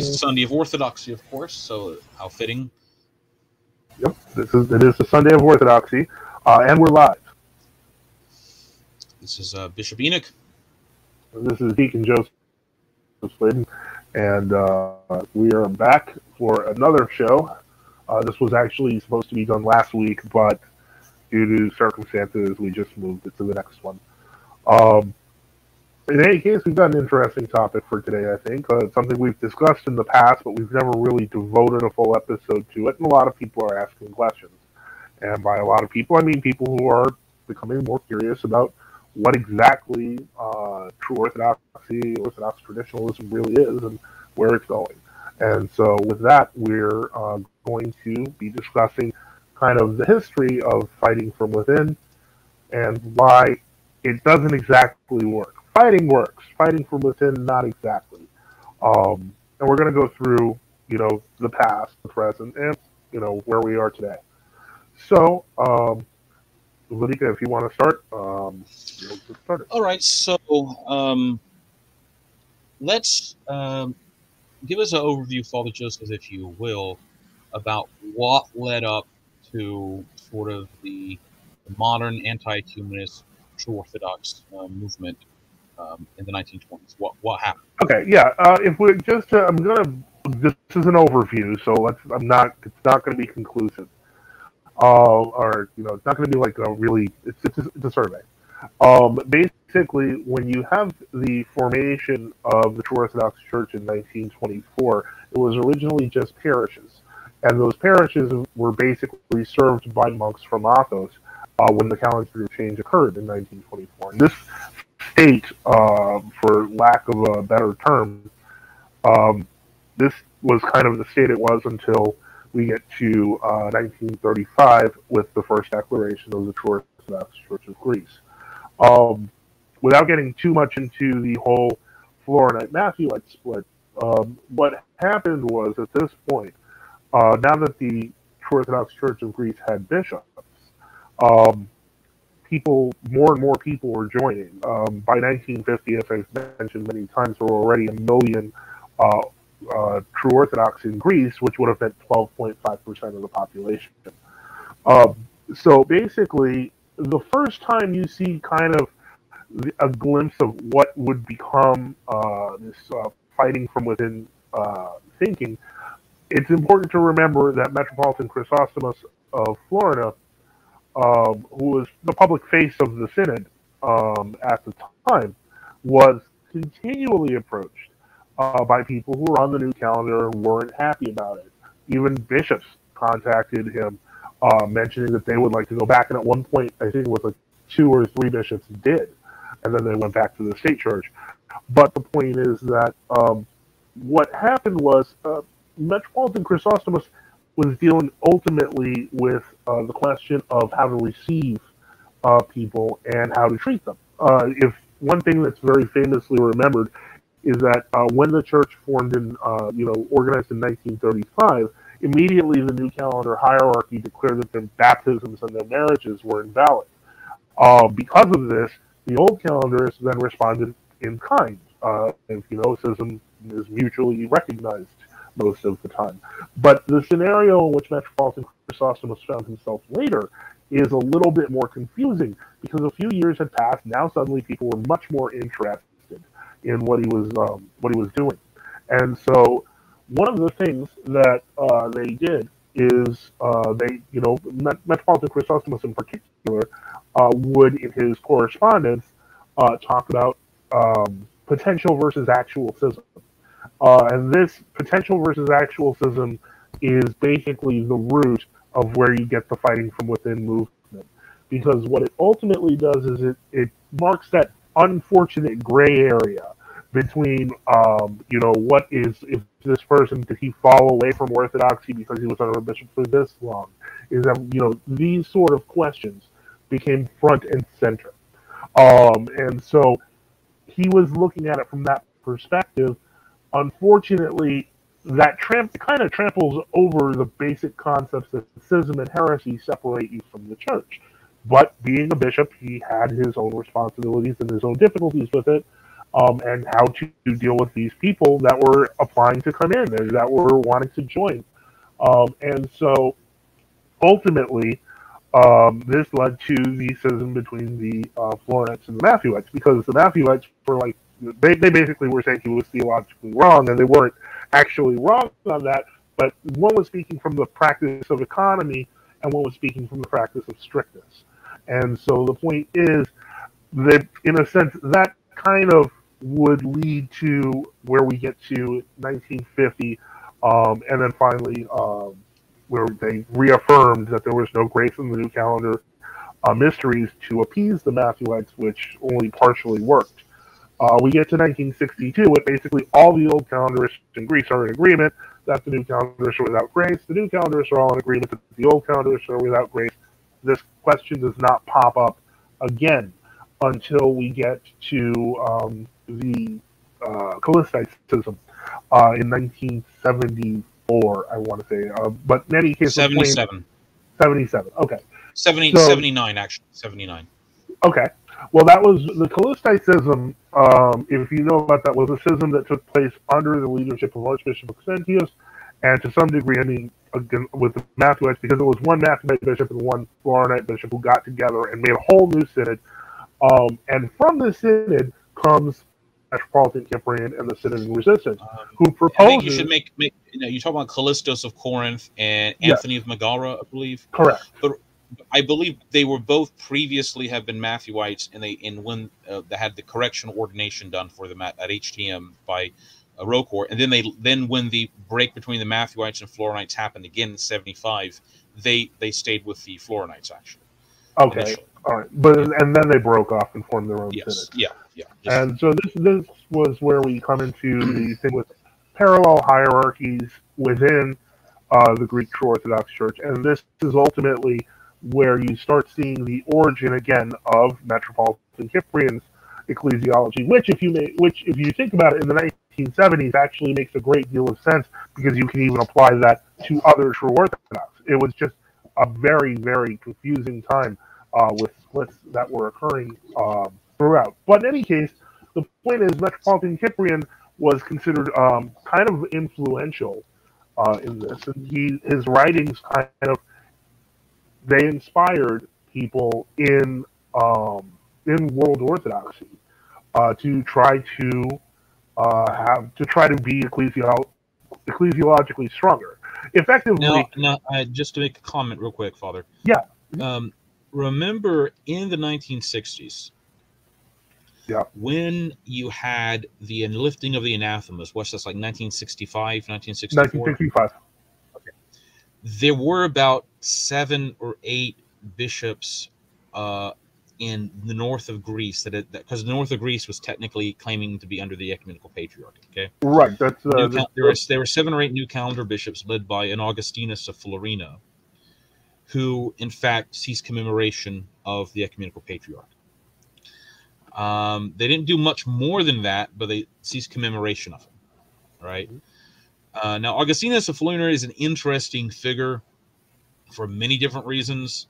Today's Sunday of Orthodoxy, of course. So how fitting. Yep, this is it is the Sunday of Orthodoxy, uh, and we're live. This is uh, Bishop Enoch. This is Deacon Joseph Sladen, and uh, we are back for another show. Uh, this was actually supposed to be done last week, but due to circumstances, we just moved it to the next one. Um, in any case, we've got an interesting topic for today, I think. Uh, it's something we've discussed in the past, but we've never really devoted a full episode to it, and a lot of people are asking questions. And by a lot of people, I mean people who are becoming more curious about what exactly uh, true Orthodoxy, Orthodox traditionalism really is, and where it's going. And so, with that, we're uh, going to be discussing kind of the history of fighting from within and why it doesn't exactly work. Fighting works. Fighting from within, not exactly. Um, and we're going to go through, you know, the past, the present, and you know where we are today. So, um, Lydia, if you want to start, um, get started. All right. So um, let's um, give us an overview, Father Joseph, if you will, about what led up to sort of the modern anti-ecumenist true Orthodox uh, movement um, in the 1920s. What what happened? Okay, yeah. Uh, if we just, uh, I'm gonna. This is an overview, so let's. I'm not. It's not going to be conclusive. Uh, or you know, it's not going to be like a really. It's it's a, it's a survey. Um, basically, when you have the formation of the True Orthodox Church in 1924, it was originally just parishes, and those parishes were basically served by monks from Athos uh, when the calendar change occurred in 1924. And this state, uh, for lack of a better term, um, this was kind of the state it was until we get to uh, 1935 with the first declaration of the Church of Greece. Um, without getting too much into the whole Florinite Matthewite split, um, what happened was at this point, uh, now that the Orthodox Church of Greece had bishops, um, people, more and more people were joining. Um, by 1950, as I've mentioned many times, there were already a million uh, uh, true Orthodox in Greece, which would have been 12.5% of the population. Um, so basically, the first time you see kind of a glimpse of what would become uh, this uh, fighting from within uh, thinking, it's important to remember that Metropolitan Chrysostomos of Florina um, who was the public face of the synod um, at the time, was continually approached uh, by people who were on the new calendar and weren't happy about it. Even bishops contacted him, uh, mentioning that they would like to go back. And at one point, I think it was like two or three bishops did, and then they went back to the state church. But the point is that um, what happened was uh, Metropolitan Chrysostomos was dealing ultimately with uh, the question of how to receive uh, people and how to treat them. Uh, if one thing that's very famously remembered is that uh, when the church formed in, uh, you know, organized in 1935, immediately the new calendar hierarchy declared that their baptisms and their marriages were invalid. Uh, because of this, the old calendars then responded in kind. And Eunocism is mutually recognized most of the time. But the scenario in which Metropolitan Chrysostomos found himself later is a little bit more confusing because a few years had passed. Now suddenly people were much more interested in what he was um, what he was doing, and so one of the things that uh, they did is uh, they, you know, Metropolitan Chrysostomos in particular uh, would, in his correspondence, uh, talk about um, potential versus actual schism. Uh, and this potential versus actual schism is basically the root of where you get the fighting from within movement. Because what it ultimately does is it, it marks that unfortunate gray area between, um, you know, what is, if this person, did he fall away from orthodoxy because he was under a bishop for this long? Is that, you know, these sort of questions became front and center. Um, and so he was looking at it from that perspective unfortunately, that tramp kind of tramples over the basic concepts that schism and heresy separate you from the church. But being a bishop, he had his own responsibilities and his own difficulties with it. um, and how to deal with these people that were applying to come in, that were wanting to join. Um, and so ultimately, um, this led to the schism between the uh, Florinites and the Matthewites because the Matthewites were like, they, they basically were saying he was theologically wrong, and they weren't actually wrong on that, but one was speaking from the practice of economy, and one was speaking from the practice of strictness. And so the point is that, in a sense, that kind of would lead to where we get to 1950, um, and then finally um, where they reaffirmed that there was no grace in the new calendar uh, mysteries to appease the Matthewites, which only partially worked. Uh, we get to 1962, and basically all the old calendarists in Greece are in agreement that the new calendarists are without grace. The new calendarists are all in agreement that the old calendarists are without grace. This question does not pop up again until we get to um, the uh, Callisticism uh, in 1974, I want to say. Uh, but in any case, 77. 77, okay. 70, so, 79, actually. 79. Okay. Well, that was the Callisticism. Um, if you know about that, was a schism that took place under the leadership of Archbishop Auxentios, and to some degree, I mean, again, with the Matthewites, because it was one Matthewite bishop and one Florinite bishop who got together and made a whole new synod. Um, and from the synod comes Metropolitan Cyprian and the Synod in Resistance, um, who proposes. I think you should make, make you know, you talk about Callistos of Corinth and Anthony yes. of Megara, I believe. Correct. But I believe they were both previously have been Matthewites, and they in when uh, they had the correction ordination done for them at, at HTM by uh, Rocor, and then they then when the break between the Matthewites and Florinites happened again in '75, they they stayed with the Florinites actually. Okay, initially. all right, but and then they broke off and formed their own yes. synod. Yeah, yeah. And so this this was where we come into the thing with parallel hierarchies within uh, the Greek Orthodox Church, and this is ultimately where you start seeing the origin again of Metropolitan Cyprian's ecclesiology, which, if you may, which, if you think about it, in the 1970s, actually makes a great deal of sense because you can even apply that to other true Orthodox. It was just a very, very confusing time uh, with splits that were occurring um, throughout. But in any case, the point is, Metropolitan Cyprian was considered um, kind of influential uh, in this, and he his writings kind of they inspired people in um, in world orthodoxy uh, to try to uh, have to try to be ecclesial, ecclesiologically stronger. Effectively, now, now uh, just to make a comment real quick, Father. Yeah. Um, remember in the 1960s, yeah. When you had the lifting of the anathemas, what's this like 1965, 1964? 1965 there were about seven or eight bishops uh, in the north of Greece that because the north of Greece was technically claiming to be under the ecumenical patriarchy. Okay, right. That's, uh, that's there, were, there were seven or eight new calendar bishops led by an Augustinus of Florina, who in fact sees commemoration of the ecumenical patriarch. Um, they didn't do much more than that, but they sees commemoration of him. Right. Mm-hmm. Uh, now, Augustinus of Florina is an interesting figure for many different reasons.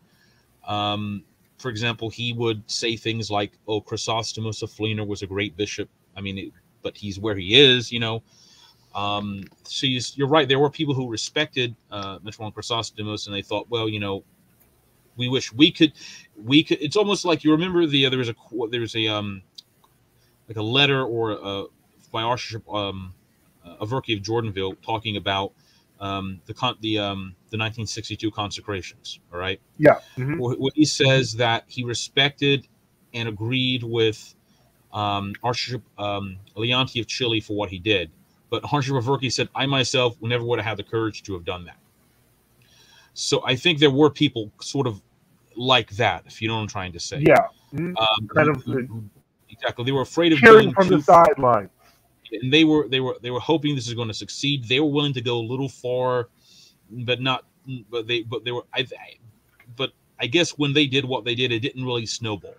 Um, for example, he would say things like, "Oh, Chrysostomus of Florina was a great bishop." I mean, it, but he's where he is, you know. Um, so you, are right. There were people who respected uh, Metropolitan Chrysostomus, and they thought, well, you know, we wish we could, we could. It's almost like you remember the uh, there was a there was a um like a letter or a by Archbishop um uh, Averki of Jordanville talking about um, the con- the um, the 1962 consecrations. All right. Yeah. Mm-hmm. What he says that he respected and agreed with um, Archbishop um, Leonti of Chile for what he did, but Archbishop Averki said, "I myself never would have had the courage to have done that." So I think there were people sort of like that, if you know what I'm trying to say. Yeah. Mm-hmm. Um, kind of. Exactly. They were afraid of cheering from the sideline and they were they were they were hoping this is going to succeed. They were willing to go a little far, but not. But they but they were. I, but I guess when they did what they did, it didn't really snowball.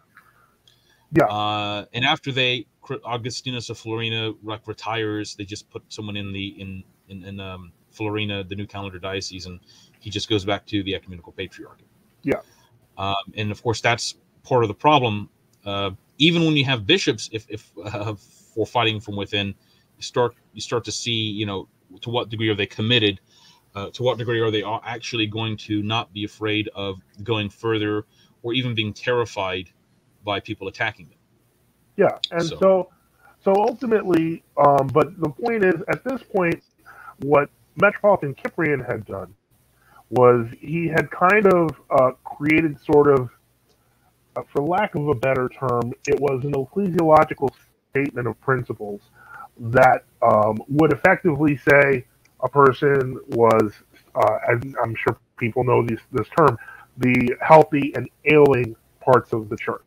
Yeah. Uh, and after they Augustinus of Florina like retires, they just put someone in the in in, in um, Florina, the new calendar diocese, and he just goes back to the ecumenical patriarchy. Yeah. Um, and of course, that's part of the problem. Uh, even when you have bishops, if if uh, for fighting from within, you start you start to see you know to what degree are they committed, uh, to what degree are they actually going to not be afraid of going further or even being terrified by people attacking them. Yeah, and so so, so ultimately, um, but the point is, at this point, what Metropolitan Cyprian had done was he had kind of uh, created sort of, uh, for lack of a better term, it was an ecclesiological statement of principles that um, would effectively say a person was, uh, and I'm sure people know this, this term, the healthy and ailing parts of the church.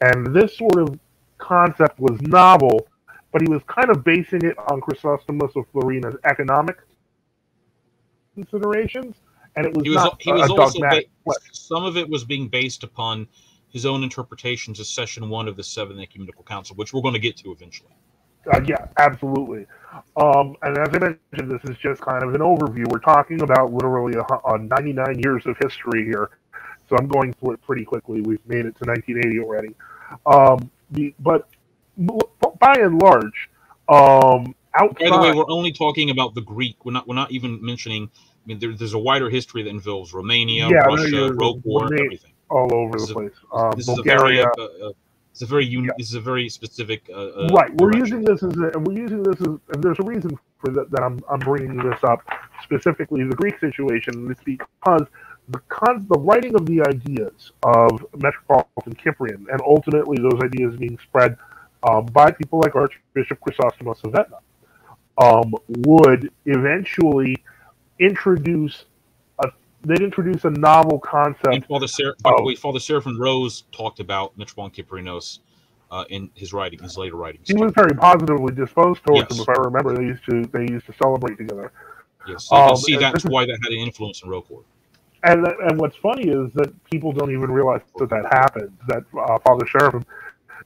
And this sort of concept was novel, but he was kind of basing it on Chrysostomus of Florina's economic considerations and it was, he was not he was a also dogmatic. ba- some of it was being based upon his own interpretations of session one of the Seventh Ecumenical Council, which we're going to get to eventually. Uh, yeah, absolutely. Um, and as I mentioned, this is just kind of an overview. We're talking about literally a, a 99 years of history here, so I'm going through it pretty quickly. We've made it to 1980 already. Um, the, but by and large, um, outside. By the way, we're only talking about the Greek. We're not. We're not even mentioning I mean, there, there's a wider history that involves Romania, Yeah, Russia, ROCOR, everything. All over This the place. Um, This is a very, Bulgaria. uh, uh, it's a very uni- Yeah. This is a very specific. Uh, uh, right. We're direction. using this as a, and we're using this as, and there's a reason for that, that I'm, I'm bringing this up, specifically the Greek situation. It's because the con, the writing of the ideas of Metropolitan Cyprian, and ultimately those ideas being spread um, by people like Archbishop Chrysostomos of Etna, um, would eventually introduce they'd introduce a novel concept And Father Ser- Oh. Father Seraphim Rose talked about Metropolitan Kyprianos uh, in his writing, his later writings. he was very positively disposed towards Yes. him. If I remember, they used to they used to celebrate together. Yes, so Um, can see that's why that had an influence in ROCOR. And and what's funny is that people don't even realize that that happened. That uh, Father Seraphim,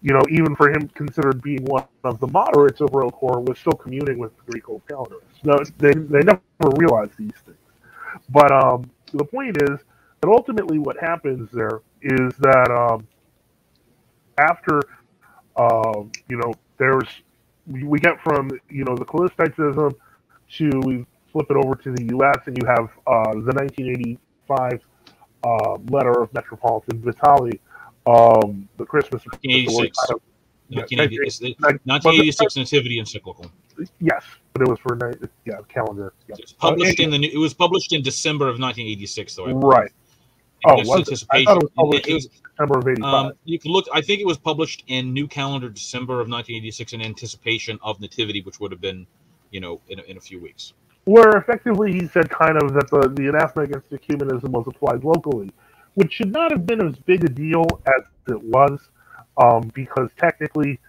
you know, even for him considered being one of the moderates of ROCOR, was still communing with the Greek old calendars. No, they they never realized these things. But um, the point is that ultimately what happens there is that um, after um, you know there's we, we get from you know the Callisticism to we flip it over to the U.S. and you have uh, the 1985 uh, letter of Metropolitan Vitali, um, the Christmas 1986. kind of- Yeah, 1980 it's the like, 1986 Nativity Encyclical. Yes, but it was for yeah calendar. Yeah. It's published in the new, it was published in December of 1986, though. I. Right. Oh, was it? I thought it was published It was- September of 85. um, you can look. I think it was published in New Calendar December of 1986 in anticipation of Nativity, which would have been, you know, in, a- in a few weeks. where effectively he said kind of that the, the anathema against ecumenism was applied locally, which should not have been as big a deal as it was, um, because technically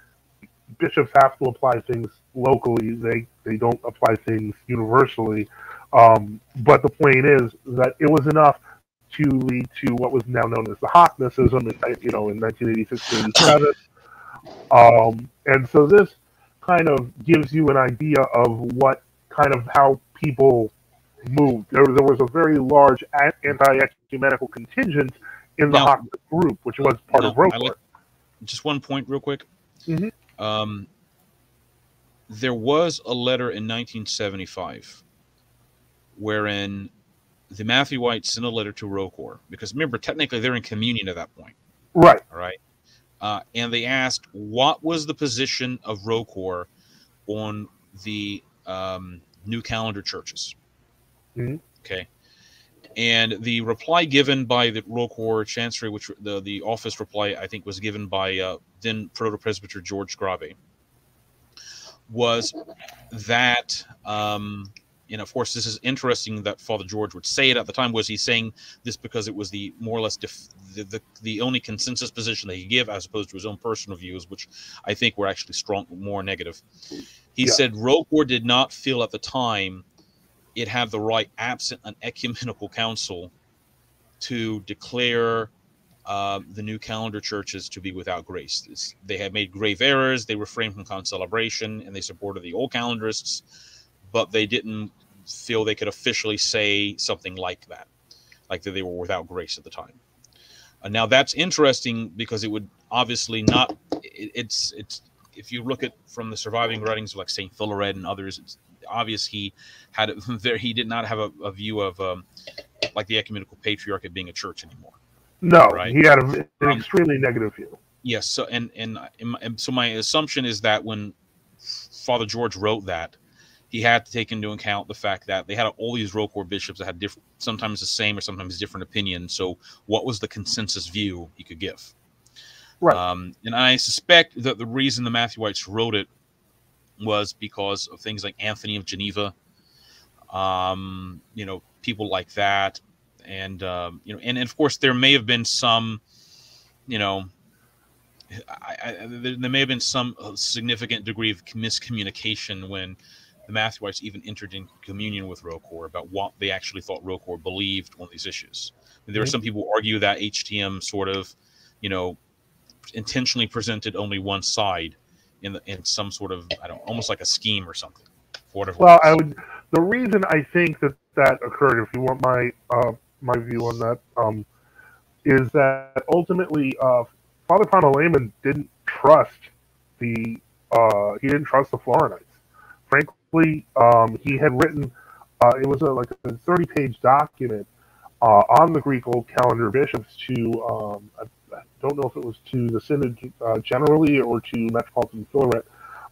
bishops have to apply things locally. They they don't apply things universally. Um, but the point is that it was enough to lead to what was now known as the HOCNA schism, in, you know, in 1986-87. Um, and so this kind of gives you an idea of what kind of how people moved. There, there was a very large anti-ecumenical contingent in the Now- HOCNA group, which was part Now, of ROCOR. Like- just one point, real quick. Mhm. Um, there was a letter in 1975 wherein the Matthewites sent a letter to ROCOR because remember, technically they're in communion at that point. Right. All right. Uh, and they asked what was the position of ROCOR on the um, new calendar churches. Mhm. Okay. And the reply given by the ROCOR Chancery, which the, the office reply I think was given by uh, then Proto Presbyter George Grabbe, was that um, and of course this is interesting that Father George would say it at the time. Was he saying this because it was the more or less def- the, the the only consensus position that he gave, as opposed to his own personal views, which I think were actually strong, more negative. He Yeah. said ROCOR did not feel at the time it had the right, absent an ecumenical council, to declare uh, the new calendar churches to be without grace. This- they had made grave errors. They refrained from concelebration, and they supported the old calendarists, but they didn't feel they could officially say something like that, like that they were without grace at the time. Uh, now that's interesting because it would obviously not. It, it's it's if you look at from the surviving writings of like Saint Philaret and others, it's obvious he had there he did not have a, a view of um, like the ecumenical Patriarch patriarchate being a church anymore. No, Right. he had a, an Um, extremely negative view. Yes. So and and, and so my assumption is that when Father George wrote that, he had to take into account the fact that they had all these Rocor bishops that had different, sometimes the same or sometimes different opinions. So what was the consensus view he could give? Right. Um, and I suspect that the reason the Matthewites wrote it was because of things like Anthony of Geneva, um, you know, people like that, and um, you know, and, and of course there may have been some, you know, I, I, there, there may have been some uh, significant degree of miscommunication when the Matthewites even entered in communion with ROCOR about what they actually thought ROCOR believed on these issues. And there are Mhm. some people who argue that HTM sort of, you know, intentionally presented only one side in the, in some sort of I don't almost like a scheme or something. Well, I would. The reason I think that that occurred, if you want my uh, my view on that, um, is that ultimately uh, Father Panteleimon didn't trust the uh, he didn't trust the Florinites. Frankly, um, he had written uh, it was a, like a thirty page document uh, on the Greek Old Calendar bishops to um, I, I don't know if it was to the synod uh, generally or to Metropolitan Philaret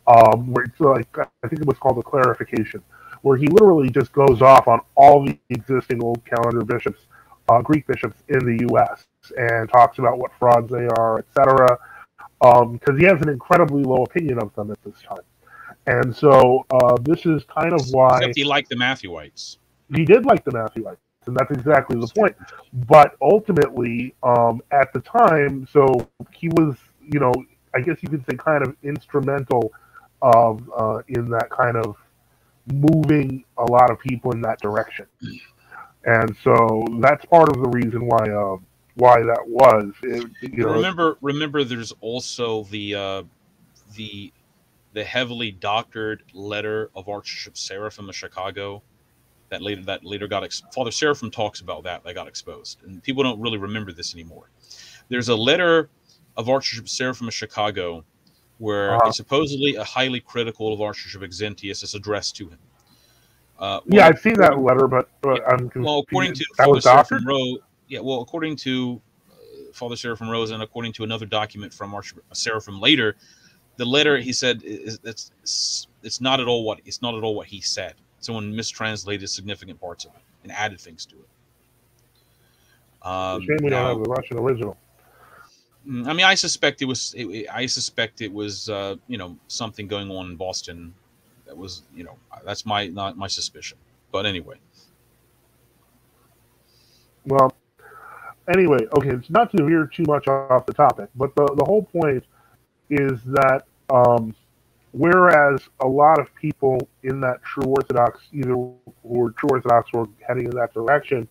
um, where it's like I think it was called a clarification, where he literally just goes off on all the existing old calendar bishops, uh, Greek bishops in the U.S. and talks about what frauds they are, etc. Because he has an incredibly low opinion of them at this time, and so uh, this is kind of why Except he liked the Matthewites. he did like the Matthewites, and that's exactly the point. But ultimately, um, at the time, so he was, you know, I guess you could say, kind of instrumental of uh, in that kind of moving a lot of people in that direction, and so that's part of the reason why uh, why that was. It, you know, remember remember there's also the uh the the heavily doctored letter of archbishop seraphim of chicago that later that later got ex- father seraphim talks about that that got exposed. And people don't really remember this anymore. There's a letter of archbishop seraphim of chicago where it's supposedly a highly critical of archbishop Auxentios is addressed to him uh, yeah, I've seen that letter, but, but I'm confused. well, according to that Father. Seraphim Rose, yeah, well, according to uh, Father Seraphim Rose, and according to another document from Archbishop Seraphim later, the letter he said is it's it's- it's not at all what it's not at all what he said. Someone mistranslated significant parts of it and added things to it. Um, Shame we now- don't have the Russian original. Mm, I mean, I suspect it was. It, I suspect it was. Uh, you know, something going on in Boston. That was. You know, that's my not my suspicion. But anyway, Well, anyway, okay, it's not to veer too much off the topic, but the, the whole point is that um, whereas a lot of people in that true Orthodox, either who were true Orthodox or heading in that direction,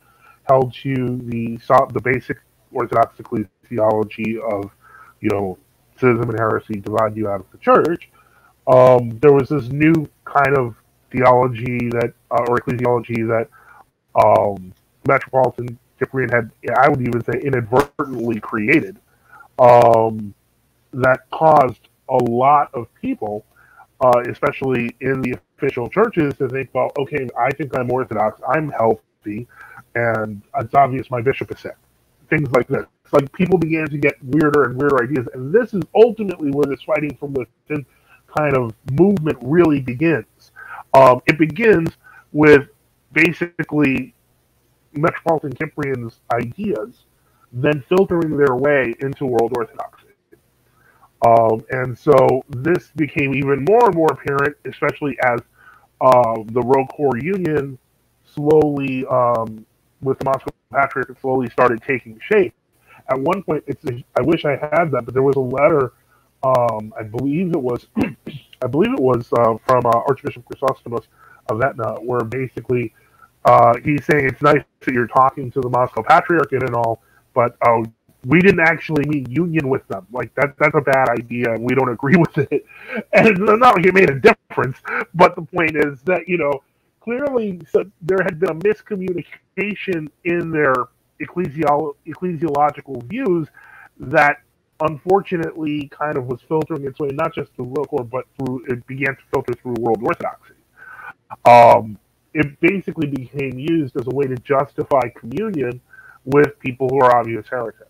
held to the the basic Orthodox ecclesiology of, you know, schism and heresy divide you out of the church. Um, there was this new kind of theology that, uh, or ecclesiology that um, Metropolitan Cyprian had, I would even say, inadvertently created, um, that caused a lot of people, uh, especially in the official churches, to think, well, okay, I think I'm Orthodox, I'm healthy, and it's obvious my bishop is sick. Things like this. Like people began to get weirder and weirder ideas, and this is ultimately where this fighting from within kind of movement really begins. Um, it begins with basically Metropolitan Cyprian's ideas, then filtering their way into World Orthodoxy. Um, and so this became even more and more apparent, especially as uh, the Rocor Union slowly, um, with the Moscow Patriarchate, slowly started taking shape. At one point, it's I wish I had that, but there was a letter. Um, I believe it was, I believe it was uh, from uh, Archbishop Chrysostomos of Etna, where basically uh, he's saying it's nice that you're talking to the Moscow Patriarchate and all, but uh, we didn't actually mean union with them. Like that, that's a bad idea, and we don't agree with it. And not like it made a difference, but the point is that you know clearly so there had been a miscommunication in their ecclesiolo- ecclesiological views that unfortunately kind of was filtering its way not just through local but through it began to filter through World Orthodoxy. Um, it basically became used as a way to justify communion with people who are obvious heretics.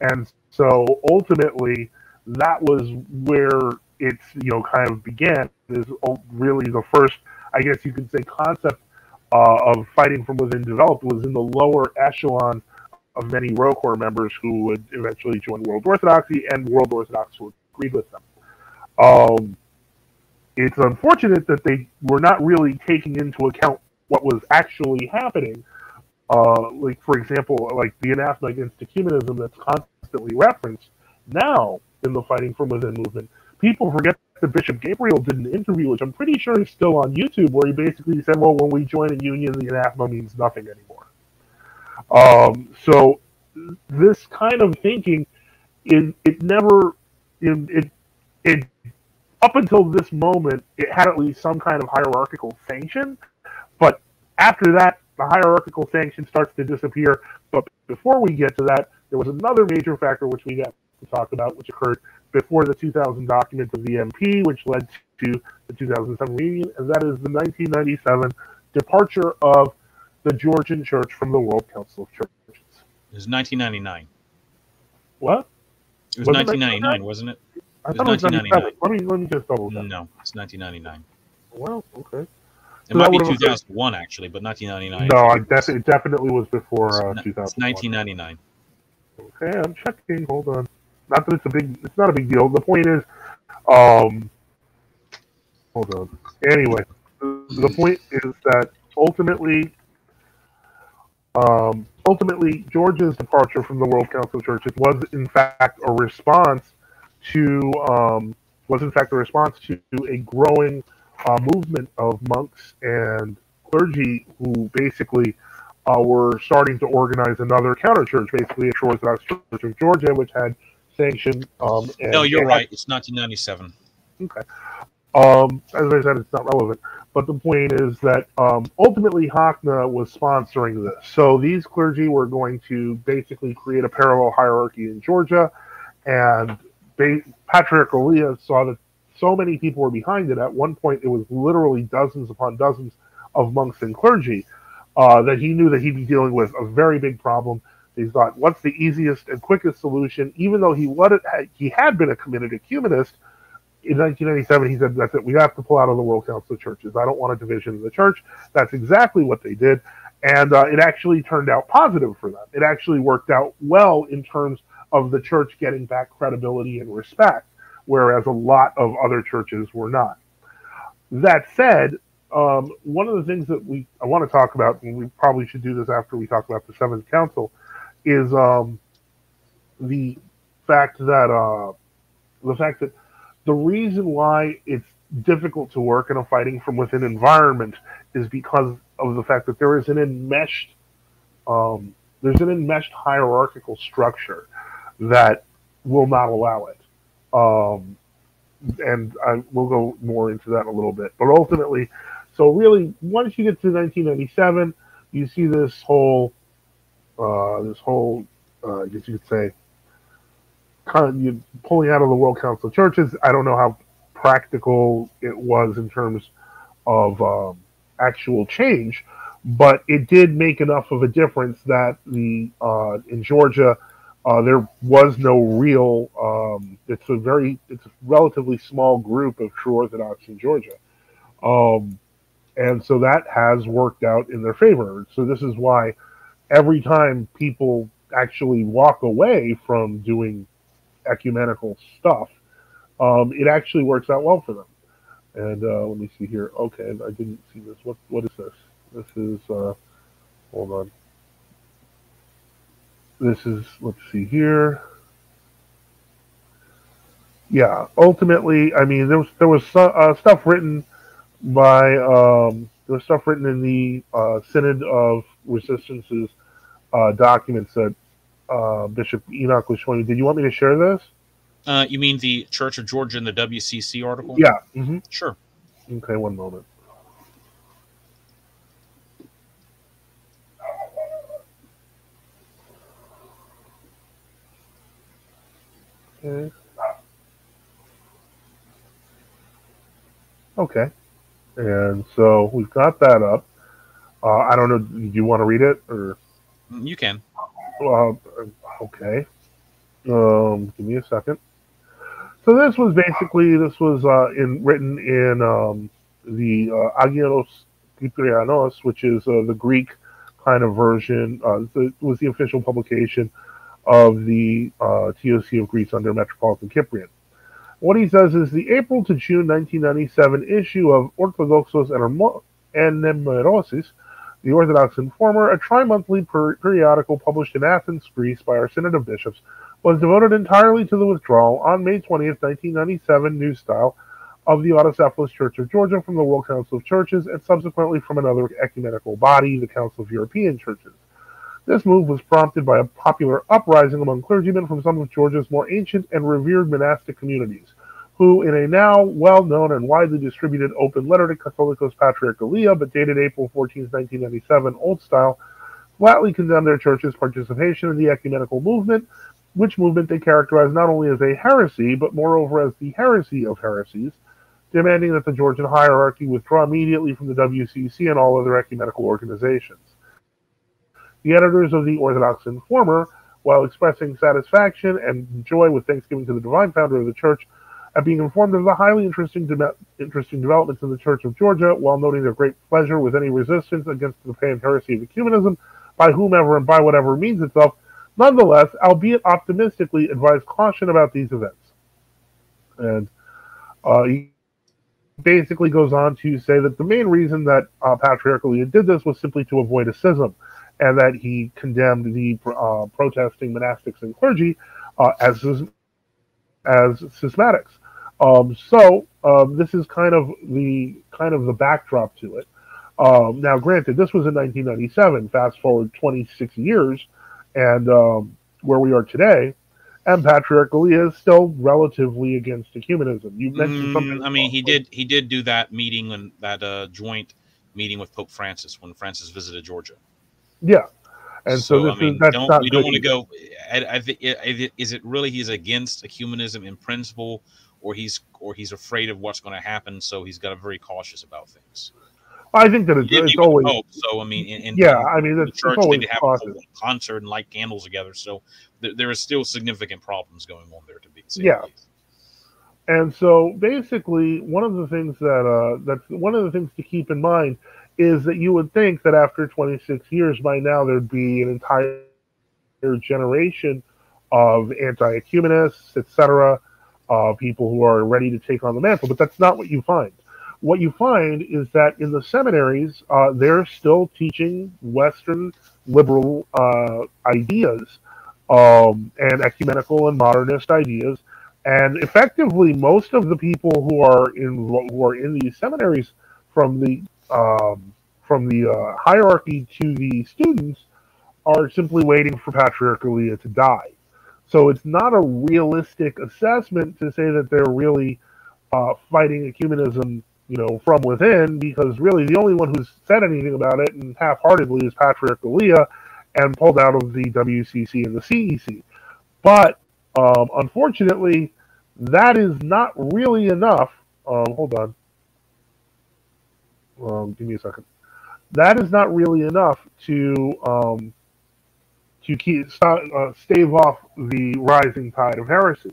And so ultimately, that was where it's you know kind of began. Is really the first, I guess you could say, concept uh, of fighting from within developed was in the lower echelon of many ROCOR members who would eventually join World Orthodoxy, and World Orthodox who agreed with them. Um, it's unfortunate that they were not really taking into account what was actually happening. Uh, like, for example, like the anathema against ecumenism that's constantly referenced now in the Fighting from Within movement. People forget that Bishop Gabriel did an interview, which I'm pretty sure is still on YouTube, where he basically said, well, when we join a union, the anathema means nothing anymore. Um, so this kind of thinking, it, it never, it, it, it, up until this moment, it had at least some kind of hierarchical sanction. But after that, the hierarchical sanction starts to disappear. But before we get to that, there was another major factor which we got to talk about, which occurred before the 2000 document of the MP, which led to the 2007 reunion, and that is the 1997 departure of the Georgian Church from the World Council of Churches. It was 1999. What? It was, was 1999, it wasn't it? I it thought it was 1999. Let me, let me just double check. No, it's 1999. Well, okay. It so might be 2001 actually, but 1999. No, I def- it definitely was before uh, 2000. 1999. Okay, I'm checking. Hold on. Not that it's a big. It's not a big deal. The point is, um, hold on. Anyway, the point is that ultimately, um, ultimately, Georgia's departure from the World Council of Churches was in fact a response to um, was in fact a response to a growing uh, movement of monks and clergy who basically uh, were starting to organize another counter church, basically a Orthodox Church of Georgia, which had sanctioned. Um, no, you're right. It's 1997. Okay. Um, as I said, it's not relevant. But the point is that um, ultimately HOCNA was sponsoring this. So these clergy were going to basically create a parallel hierarchy in Georgia. And ba- Patriarch Ilia saw that so many people were behind it. At one point, it was literally dozens upon dozens of monks and clergy uh, that he knew that he'd be dealing with a very big problem. He thought, what's the easiest and quickest solution? Even though he, it, he had been a committed ecumenist, in 1997, he said, That's it. We have to pull out of the World Council of Churches. I don't want a division of the church. That's exactly what they did. And uh, it actually turned out positive for them. It actually worked out well in terms of the church getting back credibility and respect, whereas a lot of other churches were not. That said, um, one of the things that we I want to talk about, and we probably should do this after we talk about the Seventh Council, is um, the fact that uh, the fact that the reason why it's difficult to work in a fighting from within environment is because of the fact that there is an enmeshed um, there's an enmeshed hierarchical structure that will not allow it. Um, and I, we'll go more into that in a little bit. But ultimately, so really, once you get to 1997, you see this whole, uh, this whole, uh, I guess you could say, kind of pulling out of the World Council of Churches. I don't know how practical it was in terms of um, actual change, but it did make enough of a difference that the uh, in Georgia uh, there was no real. Um, it's a very it's a relatively small group of true Orthodox in Georgia, um, and so that has worked out in their favor. So this is why every time people actually walk away from doing ecumenical stuff, um, it actually works out well for them. And uh, let me see here. Okay, I didn't see this. What what is this? This is uh, hold on. This is let's see here. Yeah, ultimately, I mean, there was there was uh, stuff written by um, there was stuff written in the uh, Synod of Resistance's uh, documents that uh, Bishop Enoch was showing you. Did you want me to share this? Uh, you mean the Church of Georgia in the WCC article? Yeah. Mm-hmm. Sure. Okay, one moment. Okay. Okay. And so we've got that up. Uh, I don't know. Do you want to read it or? You can. Uh, okay. Um, give me a second. So this was basically this was uh, in written in um, the uh, Aggelos Kyprianos, which is uh, the Greek kind of version. Uh, it was the official publication of the uh, TOC of Greece under Metropolitan Cyprian. What he says is the April to June 1997 issue of Orthodoxos Ennemerosis, the Orthodox Informer, a tri-monthly per- periodical published in Athens, Greece by our Synod of Bishops, was devoted entirely to the withdrawal on May 20th, 1997, new style, of the Autocephalous Church of Georgia from the World Council of Churches and subsequently from another ecumenical body, the Council of European Churches. This move was prompted by a popular uprising among clergymen from some of Georgia's more ancient and revered monastic communities, who, in a now well known and widely distributed open letter to Catholicos Patriarch Patriarchalia, but dated April 14, 1997, Old Style, flatly condemned their church's participation in the ecumenical movement, which movement they characterized not only as a heresy, but moreover as the heresy of heresies, demanding that the Georgian hierarchy withdraw immediately from the WCC and all other ecumenical organizations. The editors of the Orthodox Informer, while expressing satisfaction and joy with thanksgiving to the divine founder of the church at being informed of the highly interesting, de- interesting developments in the Church of Georgia, while noting their great pleasure with any resistance against the pagan heresy of ecumenism by whomever and by whatever means itself, nonetheless, albeit optimistically, advised caution about these events. And uh, he basically goes on to say that the main reason that uh, Patriarch Ilia did this was simply to avoid a schism, and that he condemned the uh, protesting monastics and clergy uh, as as schismatics. Um, so um, this is kind of the kind of the backdrop to it. Um, now, granted, this was in 1997. Fast forward 26 years, and um, where we are today, and Patriarch Ilia is still relatively against ecumenism. You mentioned mm, something. I mean, he did he did do that meeting and that uh, joint meeting with Pope Francis when Francis visited Georgia. Yeah, and so, so I mean, is, don't, we don't want to go. I, I think is it really he's against ecumenism in principle, or he's or he's afraid of what's going to happen, so he's got to be very cautious about things. I think that it's, it's always hope. So I mean, in, in yeah, I mean, it's, church they have cautious. a concert and light candles together. So there, there is still significant problems going on there to be. Yeah. And so basically, one of the things that uh, that's one of the things to keep in mind is that you would think that after 26 years by now there'd be an entire generation of anti-ecumenists, etc., uh, people who are ready to take on the mantle, but that's not what you find what you find is that in the seminaries, uh, they're still teaching Western liberal uh, ideas um, and ecumenical and modernist ideas. And effectively, most of the people who are in who are in these seminaries, from the um, from the uh, hierarchy to the students, are simply waiting for Patriarch Ilia to die. So it's not a realistic assessment to say that they're really uh, fighting ecumenism you know, from within, because really the only one who's said anything about it and half-heartedly is Patriarch Ilia, and pulled out of the WCC and the CEC. But um, unfortunately, that is not really enough. Um, hold on. Um, give me a second. That is not really enough to um, to keep uh, stave off the rising tide of heresy.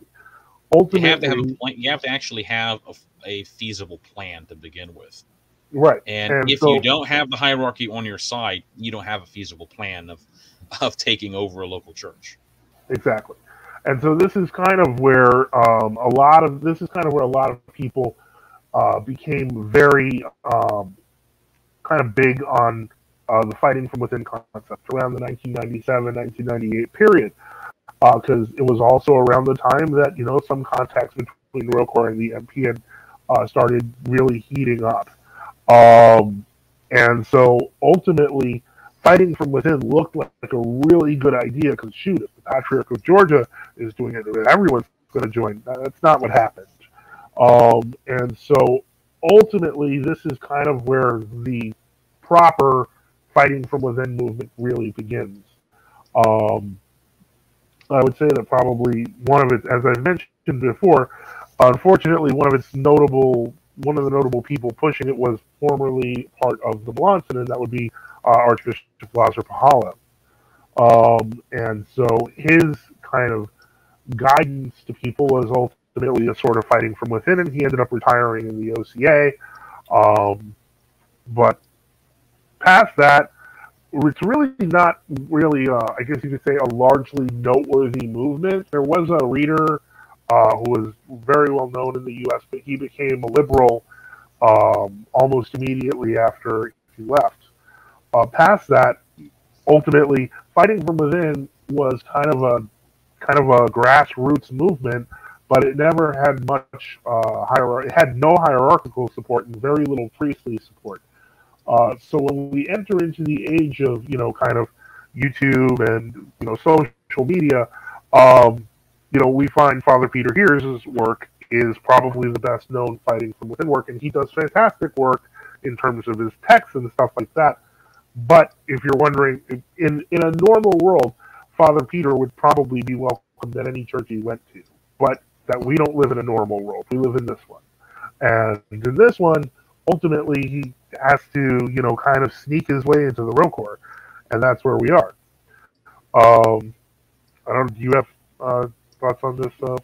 Ultimately, you have to have a point. You have to actually have a a feasible plan to begin with. Right. And, and if so, you don't have the hierarchy on your side, you don't have a feasible plan of of taking over a local church. Exactly. And so this is kind of where um, a lot of this is kind of where a lot of people uh, became very um, kind of big on uh, the fighting from within concept around the 1997 1998 period because uh, it was also around the time that you know some contacts between ROCOR and the MPN uh, started really heating up. Um, and so ultimately, fighting from within looked like, like a really good idea because, shoot, if the Patriarch of Georgia is doing it, everyone's going to join. That's not what happened. Um, and so ultimately, this is kind of where the proper fighting from within movement really begins. Um, I would say that probably one of its, as I mentioned before, unfortunately, one of its notable, one of the notable people pushing it was formerly part of the Melanson, and that would be uh, Archbishop Lazar Puhalo. Um, and so his kind of guidance to people was ultimately a sort of fighting from within, and he ended up retiring in the OCA. Um, but past that, it's really not really, uh, I guess you could say, a largely noteworthy movement. There was a reader uh, who was very well known in the U.S., but he became a liberal um, almost immediately after he left. Uh, past that, ultimately, fighting from within was kind of a kind of a grassroots movement, but it never had much uh, hierarchy. It had no hierarchical support and very little priestly support. Uh, so when we enter into the age of you know kind of YouTube and you know social media, um, you know we find Father Peter Heers' work is probably the best known fighting from within work, and he does fantastic work in terms of his texts and stuff like that. But if you're wondering, in in a normal world, Father Peter would probably be welcomed at any church he went to. But that we don't live in a normal world; we live in this one, and in this one, ultimately he has to, you know, kind of sneak his way into the ROCOR, and that's where we are. Um, I don't. Do you have uh, thoughts on this, uh,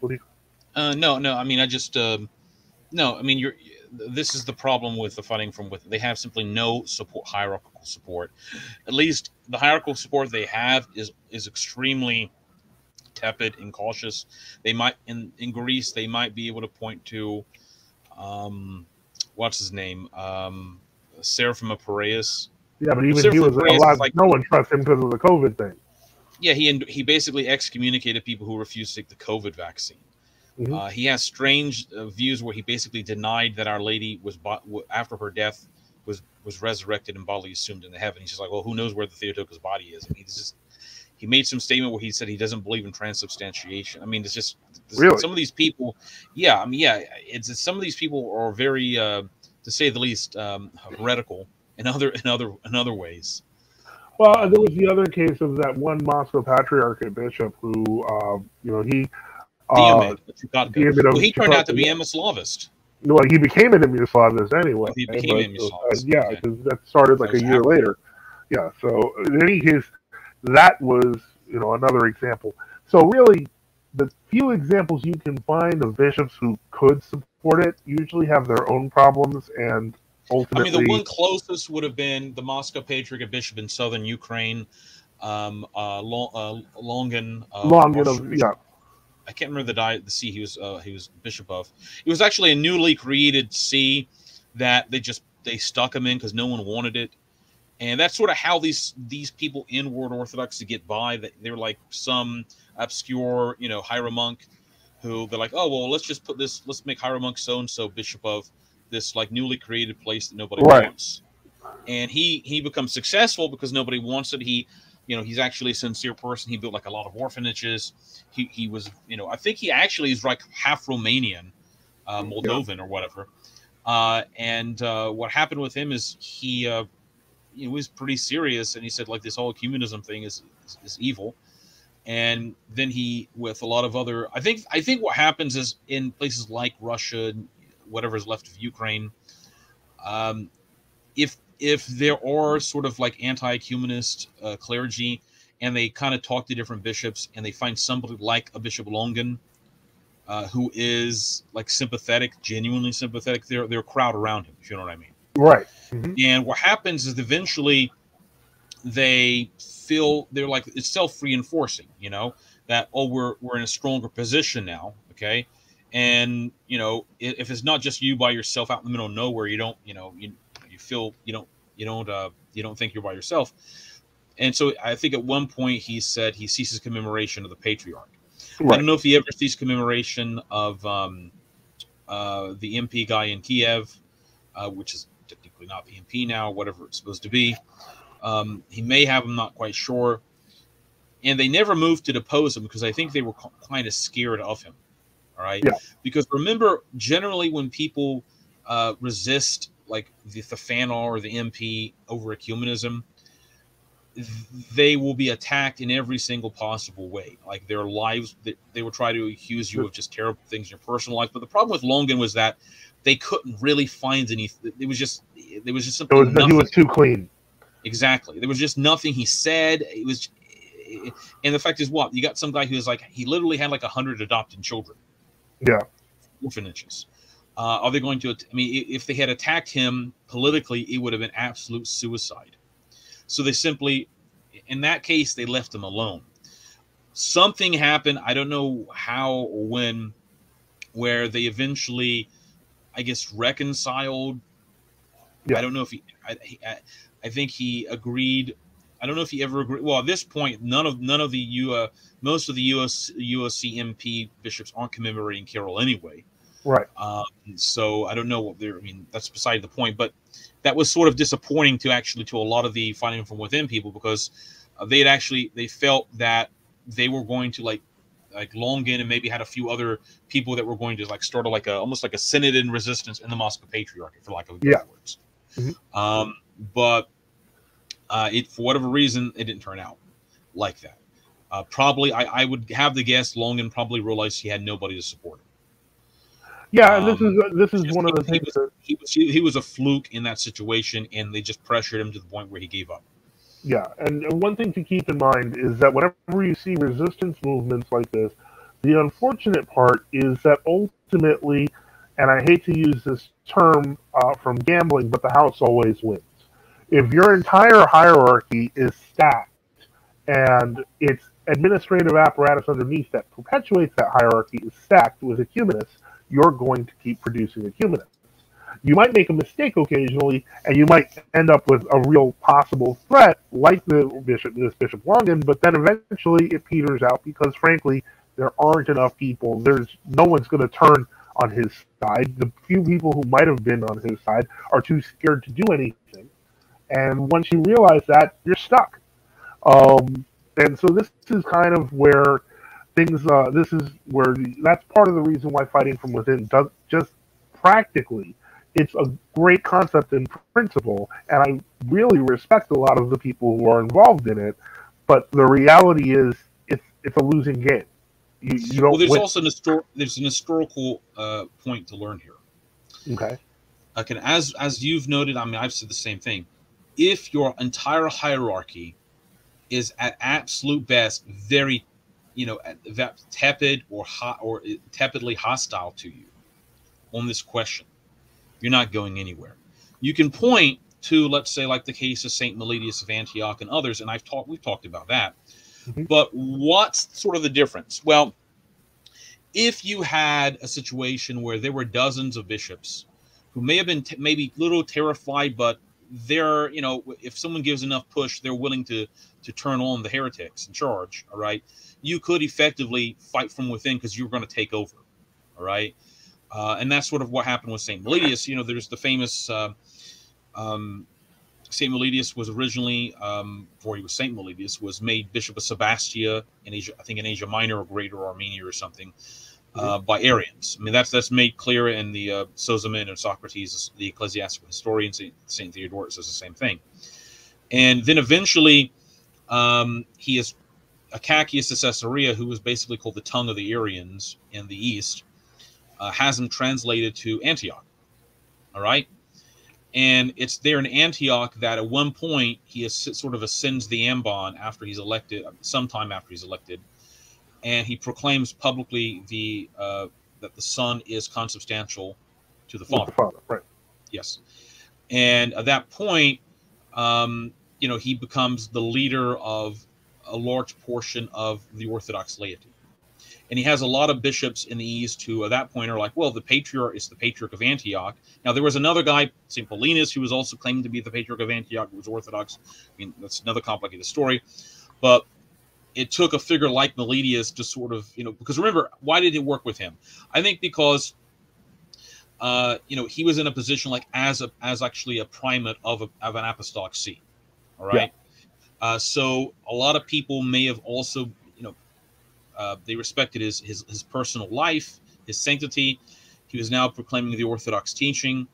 Uh, no, no. I mean, I just um, no. I mean, you're. This is the problem with the fighting from with. They have simply no support, hierarchical support. At least the hierarchical support they have is is extremely tepid and cautious. They might in in Greece they might be able to point to, um, what's his name, um, Seraphim of Piraeus. Yeah, but even he was a lot. Like, no one trusts him because of the COVID thing. Yeah, he he basically excommunicated people who refused to take the COVID vaccine. Mm-hmm. Uh, he has strange uh, views where he basically denied that Our Lady was bought after her death was was resurrected and bodily assumed into heaven. He's just like, well, who knows where the Theotokos body is? I mean, he's just he made some statement where he said he doesn't believe in transubstantiation. I mean, it's just really? some of these people. Yeah, I mean, yeah, it's, it's some of these people are very, uh, to say the least, um, heretical in other in other in other ways. Well, there was the other case of that one Moscow Patriarchate bishop who, uh, you know, he. Uh, well, he turned out to be a Slavist. Well, he became an Imiaslavist anyway. He became an Uh, yeah, because that started like that a year happening. later. Yeah, so in any case, that was you know another example. So really, the few examples you can find of bishops who could support it usually have their own problems and ultimately. I mean, the one closest would have been the Moscow Patriarch Bishop in southern Ukraine, um, uh, Long, uh, Longin. Uh, Longin of yeah. I can't remember the diet, the see he was uh, he was bishop of. It was actually a newly created see that they just they stuck him in because no one wanted it and that's sort of how these these people in World Orthodoxy get by. That they're like some obscure, you know, hieromonk who they're like, oh well, let's just put this, let's make hieromonk so and so bishop of this like newly created place that nobody right. wants. And he he becomes successful because nobody wants it. He, you know, he's actually a sincere person. He built like a lot of orphanages. He he was, you know, I think he actually is like half Romanian, uh, Moldovan yeah. or whatever. Uh, and uh, what happened with him is he uh, he was pretty serious, and he said like this whole ecumenism thing is, is, is evil. And then he, with a lot of other, I think, I think what happens is in places like Russia, whatever is left of Ukraine, um, if if there are sort of like anti-ecumenist uh, clergy, and they kind of talk to different bishops, and they find somebody like a Bishop Longin, uh, who is like sympathetic, genuinely sympathetic, they're they're crowd around him. If you know what I mean. Right. Mm-hmm. And what happens is eventually they feel they're like it's self-reinforcing, you know, that oh we're we're in a stronger position now, okay? And you know, if it's not just you by yourself out in the middle of nowhere, you don't, you know, you you feel you don't you don't uh you don't think you're by yourself. And so I think at one point he said he ceases commemoration of the patriarch. Right. I don't know if he ever sees commemoration of um, uh, the MP guy in Kiev, uh, which is technically not PMP now, whatever it's supposed to be. Um, he may have them, not quite sure. And they never moved to depose him because I think they were kind of scared of him. All right. Yeah. Because remember, generally, when people uh, resist like the, the Phanar or the MP over ecumenism, they will be attacked in every single possible way. Like their lives, they, they will try to accuse you of just terrible things in your personal life. But the problem with Longin was that they couldn't really find any. It was just there was just something. Was, he was too clean. Exactly. There was just nothing he said. It was, and the fact is, what you got some guy who is like he literally had like a hundred adopted children. Yeah. Orphanages. Uh, are they going to? I mean, if they had attacked him politically, it would have been absolute suicide. So they simply, in that case, they left him alone. Something happened. I don't know how or when, where they eventually, I guess, reconciled. Yeah. I don't know if he. I, I, I think he agreed. I don't know if he ever agreed. Well, at this point, none of none of the U. Uh, most of the US UOC-MP bishops aren't commemorating Kirill anyway. Right. Um, so I don't know what they're. I mean, that's beside the point. But that was sort of disappointing to actually to a lot of the fighting from within people because uh, they had actually they felt that they were going to like like Longin and maybe had a few other people that were going to like start a, like a almost like a synod in resistance in the Moscow Patriarchate for lack of yeah. words. Mm-hmm. Um, but uh, it for whatever reason it didn't turn out like that. Uh, probably I, I would have the guess Longin probably realized he had nobody to support him. Yeah, um, this is this is one of the things. He was, he was, he was a fluke in that situation, and they just pressured him to the point where he gave up. Yeah, and one thing to keep in mind is that whenever you see resistance movements like this, the unfortunate part is that ultimately, and I hate to use this term uh, from gambling, but the house always wins. If your entire hierarchy is stacked and its administrative apparatus underneath that perpetuates that hierarchy is stacked with ecumenists, you're going to keep producing ecumenists. You might make a mistake occasionally, and you might end up with a real possible threat, like the bishop, this Bishop Longin. But then eventually it peters out because, frankly, there aren't enough people. There's no one's going to turn on his side. The few people who might have been on his side are too scared to do anything. And once you realize that, you're stuck. Um, and so this is kind of where things. Uh, this is where the, that's part of the reason why fighting from within does just practically. It's a great concept in principle, and I really respect a lot of the people who are involved in it. But the reality is, it's it's a losing game. You, you don't. Well, there's win. also an histor- there's an historical uh, point to learn here. Okay. Okay, as as you've noted, I mean, I've said the same thing. If your entire hierarchy is at absolute best very you know tepid or hot or tepidly hostile to you on this question you're not going anywhere you can point to let's say like the case of saint meletius of antioch and others and i've talked we've talked about that mm-hmm. but what's sort of the difference well if you had a situation where there were dozens of bishops who may have been t- maybe a little terrified but they're you know if someone gives enough push they're willing to to turn on the heretics in charge all right you could effectively fight from within because you're going to take over. All right. Uh, and that's sort of what happened with St. Meletius. You know, there's the famous uh, um, St. Meletius was originally, um, before he was St. Meletius, was made Bishop of Sebastia in Asia, I think in Asia Minor or Greater Armenia or something, uh, mm-hmm. by Arians. I mean, that's that's made clear in the uh, Sozomen and Socrates, the ecclesiastical historian, St. Theodoret says the same thing. And then eventually um, he is Acacius of Caesarea, who was basically called the tongue of the Arians in the East, uh, has him translated to Antioch. All right. And it's there in Antioch that at one point he is, sort of ascends the ambon after he's elected, sometime after he's elected, and he proclaims publicly the uh, that the Son is consubstantial to the Father. The Father, right? Yes. And at that point, um, you know, he becomes the leader of a large portion of the Orthodox laity. And he has a lot of bishops in the East who, at that point, are like, well, the patriarch is the patriarch of Antioch. Now, there was another guy, St. Paulinus, who was also claiming to be the patriarch of Antioch, who was Orthodox. I mean, that's another complicated story. But it took a figure like Meletius to sort of, you know, because remember, why did it work with him? I think because, uh, you know, he was in a position like as a, as actually a primate of, a, of an apostolic see. All right. Yeah. Uh, so a lot of people may have also, uh, they respected his, his his personal life, his sanctity. He was now proclaiming the Orthodox teaching.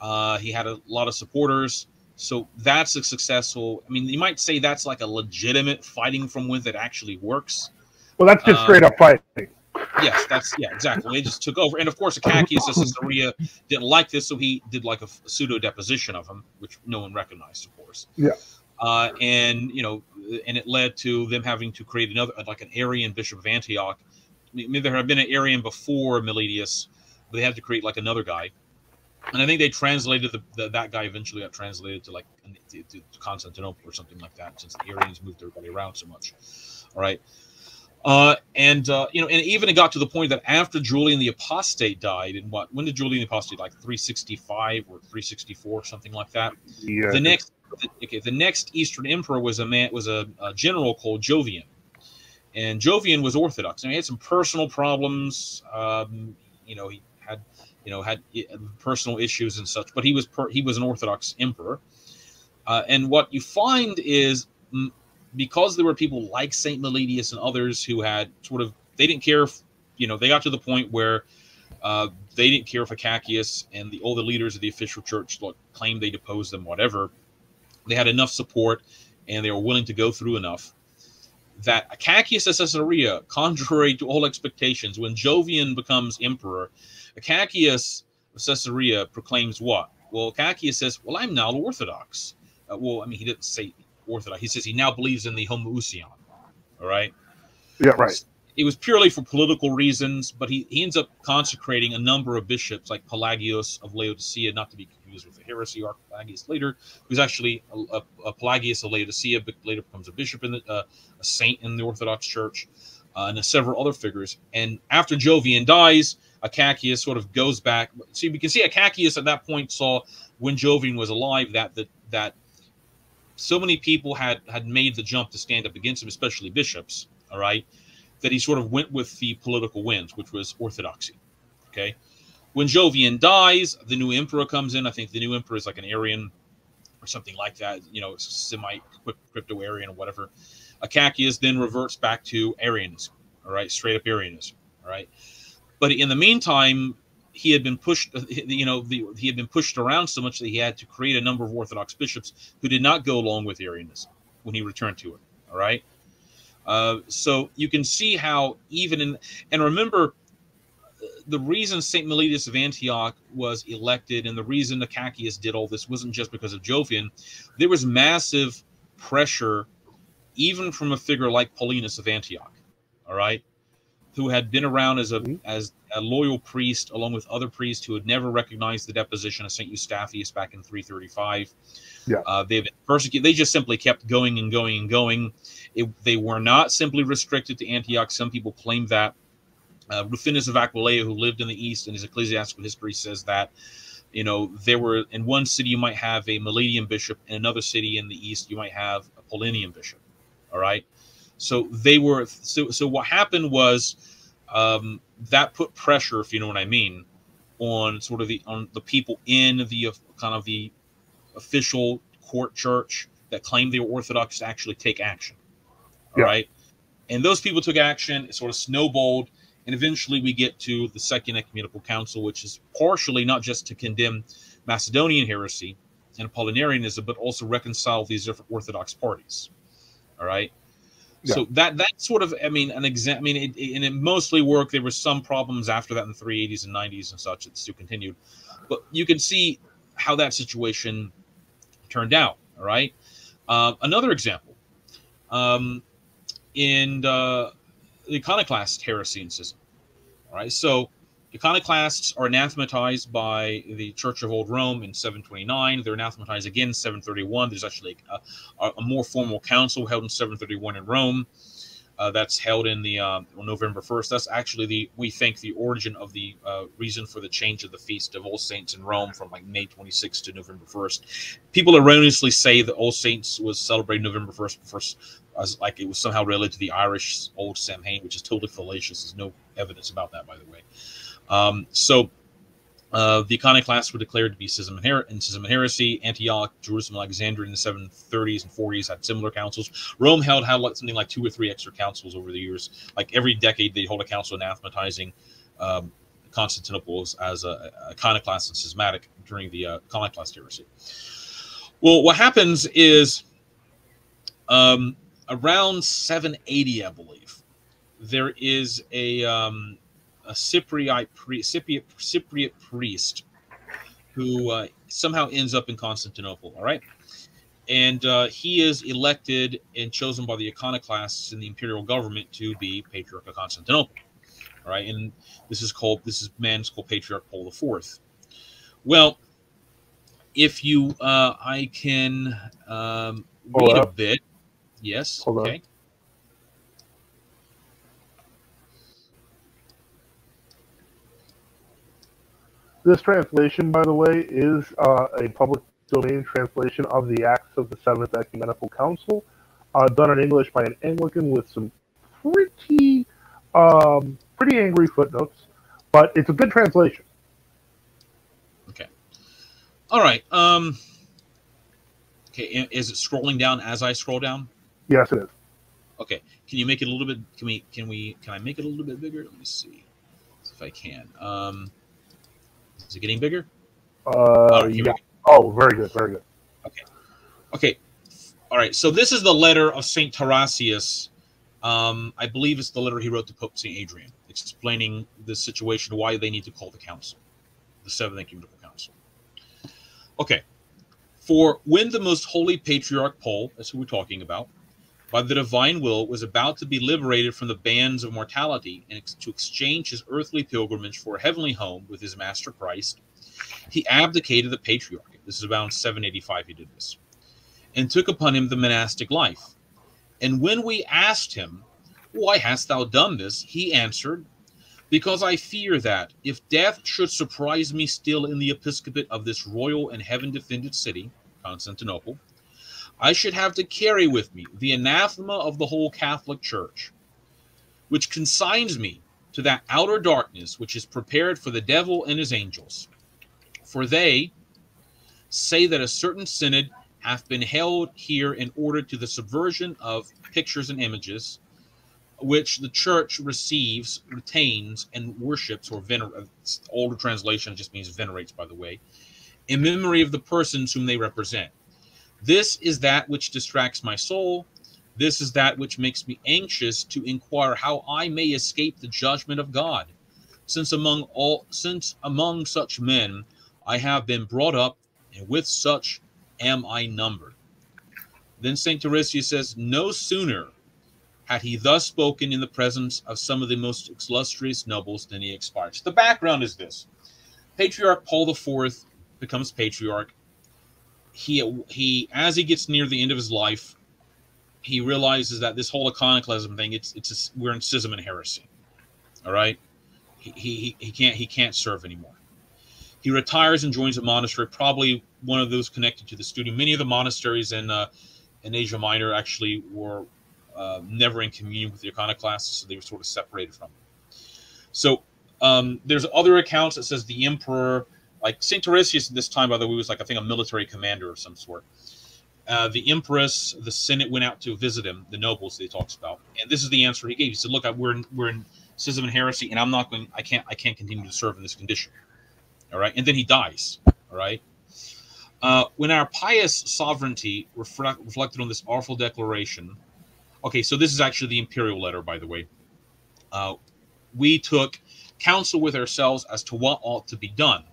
Uh, he had a lot of supporters. So that's a successful. I mean, you might say that's like a legitimate fighting from whence that actually works. Well, that's just um, straight up fighting. Yes, that's yeah, exactly. They just took over, and of course, Acacius of Caesarea didn't like this, so he did like a, a pseudo deposition of him, which no one recognized, of course. Yeah. Uh, and you know, and it led to them having to create another, like an Arian bishop of Antioch. I mean, there had been an Arian before Meletius, but they had to create like another guy and I think they translated the, the, that guy eventually got translated to like to, to, Constantinople or something like that, since the Arians moved everybody around so much. All right, uh, and uh, you know, and even it got to the point that after Julian the Apostate died, in what when did Julian the Apostate like 365 or 364 something like that? Yeah. The next, okay, the next Eastern emperor was a man was a, a general called Jovian, and Jovian was Orthodox. and he had some personal problems. Um, you know, he had you know, had personal issues and such. But he was per, he was an Orthodox emperor, uh, and what you find is because there were people like Saint Meletius and others who had sort of they didn't care if you know they got to the point where uh, they didn't care if Acacius and the all the leaders of the official church claimed they deposed them, whatever. They had enough support and they were willing to go through enough that Acacius of Caesarea, contrary to all expectations, when Jovian becomes emperor, Acacius of Caesarea proclaims what? Well, Acacius says, Well, I'm now Orthodox. Uh, well, I mean, he didn't say Orthodox. He says he now believes in the homoousion. All right. Yeah, right. It was purely for political reasons, but he, he ends up consecrating a number of bishops like Pelagius of Laodicea, not to be confused with the heresy or Pelagius later, who's actually a, a, a, Pelagius of Laodicea, but later becomes a bishop the, uh, a saint in the Orthodox Church, uh, and several other figures. And after Jovian dies, Acacius sort of goes back. See, we can see Acacius at that point saw when Jovian was alive that that that so many people had had made the jump to stand up against him, especially bishops. All right, that he sort of went with the political winds, which was orthodoxy. Okay, when Jovian dies, the new emperor comes in. I think the new emperor is like an Arian or something like that. You know, semi crypto Arian or whatever. Acacius then reverts back to Arianism. All right, straight up Arianism. All right. But in the meantime, he had been pushed, you know, the, he had been pushed around so much that he had to create a number of Orthodox bishops who did not go along with Arianism when he returned to it. All right. Uh, so you can see how even in, and remember, the reason St. Meletius of Antioch was elected and the reason Acacius did all this wasn't just because of Jovian. There was massive pressure, even from a figure like Paulinus of Antioch. All right who had been around as a mm-hmm. as a loyal priest, along with other priests who had never recognized the deposition of Saint Eustathius back in 335. Yeah, uh, they've been persecuted. They just simply kept going and going and going. It, they were not simply restricted to Antioch. Some people claim that. Uh, Rufinus of Aquileia, who lived in the east, and his ecclesiastical history says that you know there were in one city you might have a Meletian bishop, in another city in the east you might have a Paulinian bishop. All right, so they were so so what happened was um, that put pressure, if you know what I mean, on sort of the on the people in the kind of the official court church that claimed they were Orthodox to actually take action. All yeah. right, and those people took action. It sort of snowballed, and eventually we get to the Second Ecumenical Council, which is partially not just to condemn Macedonian heresy and Apollinarianism, but also reconcile these different Orthodox parties. All right. Yeah. So that that sort of, I mean, an exam. I mean, it, it, and it mostly worked. There were some problems after that in the 380s and 90s and such. It still continued, but you can see how that situation turned out. All right. Uh, another example, um, in uh, the iconoclast heresy and schism. All right. So Iconoclasts are anathematized by the Church of Old Rome in 729. They're anathematized again in 731. There's actually a, a more formal council held in 731 in Rome. Uh, that's held in the uh, November 1st. That's actually the we think the origin of the uh, reason for the change of the feast of All Saints in Rome from like May 26th to November 1st. People erroneously say that All Saints was celebrated November 1st, first as like it was somehow related to the Irish Old Samhain, which is totally fallacious. There's no evidence about that, by the way. Um, so uh, the iconoclasts were declared to be schism and, her- and schism and heresy. Antioch, Jerusalem, Alexandria in the 730s and 40s had similar councils. Rome held had like, something like two or three extra councils over the years. Like every decade, they hold a council anathematizing um, Constantinople as a, a iconoclast and schismatic during the uh, iconoclast heresy. Well, what happens is um, around 780, I believe, there is a um, a Cypriot priest, Cypriot, Cypriot priest who uh, somehow ends up in Constantinople. All right, and uh, he is elected and chosen by the iconoclasts in the imperial government to be Patriarch of Constantinople. All right, and this is called this is man's called Patriarch Paul IV. Well, if you, uh, I can um, read a bit. Yes. Hold okay. This translation, by the way, is uh, a public domain translation of the Acts of the Seventh Ecumenical Council, uh, done in English by an Anglican with some pretty, um, pretty angry footnotes, but it's a good translation. Okay. All right. Um. Okay. Is it scrolling down as I scroll down? Yes, it is. Okay. Can you make it a little bit? Can we? Can we? Can I make it a little bit bigger? Let me see. if I can. Um. Is it getting bigger? Uh, Oh, yeah. Oh, very good, very good. Okay. All right. So this is the letter of Saint Tarasius. Um, I believe it's the letter he wrote to Pope Saint Adrian, explaining the situation, why they need to call the council, the Seventh Ecumenical Council. Okay. For when the most holy patriarch Paul, that's who we're talking about, by the divine will, was about to be liberated from the bands of mortality and ex- to exchange his earthly pilgrimage for a heavenly home with his master Christ, he abdicated the patriarchate. This is around 785 he did this, and took upon him the monastic life. And when we asked him, Why hast thou done this? he answered, Because I fear that, if death should surprise me still in the episcopate of this royal and heaven defended city, Constantinople, I should have to carry with me the anathema of the whole Catholic Church, which consigns me to that outer darkness which is prepared for the devil and his angels. For they say that a certain synod hath been held here in order to the subversion of pictures and images, which the church receives, retains, and worships, or venerates. Older translation just means venerates, by the way, in memory of the persons whom they represent. This is that which distracts my soul. This is that which makes me anxious to inquire how I may escape the judgment of God, since among all since among such men I have been brought up, and with such am I numbered. Then St. Tarasius says, No sooner had he thus spoken in the presence of some of the most illustrious nobles than he expired. The background is this Patriarch Paul IV becomes patriarch. He, he, as he gets near the end of his life, he realizes that this whole iconoclasm thing, it's, it's, a, we're in schism and heresy. All right. He, he, he can't, he can't serve anymore. He retires and joins a monastery, probably one of those connected to the studio. Many of the monasteries in uh, in Asia Minor actually were uh, never in communion with the iconoclasts, so they were sort of separated from them. So um, there's other accounts that says the emperor, like Saint Tarasius at this time, by the way, was like I think a military commander of some sort. Uh, the empress, the senate went out to visit him, the nobles that he talks about, and this is the answer he gave. He said, "Look, I, we're in, we're in schism and heresy, and I'm not going. I can't I can't continue to serve in this condition." All right, and then he dies. All right. Uh, when our pious sovereignty reflect, reflected on this awful declaration, okay, so this is actually the imperial letter, by the way. Uh, we took counsel with ourselves as to what ought to be done.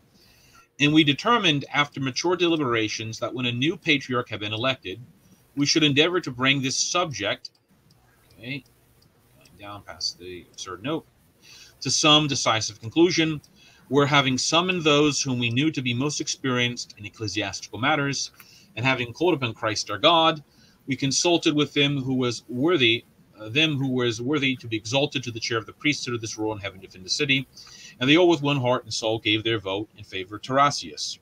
And we determined after mature deliberations that when a new patriarch had been elected, we should endeavor to bring this subject, okay, down past the absurd note, to some decisive conclusion. Where having summoned those whom we knew to be most experienced in ecclesiastical matters, and having called upon Christ our God, we consulted with them who was worthy, uh, them who was worthy to be exalted to the chair of the priesthood of this royal and heaven defend the city, and they all with one heart and soul gave their vote in favor of Tarasius.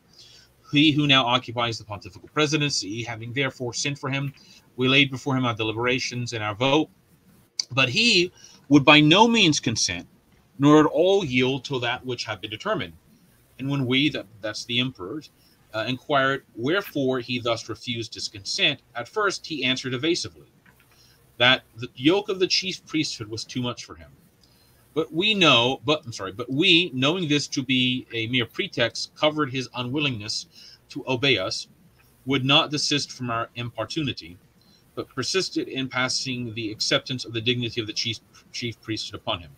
He who now occupies the pontifical presidency, having therefore sent for him, we laid before him our deliberations and our vote, but he would by no means consent nor at all yield to that which had been determined. And when we, that, that's the emperors, uh, inquired wherefore he thus refused his consent, at first he answered evasively that the yoke of the chief priesthood was too much for him. But we know, but I'm sorry, but we, knowing this to be a mere pretext, covered his unwillingness to obey us, would not desist from our importunity, but persisted in passing the acceptance of the dignity of the chief, chief priesthood upon him.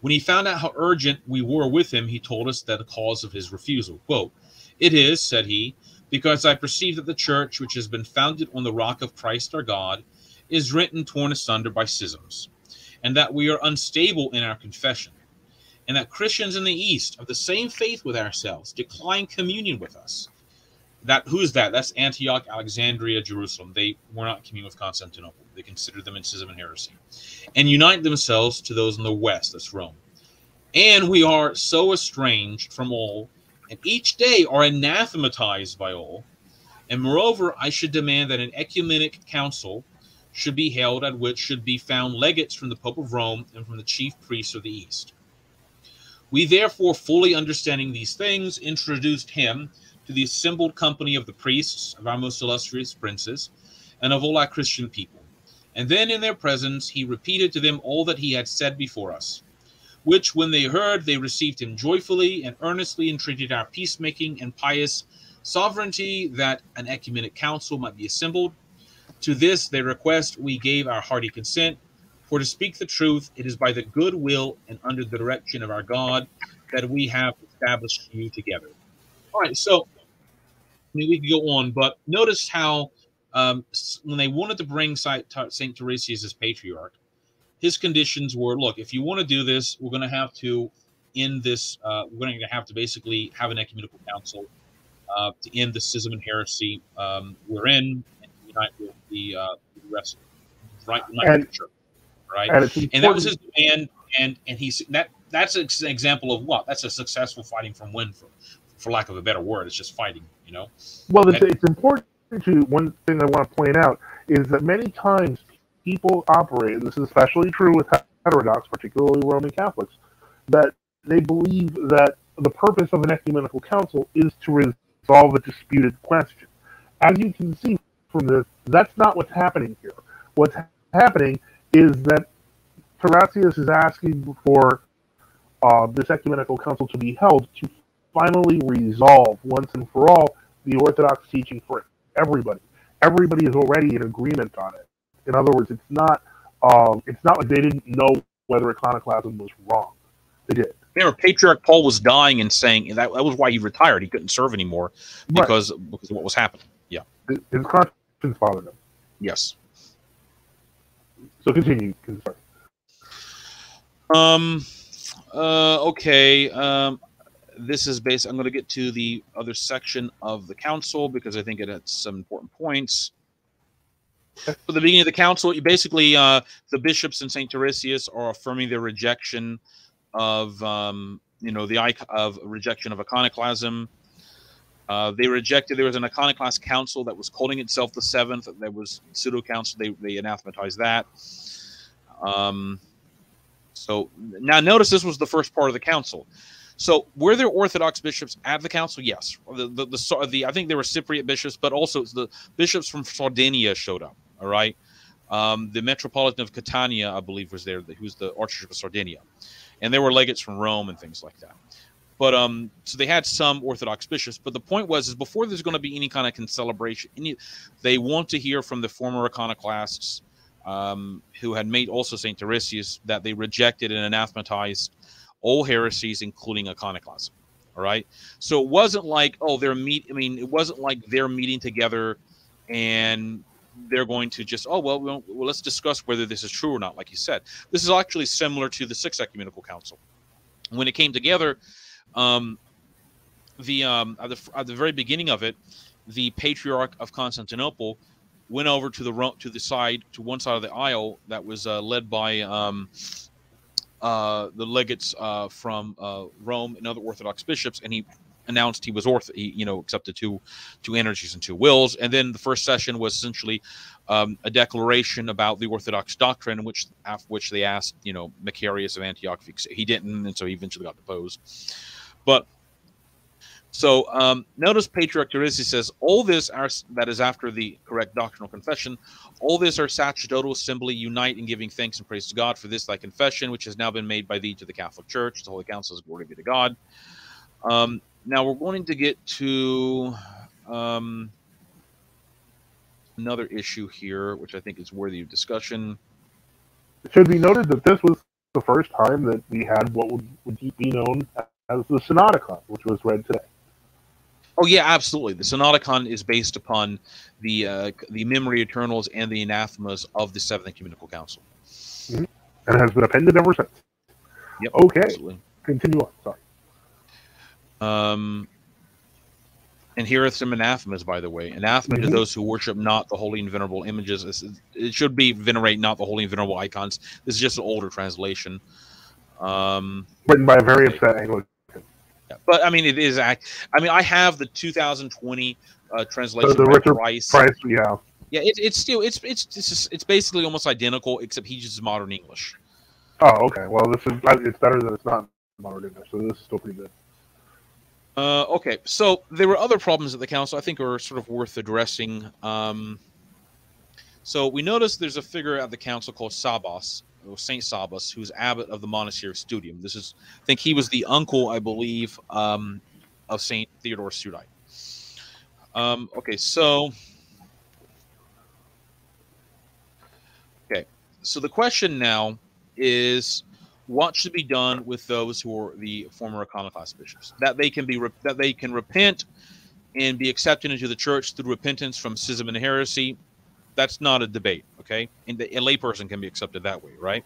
When he found out how urgent we were with him, he told us that the cause of his refusal. Quote, It is, said he, because I perceive that the church, which has been founded on the rock of Christ our God, is rent and torn asunder by schisms, and that we are unstable in our confession, and that Christians in the East of the same faith with ourselves decline communion with us. That who is that? That's Antioch, Alexandria, Jerusalem. They were not communing with Constantinople. They considered them in schism and heresy, and unite themselves to those in the West. That's Rome. And we are so estranged from all, and each day are anathematized by all. And moreover, I should demand that an ecumenic council should be held at which should be found legates from the Pope of Rome and from the chief priests of the East. We therefore, fully understanding these things, introduced him to the assembled company of the priests, of our most illustrious princes, and of all our Christian people. And then in their presence he repeated to them all that he had said before us, which when they heard, they received him joyfully and earnestly entreated our peacemaking and pious sovereignty that an ecumenic council might be assembled. To this they request we gave our hearty consent, for to speak the truth, it is by the good will and under the direction of our God that we have established you together. All right, so I mean, we could go on, but notice how um, when they wanted to bring Saint Tarasius as patriarch, his conditions were: look, if you want to do this, we're going to have to end this. Uh, we're going to have to basically have an ecumenical council uh, to end the schism and heresy um, we're in, and with the, uh, rest, right? And, church right? And, and that was his demand, and and he's that that's an example of what that's a successful fighting from win for, for lack of a better word. It's just fighting, you know. Well, it's, and, it's important to one thing I want to point out is that many times people operate, and this is especially true with heterodox, particularly Roman Catholics, that they believe that the purpose of an ecumenical council is to resolve a disputed question. As you can see from this, that's not what's happening here. What's happening is that Tarasius is asking for uh, this ecumenical council to be held to finally resolve once and for all the Orthodox teaching for everybody. Everybody is already in agreement on it. In other words, it's not um, it's not like they didn't know whether iconoclasm was wrong. They did. Remember, Patriarch Paul was dying and saying that, that was why he retired. He couldn't serve anymore because right. because of what was happening. Yeah, his bothered him. Yes. So continue. Um. Uh, okay. Um, this is based. I'm going to get to the other section of the council because I think it has some important points. For the beginning of the council, basically, uh, the bishops in Saint Tarasius are affirming their rejection of, um, you know, the of rejection of iconoclasm. Uh, they rejected. There was an iconoclast council that was calling itself the Seventh. There was pseudo council. They they anathematized that. Um, so now notice this was the first part of the council. So were there Orthodox bishops at the council? Yes. The the, the, the I think there were Cypriot bishops, but also the bishops from Sardinia showed up. All right. Um, the Metropolitan of Catania, I believe, was there. Who's the Archbishop of Sardinia, and there were legates from Rome and things like that. But um, so they had some Orthodox bishops. But the point was, is before there's going to be any kind of celebration, any, they want to hear from the former iconoclasts um, who had made also Saint Tarasius that they rejected and anathematized all heresies, including iconoclasm. All right. So it wasn't like, oh, they're meet. I mean, it wasn't like they're meeting together and they're going to just, oh, well, well, let's discuss whether this is true or not. Like you said, this is actually similar to the Sixth Ecumenical Council. When it came together, um, the um, at the at the very beginning of it, the Patriarch of Constantinople went over to the to the side to one side of the aisle that was uh, led by um, uh, the legates uh, from uh, Rome and other Orthodox bishops, and he announced he was orth he, you know accepted two two energies and two wills. And then the first session was essentially um, a declaration about the orthodox doctrine which after which they asked you know macarius of antioch he didn't and so he eventually got deposed but so um, notice Patriarch Tarasius says, all this are, that is after the correct doctrinal confession, all this our sacerdotal assembly unite in giving thanks and praise to God for this thy confession, which has now been made by thee to the Catholic Church. The Holy Council is glory be to God. Um, now we're going to get to um, another issue here, which I think is worthy of discussion. It should be noted that this was the first time that we had what would, would be known as the Synodicon, which was read today. Oh yeah, absolutely. The Synodicon is based upon the uh, the memory eternals and the anathemas of the Seventh Ecumenical Council, mm-hmm. and has been appended ever since. Yep. Okay. Absolutely. Continue on. Sorry. Um, and here are some anathemas, by the way. Anathema mm-hmm. to those who worship not the holy and venerable images. It should be venerate not the holy and venerable icons. This is just an older translation. Um, Written by a very upset Anglican yeah, but I mean, it is act. I mean, I have the 2020 uh, translation. So the Richard Price. Price, yeah. Yeah, it, it's still it's it's it's, just, it's basically almost identical, except he uses modern English. Oh, okay. Well, this is it's better than it's not modern English, so this is still pretty good. Uh, okay, so there were other problems at the council I think are sort of worth addressing. Um, so we noticed there's a figure at the council called Sabas, Saint Sabas, who's abbot of the monastery of Studium. This is, I think, he was the uncle, I believe, um, of Saint Theodore Studite. Um, okay, so okay, so the question now is, what should be done with those who are the former iconoclast bishops? That they can be that they can repent and be accepted into the church through repentance from schism and heresy that's not a debate, okay? And a layperson can be accepted that way, right?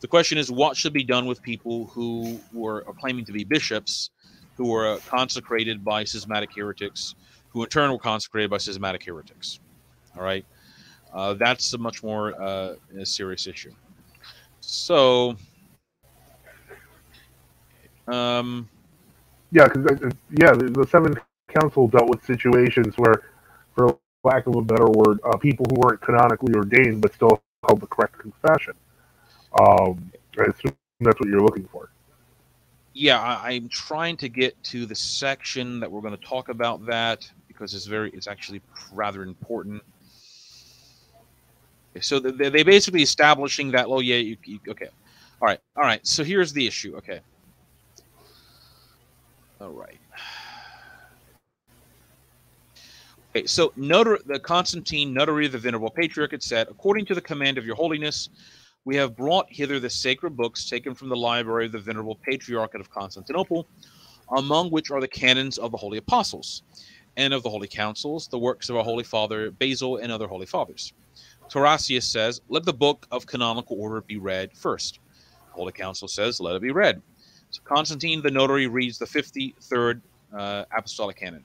The question is, what should be done with people who were claiming to be bishops, who were consecrated by schismatic heretics, who in turn were consecrated by schismatic heretics? All right, uh, that's a much more uh, serious issue. So, um, yeah, because uh, yeah, the, the Seventh Council dealt with situations where, for lack of a better word, uh, people who weren't canonically ordained but still held the correct confession. Um, I assume that's what you're looking for. Yeah, I, am trying to get to the section that we're going to talk about that because it's very, it's actually rather important. So they, they basically establishing that. Oh yeah, you, you, okay, all right, all right. So here's the issue. Okay, all right. Okay, so the Constantine, notary of the venerable patriarch, had said, according to the command of your holiness, we have brought hither the sacred books taken from the library of the venerable patriarchate of Constantinople, among which are the canons of the holy apostles and of the holy councils, the works of our holy father Basil and other holy fathers. Tarasius says, let the book of canonical order be read first. The holy council says, let it be read. So Constantine the notary reads the 53rd uh, apostolic canon.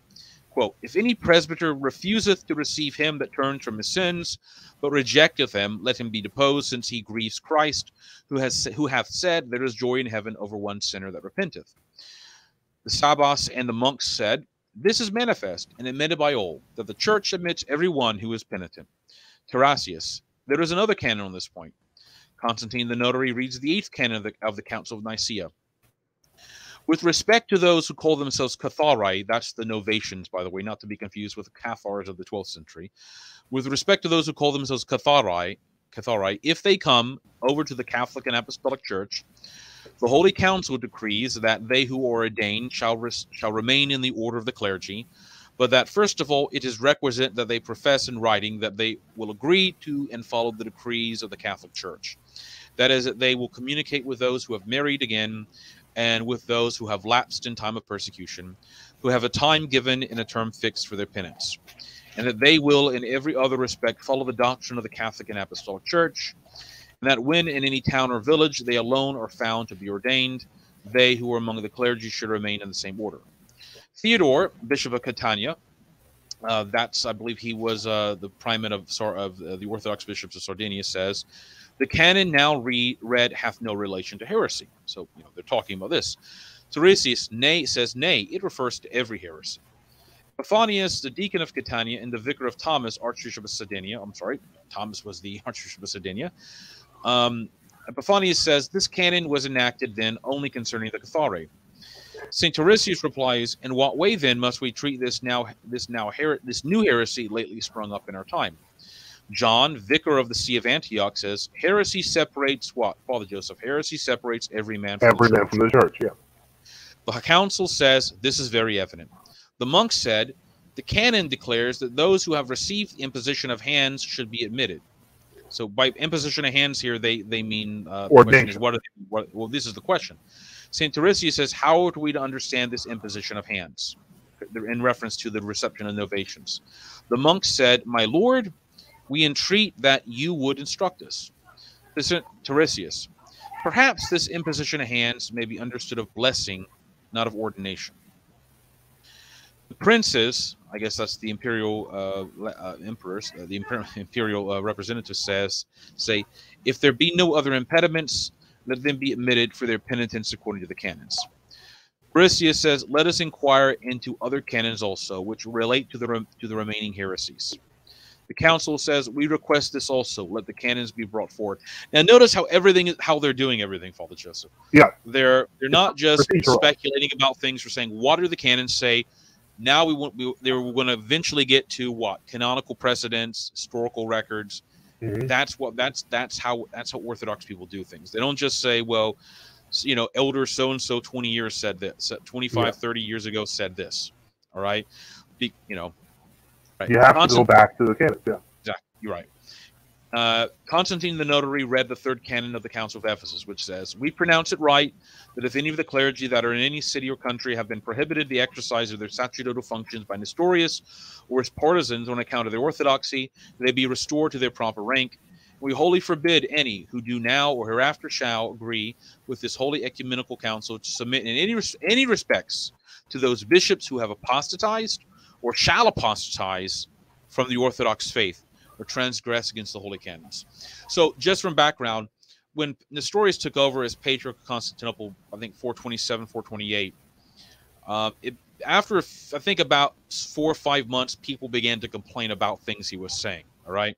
Quote, if any presbyter refuseth to receive him that turns from his sins, but rejecteth him, let him be deposed, since he grieves Christ, who has who hath said, There is joy in heaven over one sinner that repenteth. The Sabas and the monks said, This is manifest and admitted by all, that the church admits every one who is penitent. Tarasius, there is another canon on this point. Constantine the notary reads the eighth canon of the, of the Council of Nicaea. With respect to those who call themselves Cathari, that's the Novatians, by the way, not to be confused with the Cathars of the 12th century. With respect to those who call themselves Cathari, Cathari, if they come over to the Catholic and Apostolic Church, the Holy Council decrees that they who are ordained shall, res- shall remain in the order of the clergy, but that first of all, it is requisite that they profess in writing that they will agree to and follow the decrees of the Catholic Church. That is, that they will communicate with those who have married again and with those who have lapsed in time of persecution, who have a time given in a term fixed for their penance, and that they will, in every other respect, follow the doctrine of the Catholic and Apostolic Church, and that when in any town or village they alone are found to be ordained, they who are among the clergy should remain in the same order. Theodore, Bishop of Catania, uh, that's I believe he was uh, the primate of, of uh, the Orthodox bishops of Sardinia, says the canon now read, read hath no relation to heresy. So, you know, they're talking about this. Tarasius nay, says, nay, it refers to every heresy. Epiphanius, the deacon of Catania, and the vicar of Thomas, Archbishop of Sardinia, I'm sorry, Thomas was the Archbishop of Sardinia. Um, Epiphanius says, this canon was enacted then only concerning the Cathari. St. Tarasius replies, in what way then must we treat this now this now her- this new heresy lately sprung up in our time? John, vicar of the See of Antioch, says heresy separates what? Father Joseph, heresy separates every man from every the man from the church. Yeah. The council says this is very evident. The monk said, The canon declares that those who have received imposition of hands should be admitted. So by imposition of hands here, they they mean uh, the is what, are they, what? Well, this is the question. Saint Tarasius says, "How are we to understand this imposition of hands?" In reference to the reception of novatians, the monk said, "My lord, we entreat that you would instruct us." Saint Tarasius, perhaps this imposition of hands may be understood of blessing, not of ordination. The princes, I guess that's the imperial uh, uh, emperors, uh, the imperial, imperial uh, representative says, say, if there be no other impediments, let them be admitted for their penitence according to the canons. Tarasius says, let us inquire into other canons also, which relate to the to the remaining heresies. The council says, we request this also. Let the canons be brought forward. Now, notice how everything, is how they're doing everything, Father Joseph. Yeah, they're they're not just speculating about things. They're saying, what do the canons say? Now we want we, they were going to eventually get to what canonical precedents, historical records. Mm-hmm. That's what that's that's how that's how Orthodox people do things. They don't just say, well, you know, elder so and so 20 years said this, 25, yeah. 30 years ago said this. All right. Be, you know, right. You have Constant- to go back to the canon. Yeah. Exactly. You're right. Uh, Constantine the Notary read the third canon of the Council of Ephesus, which says, We pronounce it right that if any of the clergy that are in any city or country have been prohibited the exercise of their sacerdotal functions by Nestorius or his partisans on account of their orthodoxy, they be restored to their proper rank. We wholly forbid any who do now or hereafter shall agree with this holy ecumenical council to submit in any, any respects to those bishops who have apostatized or shall apostatize from the Orthodox faith or transgress against the holy canons. So, just from background, when Nestorius took over as Patriarch of Constantinople, I think 427, 428, uh, it, after I think about four or five months, people began to complain about things he was saying. All right.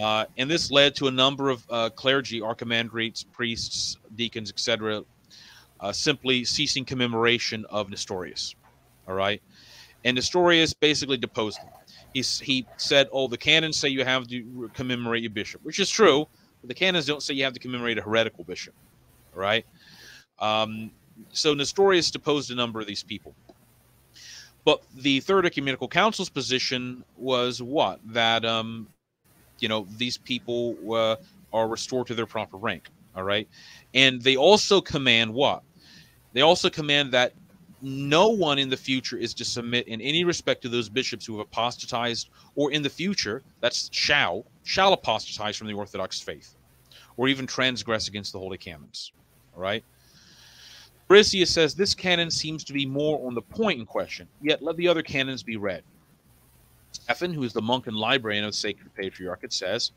Uh, and this led to a number of uh, clergy, archimandrites, priests, deacons, etc., uh, simply ceasing commemoration of Nestorius. All right. And Nestorius basically deposed him he, he said, oh, the canons say you have to commemorate your bishop, which is true. But the canons don't say you have to commemorate a heretical bishop, right? Um, so Nestorius deposed a number of these people. But the Third Ecumenical Council's position was what? That, um, you know, these people uh, are restored to their proper rank, all right? And they also command what? They also command that no one in the future is to submit in any respect to those bishops who have apostatized or in the future that's shall shall apostatize from the orthodox faith or even transgress against the holy canons all right? Tarasius says this canon seems to be more on the point in question yet let the other canons be read. Stephen who is the monk and librarian of the sacred patriarchate says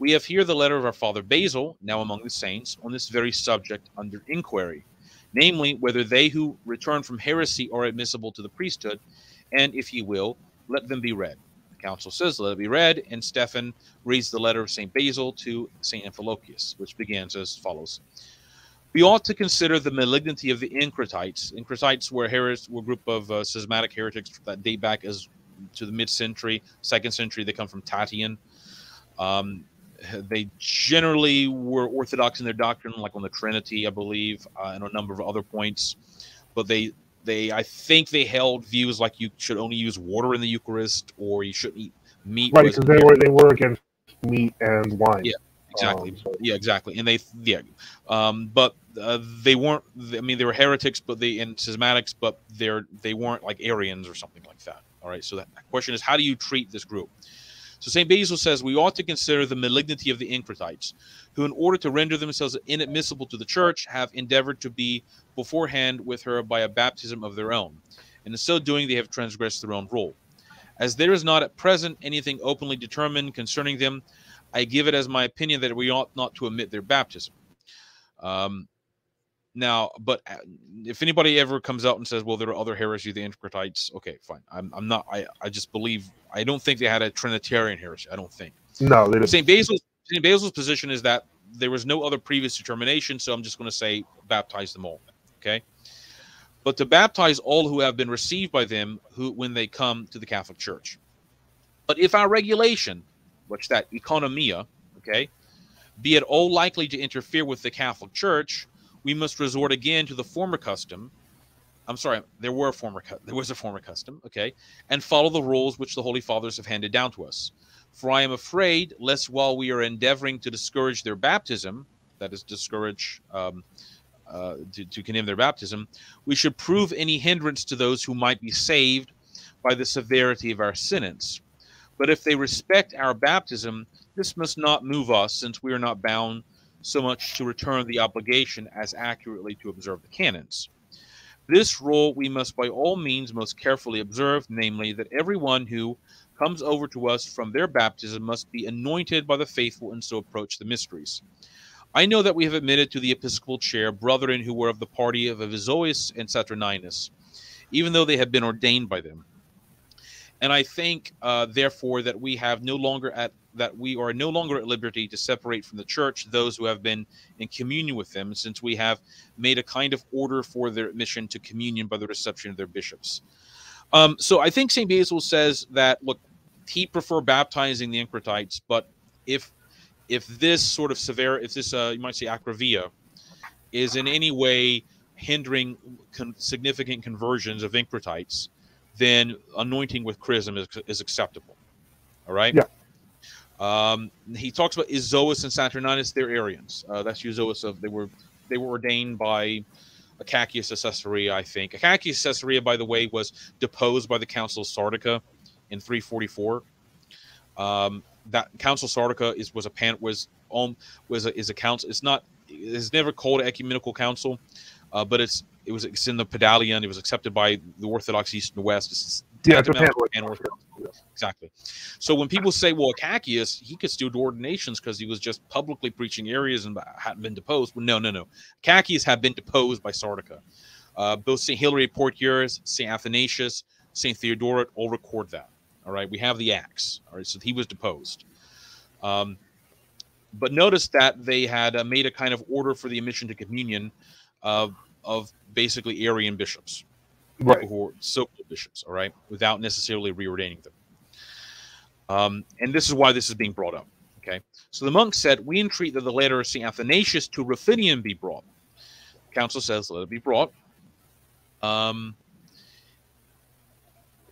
we have here the letter of our father basil now among the saints on this very subject under inquiry namely, whether they who return from heresy are admissible to the priesthood, and if ye will, let them be read. The council says, let it be read, and Stephen reads the letter of St. Basil to St. Amphilochius, which begins as follows. We ought to consider the malignity of the Encratites. Encratites were, heres- were a group of uh, schismatic heretics that date back as to the mid-century, second century. They come from Tatian. Um, they generally were orthodox in their doctrine, like on the Trinity, I believe, uh, and a number of other points. But they, they, I think they held views like you should only use water in the Eucharist, or you shouldn't eat meat. Right, because they were they were against meat and wine. Yeah, exactly. Um, so. Yeah, exactly. And they, yeah, um, but uh, they weren't. I mean, they were heretics, but they and schismatics, but they're they weren't like Arians or something like that. All right. So that question is, how do you treat this group? So St. Basil says we ought to consider the malignity of the Encratites, who, in order to render themselves inadmissible to the church, have endeavored to be beforehand with her by a baptism of their own. And in so doing, they have transgressed their own rule. As there is not at present anything openly determined concerning them, I give it as my opinion that we ought not to omit their baptism. Um, now, but uh, if anybody ever comes out and says, "Well, there are other heresies, the Encratites," okay, fine. I'm, I'm not. I, I just believe. I don't think they had a Trinitarian heresy. I don't think. No, Saint Basil's Saint Basil's position is that there was no other previous determination, so I'm just going to say baptize them all. Okay, but to baptize all who have been received by them, who when they come to the Catholic Church. But if our regulation, what's that economia, okay, be at all likely to interfere with the Catholic Church we must resort again to the former custom I'm sorry, there were former there was a former custom, okay, and follow the rules which the holy fathers have handed down to us. For I am afraid lest while we are endeavoring to discourage their baptism, that is discourage um, uh, to, to condemn their baptism, we should prove any hindrance to those who might be saved by the severity of our sentence. But if they respect our baptism, this must not move us, since we are not bound so much to return the obligation as accurately to observe the canons. This rule we must by all means most carefully observe, namely, that everyone who comes over to us from their baptism must be anointed by the faithful and so approach the mysteries. I know that we have admitted to the episcopal chair brethren who were of the party of Avizois and Saturninus, even though they had been ordained by them. And I think, uh, therefore, that we have no longer at that we are no longer at liberty to separate from the church those who have been in communion with them, since we have made a kind of order for their admission to communion by the reception of their bishops. Um, so I think St. Basil says that look, he prefer baptizing the Encratites, but if if this sort of severe, if this uh, you might say akriveia, is in any way hindering con- significant conversions of Encratites, then anointing with chrism is, is acceptable. All right. Yeah. Um, he talks about Izoas and Saturninus. They're Arians. Uh, that's Izoas of they were they were ordained by Acacius of Caesarea, I think. Acacius of Caesarea, by the way, was deposed by the Council of Sardica in 344. Um, that Council of Sardica is was a pan was on was a, is a council. It's not it's never called an ecumenical council, uh, but it's it was it's in the Pedalion. It was accepted by the Orthodox East and West. It's yeah, it's pan Exactly. So when people say, "Well, Acacius, he could still do ordinations because he was just publicly preaching Arius and hadn't been deposed," well, no, no, no. Acacius had been deposed by Sardica. Uh, both Saint Hilary of Poitiers, Saint Athanasius, Saint Theodoret all record that. All right, we have the acts. All right, so he was deposed. Um, but notice that they had uh, made a kind of order for the admission to communion of of basically Arian bishops, right. who were so-called bishops, all right, without necessarily reordaining them. Um, and this is why this is being brought up. Okay, so the monk said, "We entreat that the letter of Saint Athanasius to Ruffinian be brought." Council says, "Let it be brought." Um,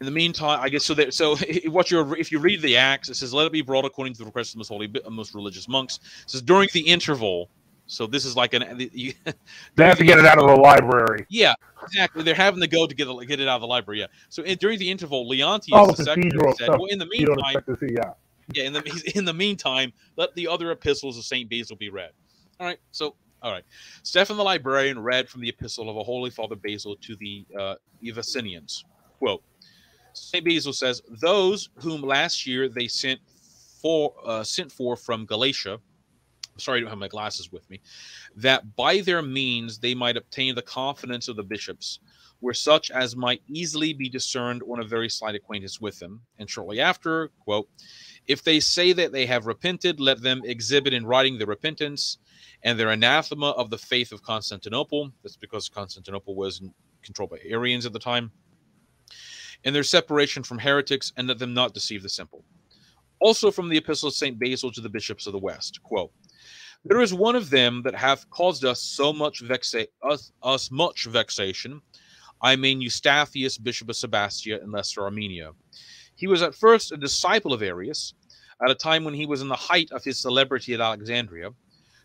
in the meantime, I guess so. That so what you're if you read the Acts, it says, "Let it be brought according to the request of the most holy, most religious monks." It says during the interval. So this is like an. You, they have to get it out of the library. Yeah, exactly. They're having to go to get it, get it out of the library. Yeah. So in, during the interval, Leontius oh, the second said, "Well, in the meantime, see, yeah, yeah. In the in the meantime, let the other epistles of Saint Basil be read." All right. So all right. Stephen the librarian read from the epistle of a holy Father Basil to the uh, Evaesenians. Quote St. Basil says, Those whom last year they sent for uh, sent for from Galatia, sorry, I don't have my glasses with me, that by their means they might obtain the confidence of the bishops, were such as might easily be discerned on a very slight acquaintance with them. And shortly after, quote, if they say that they have repented, let them exhibit in writing their repentance and their anathema of the faith of Constantinople. That's because Constantinople was controlled by Arians at the time and their separation from heretics, and let them not deceive the simple. Also from the epistle of St. Basil to the bishops of the West, quote, There is one of them that hath caused us so much vexa- us, us much vexation. I mean Eustathius, bishop of Sebastia in Lesser Armenia. He was at first a disciple of Arius, at a time when he was in the height of his celebrity at Alexandria,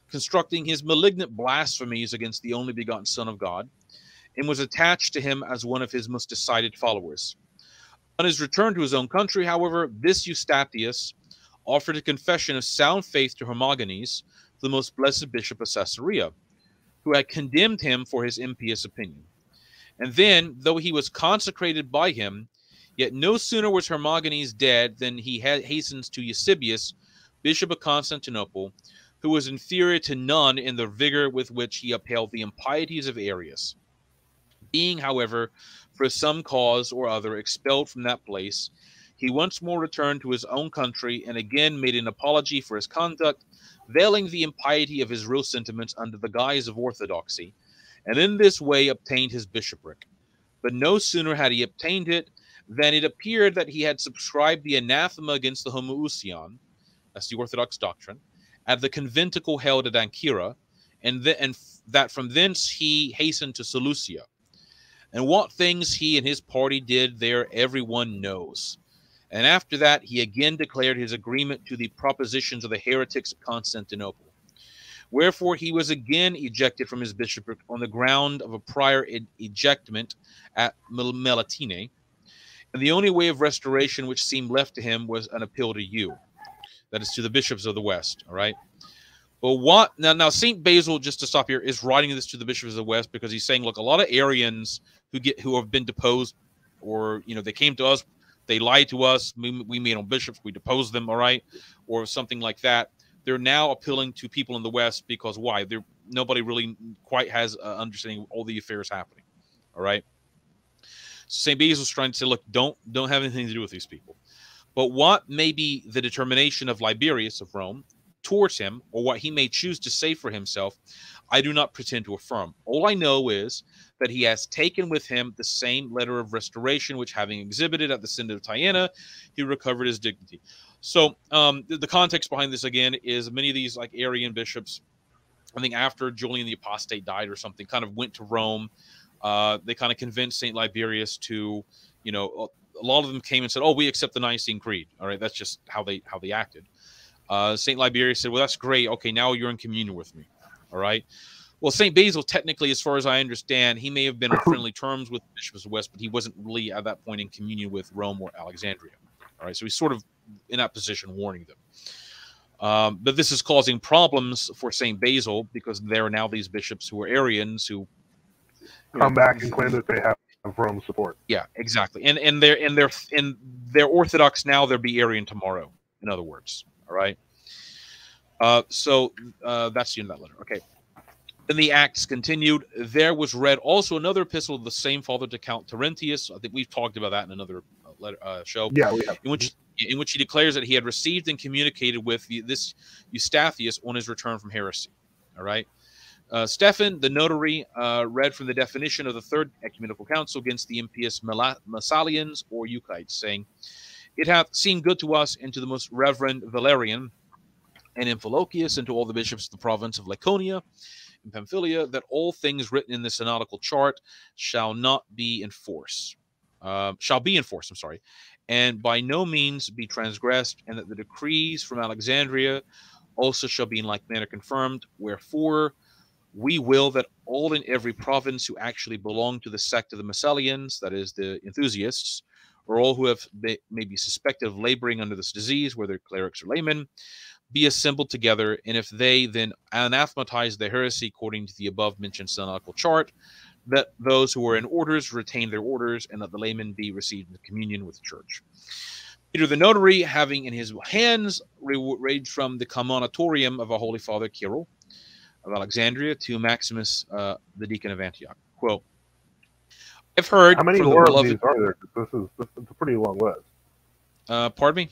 constructing his malignant blasphemies against the only begotten Son of God, and was attached to him as one of his most decided followers. On his return to his own country, however, this Eustathius offered a confession of sound faith to Hermogenes, the most blessed bishop of Caesarea, who had condemned him for his impious opinion. And then, though he was consecrated by him, yet no sooner was Hermogenes dead than he hastens to Eusebius, bishop of Constantinople, who was inferior to none in the vigor with which he upheld the impieties of Arius. Being, however, for some cause or other expelled from that place, he once more returned to his own country and again made an apology for his conduct, veiling the impiety of his real sentiments under the guise of orthodoxy, and in this way obtained his bishopric. But no sooner had he obtained it than it appeared that he had subscribed the anathema against the homoousion, that's the orthodox doctrine, at the conventicle held at Ancyra, and, and that from thence he hastened to Seleucia And what things he and his party did there, everyone knows. And after that, he again declared his agreement to the propositions of the heretics of Constantinople. Wherefore he was again ejected from his bishopric on the ground of a prior ejectment at Melitene. And the only way of restoration which seemed left to him was an appeal to you, that is to the bishops of the West. All right. But what now? Now Saint Basil, just to stop here, is writing this to the bishops of the West because he's saying, look, a lot of Arians who get who have been deposed, or you know, they came to us, they lied to us, we, we made them bishops, we deposed them, all right, or something like that they're now appealing to people in the West because why? They're nobody really quite has uh, understanding of all the affairs happening. All right. St. Basil was trying to say, look, don't don't have anything to do with these people. But what may be the determination of Liberius of Rome towards him, or what he may choose to say for himself, I do not pretend to affirm. All I know is that he has taken with him the same letter of restoration, which having exhibited at the Synod of Tyana, he recovered his dignity. So um, the, context behind this again is many of these like Arian bishops, I think after Julian the Apostate died or something, kind of went to Rome. Uh, they kind of convinced Saint Liberius to, you know, a lot of them came and said, "Oh, we accept the Nicene Creed." All right, that's just how they how they acted. Uh, Saint Liberius said, "Well, that's great. Okay, now you're in communion with me." All right. Well, Saint Basil, technically, as far as I understand, he may have been on friendly terms with the bishops of West, but he wasn't really at that point in communion with Rome or Alexandria. All right, so he's sort of in that position warning them. Um, but this is causing problems for St. Basil because there are now these bishops who are Arians who come know, back and claim that they have Rome support. Yeah, exactly. And and they're and they're and they're Orthodox now. They'll be Arian tomorrow. In other words, all right. Uh, so uh, that's the end of that letter. Okay. Then the Acts continued. There was read also another epistle of the same father to Count Terentius. I think we've talked about that in another uh, letter uh, show. Yeah, we have. In which in which he declares that he had received and communicated with this Eustathius on his return from heresy. All right. Uh, Stephen, the notary, uh, read from the definition of the Third Ecumenical Council against the impious Massalians or Euchites, saying, It hath seemed good to us and to the most reverend Valerian and Amphilochius and to all the bishops of the province of Lycaonia and Pamphylia that all things written in the synodical chart shall not be enforced. Uh, shall be enforced, I'm sorry, and by no means be transgressed, and that the decrees from Alexandria also shall be in like manner confirmed. Wherefore, we will that all in every province who actually belong to the sect of the Massalians, that is, the enthusiasts, or all who have may be suspected of laboring under this disease, whether clerics or laymen, be assembled together, and if they then anathematize the heresy according to the above mentioned synodical chart, that those who are in orders retain their orders, and that the laymen be received in communion with the church. Peter the notary, having in his hands read from the commonitorium of our Holy Father Cyril of Alexandria to Maximus, uh, the deacon of Antioch. Quote, I've heard. How many more of these are there? This is, this is a pretty long list. Uh, pardon me?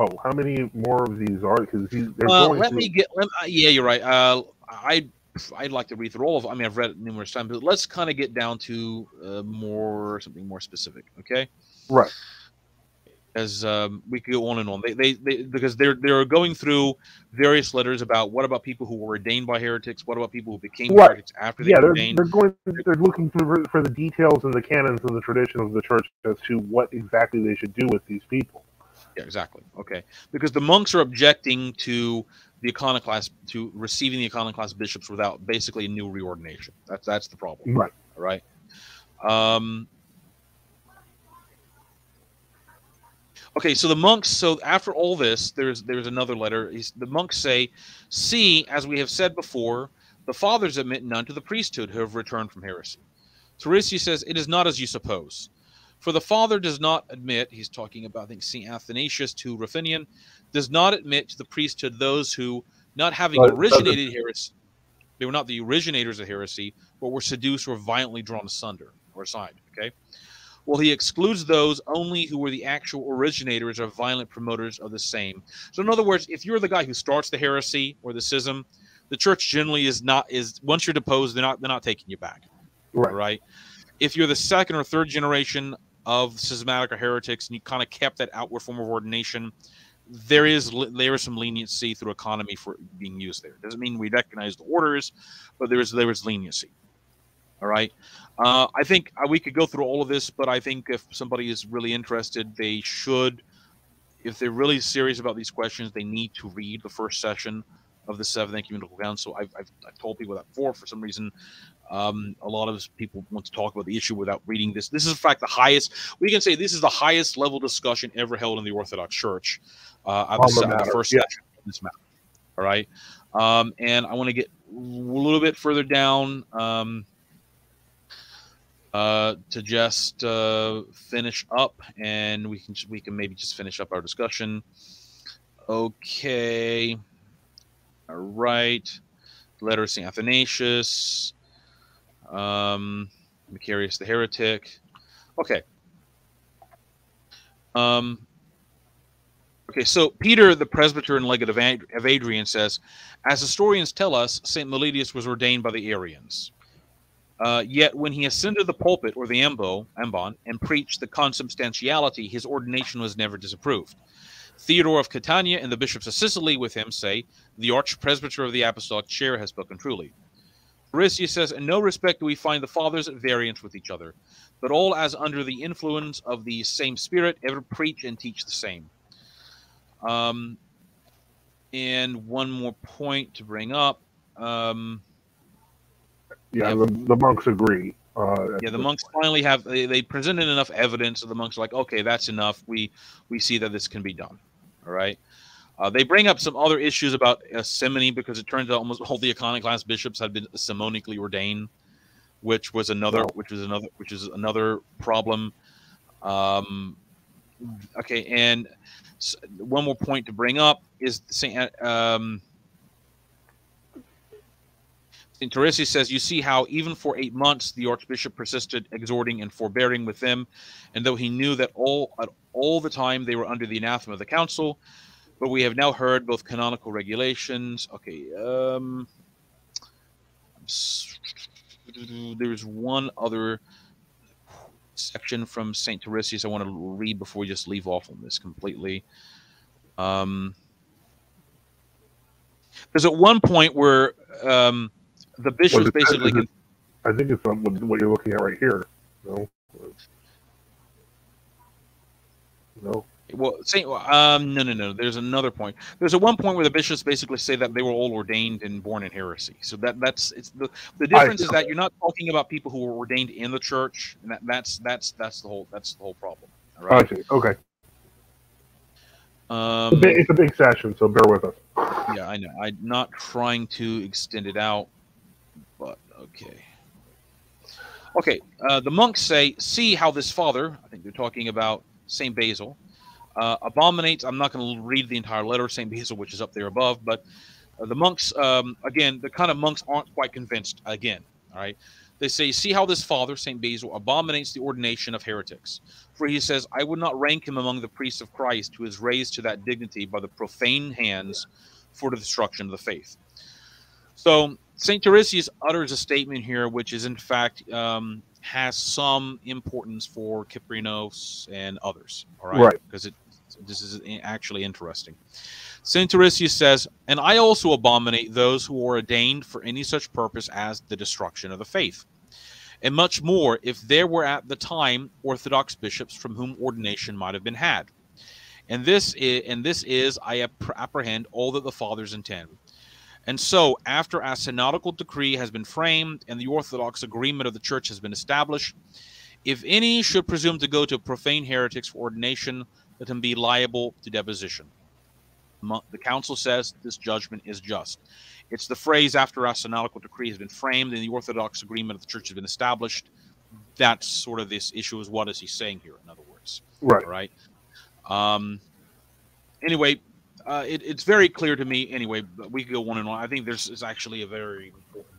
Oh, how many more of these are? Because they're uh, let me get. Let, uh, yeah, you're right. Uh, I I'd like to read through all of. Them. I mean, I've read it numerous times, but let's kind of get down to uh, more something more specific. Okay. Right. As um, we could go on and on, they, they, they because they're they're going through various letters about what about people who were ordained by heretics, what about people who became right. heretics after they yeah, they're, ordained. they're going they're looking for for the details and the canons and the traditions of the church as to what exactly they should do with these people. Yeah, exactly. Okay, because the monks are objecting to the iconoclast to receiving the iconoclast bishops without basically a new reordination. That's that's the problem. Right. Right. Um, okay, so the monks. So after all this, there's there's another letter. He's, the monks say, "See, as we have said before, the fathers admit none to the priesthood who have returned from heresy." Tarasius says, "It is not as you suppose." For the Father does not admit, he's talking about, I think, St. Athanasius to Ruffinian, does not admit to the priesthood those who, not having originated heresy, they were not the originators of heresy, but were seduced or violently drawn asunder or aside. Okay. Well, he excludes those only who were the actual originators or violent promoters of the same. So, in other words, if you're the guy who starts the heresy or the schism, the church generally is not is once you're deposed, they're not they're not taking you back. Right. Right. If you're the second or third generation of schismatic or heretics, and you kind of kept that outward form of ordination, there is there is some leniency through economy for being used there. Doesn't mean we recognize the orders, but there is there is leniency. All right. Uh, I think uh, we could go through all of this, but I think if somebody is really interested, they should, if they're really serious about these questions, they need to read the first session of the Seventh Ecumenical Council. I've, I've, I've told people that before. For some reason, um, a lot of people want to talk about the issue without reading this. This is, in fact, the highest. We can say this is the highest level discussion ever held in the Orthodox Church. Uh, the, the, the first yeah. session of this matter. All right, um, and I want to get a little bit further down. Um, uh, to just uh, finish up, and we can we can maybe just finish up our discussion. Okay. All right. Letter of Saint Athanasius. Um, Macarius the heretic. Okay. Um, okay, so Peter, the presbyter and legate of, of Adrian, says, as historians tell us, Saint Meletius was ordained by the Arians. Uh, yet when he ascended the pulpit or the embo, ambon and preached the consubstantiality, his ordination was never disapproved. Theodore of Catania and the bishops of Sicily with him say, the archpresbyter of the apostolic chair has spoken truly. Tarasius says, in no respect do we find the fathers at variance with each other, but all as under the influence of the same spirit ever preach and teach the same. Um, and one more point to bring up. Um, yeah, the, the monks agree. Uh, yeah, the monks finally have they, they presented enough evidence, so the monks are like, okay, that's enough. We we see that this can be done. All right. Uh, they bring up some other issues about uh, simony because it turns out almost all the iconoclast bishops had been simonically ordained, which was another, which was another, which is another problem. Um, okay, and one more point to bring up is Saint um, Saint Teresi says, "You see how even for eight months the archbishop persisted, exhorting and forbearing with them, and though he knew that all at all the time they were under the anathema of the council." But we have now heard both canonical regulations. Okay, um, there's one other section from Saint Tarasius I want to read before we just leave off on this completely. Um, there's at one point where um, the bishops basically. It, I think it's what you're looking at right here. No. No. Well, Saint, um, no, no, no. There's another point. There's a one point where the bishops basically say that they were all ordained and born in heresy. So that that's it's the the difference is that you're not talking about people who were ordained in the church, and that that's that's that's the whole that's the whole problem. All right. Okay. Okay. Um, it's, a big, it's a big session, so bear with us. Yeah, I know. I'm not trying to extend it out, but okay. Okay. Uh, the monks say, "See how this father." I think they're talking about Saint Basil uh, abominates. I'm not going to read the entire letter of St. Basil, which is up there above, but uh, the monks, um, again, the kind of monks aren't quite convinced again. All right. They say, See how this father, St. Basil, abominates the ordination of heretics. For he says, I would not rank him among the priests of Christ who is raised to that dignity by the profane hands for the destruction of the faith. So St. Tarasius utters a statement here, which is in fact um, has some importance for Kiprinos and others. All right, right. because it this is actually interesting. St. Tarasius says, And I also abominate those who are ordained for any such purpose as the destruction of the faith. And much more if there were at the time Orthodox bishops from whom ordination might have been had. And this is, and this is, I apprehend, all that the fathers intend. And so, after a synodical decree has been framed and the Orthodox agreement of the Church has been established, if any should presume to go to profane heretics for ordination, let him be liable to deposition. The council says this judgment is just. It's the phrase after a synodical decree has been framed and the Orthodox agreement of the church has been established. That's sort of this issue is what is he saying here, in other words. Right. Right. Um, anyway, uh, it, it's very clear to me. Anyway, but we could go one and one. I think this is actually a very important.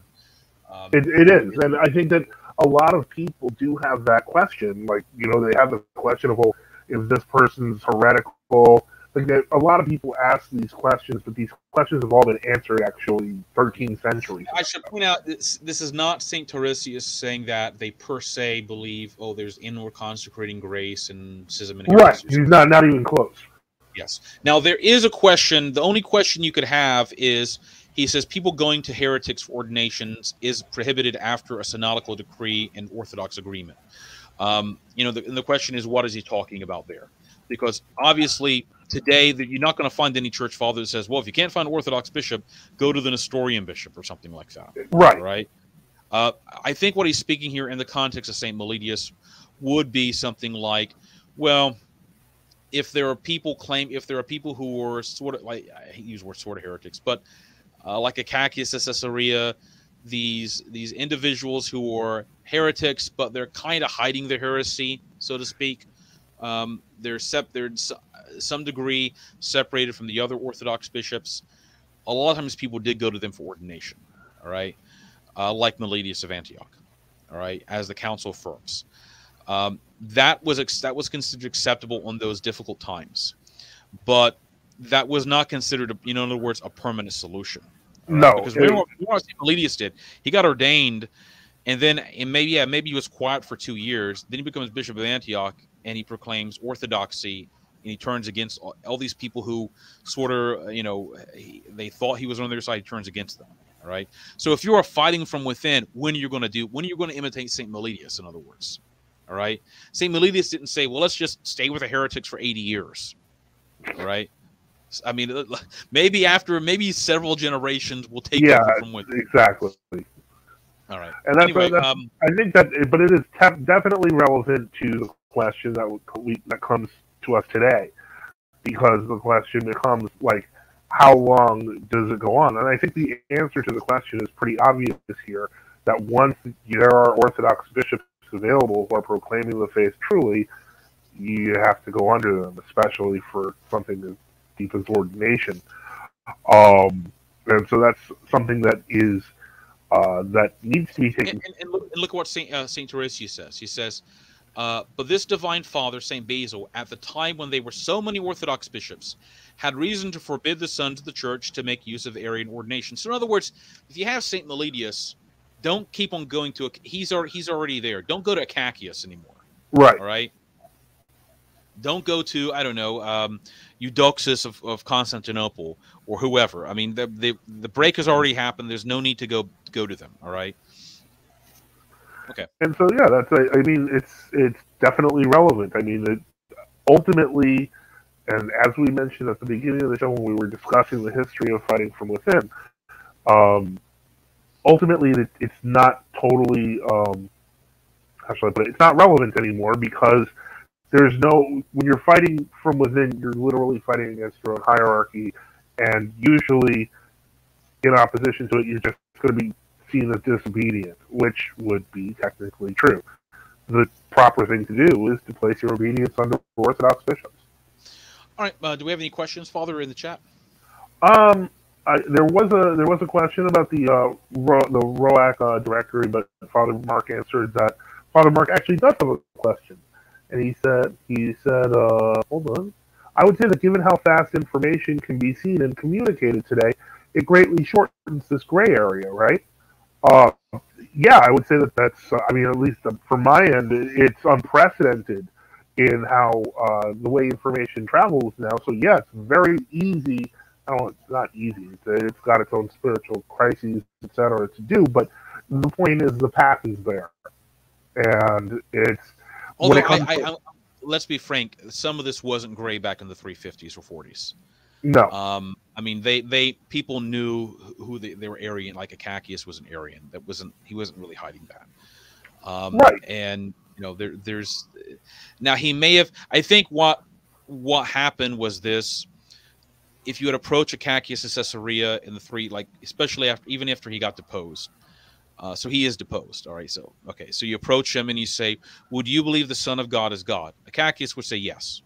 Um, it, it is, and I think that a lot of people do have that question. Like, you know, they have the question of, well, if this person's heretical. Like that, a lot of people ask these questions, but these questions have all been answered actually 13th century. I should point out this: this is not Saint Tarasius saying that they per se believe, oh, there's inward consecrating grace and schism. And right, he's not not even close. Yes. Now there is a question. The only question you could have is he says people going to heretics for ordinations is prohibited after a synodical decree and orthodox agreement. Um, you know, the, the question is, what is he talking about there? Because obviously, today that you're not going to find any church father that says, "Well, if you can't find an Orthodox bishop, go to the Nestorian bishop or something like that." Right. Right. Uh, I think what he's speaking here in the context of Saint Meletius would be something like, well, if there are people claim, if there are people who are sort of like I use word sort of heretics, but uh, like Acacius of Caesarea, these these individuals who are heretics, but they're kind of hiding their heresy, so to speak. Um, they're sep- they're some degree separated from the other Orthodox bishops. A lot of times, people did go to them for ordination. All right, uh, like Meletius of Antioch. All right, as the council affirms. Um, that was ex- that was considered acceptable on those difficult times, but that was not considered, a, you know, in other words, a permanent solution. No, because we want to what Meletius did. He got ordained, and then and maybe yeah, maybe he was quiet for two years. Then he becomes bishop of Antioch, and he proclaims orthodoxy, and he turns against all, all these people who sort of uh, you know he, they thought he was on their side. He turns against them. All right. So if you are fighting from within, when are you going to do? When are you going to imitate Saint Meletius? In other words, all right. Saint Meletius didn't say, "Well, let's just stay with the heretics for 80 years." All right. I mean, maybe after maybe several generations will take yeah, from within. exactly. All right. And that's, Anyway, that's um, I think that, but it is te- definitely relevant to the question that we, that comes to us today, because the question becomes like, how long does it go on? And I think the answer to the question is pretty obvious here. That once there are Orthodox bishops available who are proclaiming the faith truly, you have to go under them, especially for something as deep as ordination. Um, and so that's something that is uh, that needs to be taken. and, and, look, and look what Saint uh, Saint Tarasius says. He says, uh, "But this divine father, Saint Basil, at the time when there were so many Orthodox bishops, had reason to forbid the sons of the church to make use of Arian ordination." So, in other words, if you have Saint Meletius, don't keep on going to a, he's already he's already there. Don't go to Acacius anymore. Right. All right. Don't go to I don't know um, Eudoxus of, of Constantinople or whoever. I mean the, the the break has already happened. There's no need to go go to them. All right. Okay. And so yeah, that's I I mean it's it's definitely relevant. I mean it ultimately and as we mentioned at the beginning of the show when we were discussing the history of fighting from within, um, ultimately it, it's not totally um, how should I put it? It's not relevant anymore because there's no when you're fighting from within, you're literally fighting against your own hierarchy, and usually in opposition to it, you're just going to be seen as disobedient, which would be technically true. The proper thing to do is to place your obedience under Orthodox bishops. All right. Uh, do we have any questions, Father, in the chat? Um, I, there was a there was a question about the uh, Ro, the ROAC uh, directory, but Father Mark answered that Father Mark actually does have a question, and he said he said, uh, hold on, I would say that given how fast information can be seen and communicated today, it greatly shortens this gray area, right? Uh, yeah, I would say that that's. Uh, I mean, at least uh, from my end, it's unprecedented in how uh, the way information travels now. So yeah, it's very easy. Don't. It's not easy. It's, it's got its own spiritual crises, etc. to do. But the point is, the path is there, and it's. Although I, I, I, let's be frank, some of this wasn't gray back in the 350s or 40s. no, Um, I mean, they they people knew who they, they were Arian. Like Acacius was an Arian. That wasn't he wasn't really hiding that. Um, Right. And you know, there there's now he may have. I think what what happened was this. If you had approached Acacius of Caesarea in the three, like especially after even after he got deposed, uh, so he is deposed. All right. So okay. So you approach him and you say, "Would you believe the Son of God is God?" Acacius would say yes.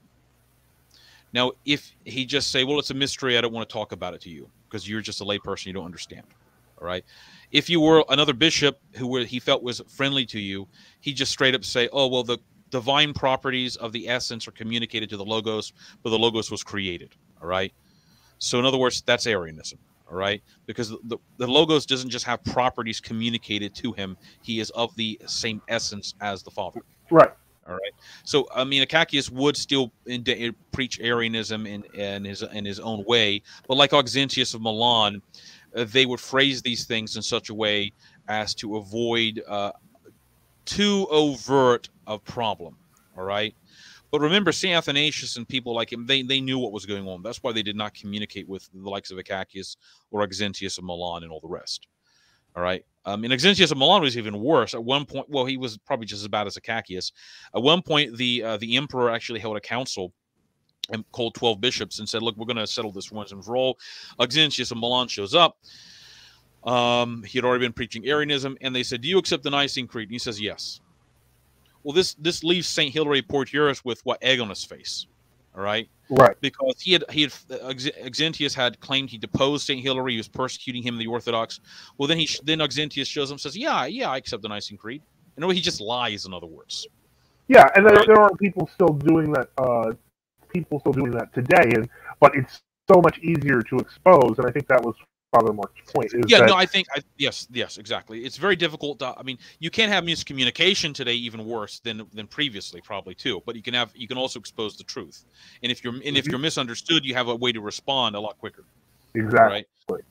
Now, if he just say, "Well, it's a mystery. I don't want to talk about it to you because you're just a layperson. You don't understand." All right. If you were another bishop who were, he felt was friendly to you, he just straight up say, "Oh, well, the divine properties of the essence are communicated to the logos, but the logos was created." All right. So, in other words, that's Arianism. All right, because the, the, logos doesn't just have properties communicated to him; he is of the same essence as the Father. right. All right. So I mean, Acacius would still in, preach Arianism in, in his in his own way, but like Auxentius of Milan, uh, they would phrase these things in such a way as to avoid uh, too overt a problem. All right. But remember, St. Athanasius and people like him, they, they knew what was going on. That's why they did not communicate with the likes of Acacius or Auxentius of Milan and all the rest. All right. Um, and Auxentius of Milan was even worse. At one point, well, he was probably just as bad as Acacius. At one point, the uh, the emperor actually held a council and called 12 bishops and said, look, we're going to settle this once and for all. Auxentius of Milan shows up. Um, he had already been preaching Arianism, and they said, do you accept the Nicene Creed? And he says, yes. Well, this this leaves St. Hilary Poitiers with what egg on his face, all right? Right. Because he had he had Auxentius had claimed he deposed St. Hilary, he was persecuting him, the Orthodox. Well, then he then Auxentius shows him, says, yeah, yeah, I accept the Nicene Creed. A way, he just lies. In other words. Yeah, and there, right. there are people still doing that. Uh, people still doing that today, and but it's so much easier to expose, and I think that was Father Mark's point. yeah, that, no, I think I, yes, yes, exactly. It's very difficult. To, I mean, you can't have miscommunication today, even worse than than previously, probably too. But you can have you can also expose the truth, and if you're and mm-hmm. if you're misunderstood, you have a way to respond a lot quicker. Exactly. Right?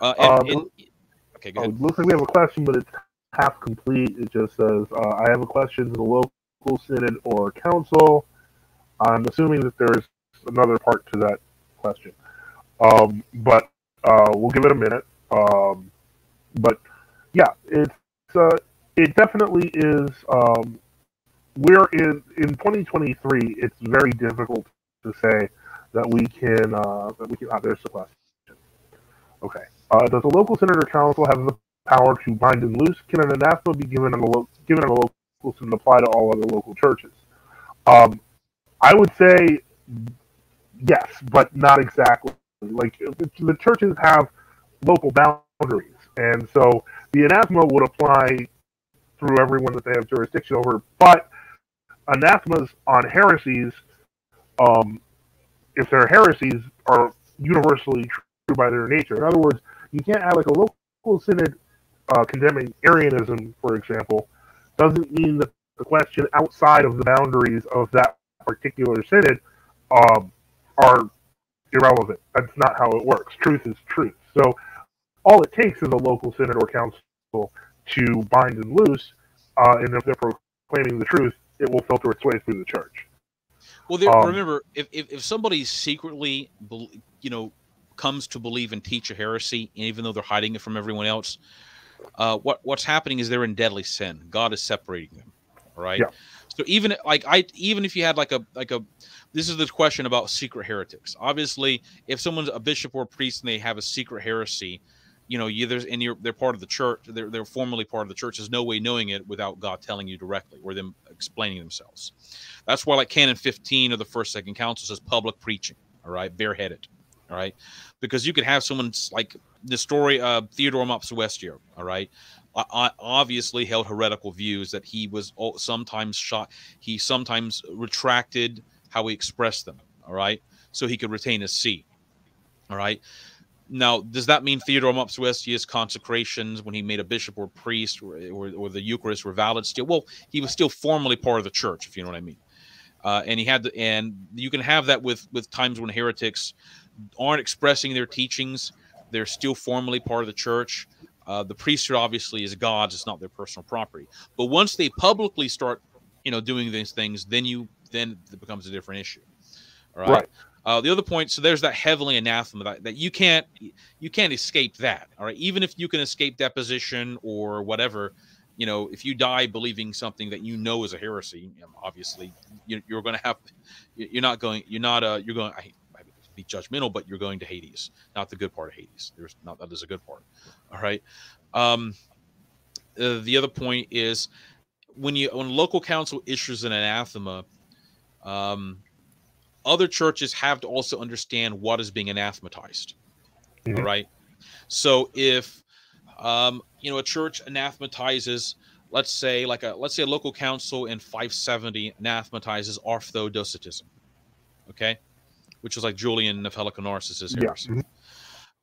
Uh, and, um, and, okay, go oh, ahead. looks like we have a question, but it's half complete. It just says, uh, "I have a question to the local synod or council." I'm assuming that there's another part to that question, um, but uh, we'll give it a minute. Um, but yeah, it's uh, it definitely is. Um, we're in in 2023. It's very difficult to say that we can uh, that we can. Ah, there's the question. Okay. Uh, does a local senator council have the power to bind and loose? Can an anathema be given a lo- given on a local synod apply to all other local churches? Um, I would say yes, but not exactly. Like the churches have local boundaries, and so the anathema would apply through everyone that they have jurisdiction over. But anathemas on heresies, um, if they're heresies, are universally true by their nature. In other words, you can't have like a local synod uh, condemning Arianism, for example, doesn't mean that the question outside of the boundaries of that particular synod um, are irrelevant. That's not how it works. Truth is truth. So all it takes is a local synod or council to bind and loose, uh, and if they're proclaiming the truth, it will filter its way through the church. Well, there, um, remember, if, if, if somebody secretly, you know, comes to believe and teach a heresy, even though they're hiding it from everyone else, uh, what what's happening is they're in deadly sin. God is separating them. Right. Yeah. So even like I even if you had like a like a this is the question about secret heretics. Obviously, if someone's a bishop or a priest and they have a secret heresy, you know, you there's and you're they're part of the church, they're they're formally part of the church. There's no way knowing it without God telling you directly or them explaining themselves. That's why like Canon 15 of the First Second Council says public preaching. All right, bareheaded. All right, because you could have someone like the story of uh, Theodore Mopsuestia. All right, I obviously held heretical views that he was sometimes shot he sometimes retracted how he expressed them all right? So he could retain his see all right? Now does that mean theodore mopsuestius consecrations when he made a bishop or priest or, or, or, the eucharist were valid still well he was still formally part of the church if you know what i mean. Uh, and he had and you can have that with with times when heretics aren't expressing their teachings they're still formally part of the church. Uh, the priesthood obviously is God's; it's not their personal property. But once they publicly start, you know, doing these things, then you then it becomes a different issue. All right. right. Uh, the other point, so there's that heavily anathema that, that you can't you can't escape that. All right. Even if you can escape deposition or whatever, you know, if you die believing something that you know is a heresy, obviously you, are going to have, you're not going, you're not, uh, you're going. I, be judgmental, but you're going to Hades, not the good part of Hades. There's not that is a good part. All right. Um, uh, the other point is when you when local council issues an anathema, um, other churches have to also understand what is being anathematized. Mm-hmm. Right. So if um, you know a church anathematizes, let's say like a let's say a local council in 570 anathematizes aphthartodocetism. Okay which was like Julian of Halicarnassus' heresy. Yeah.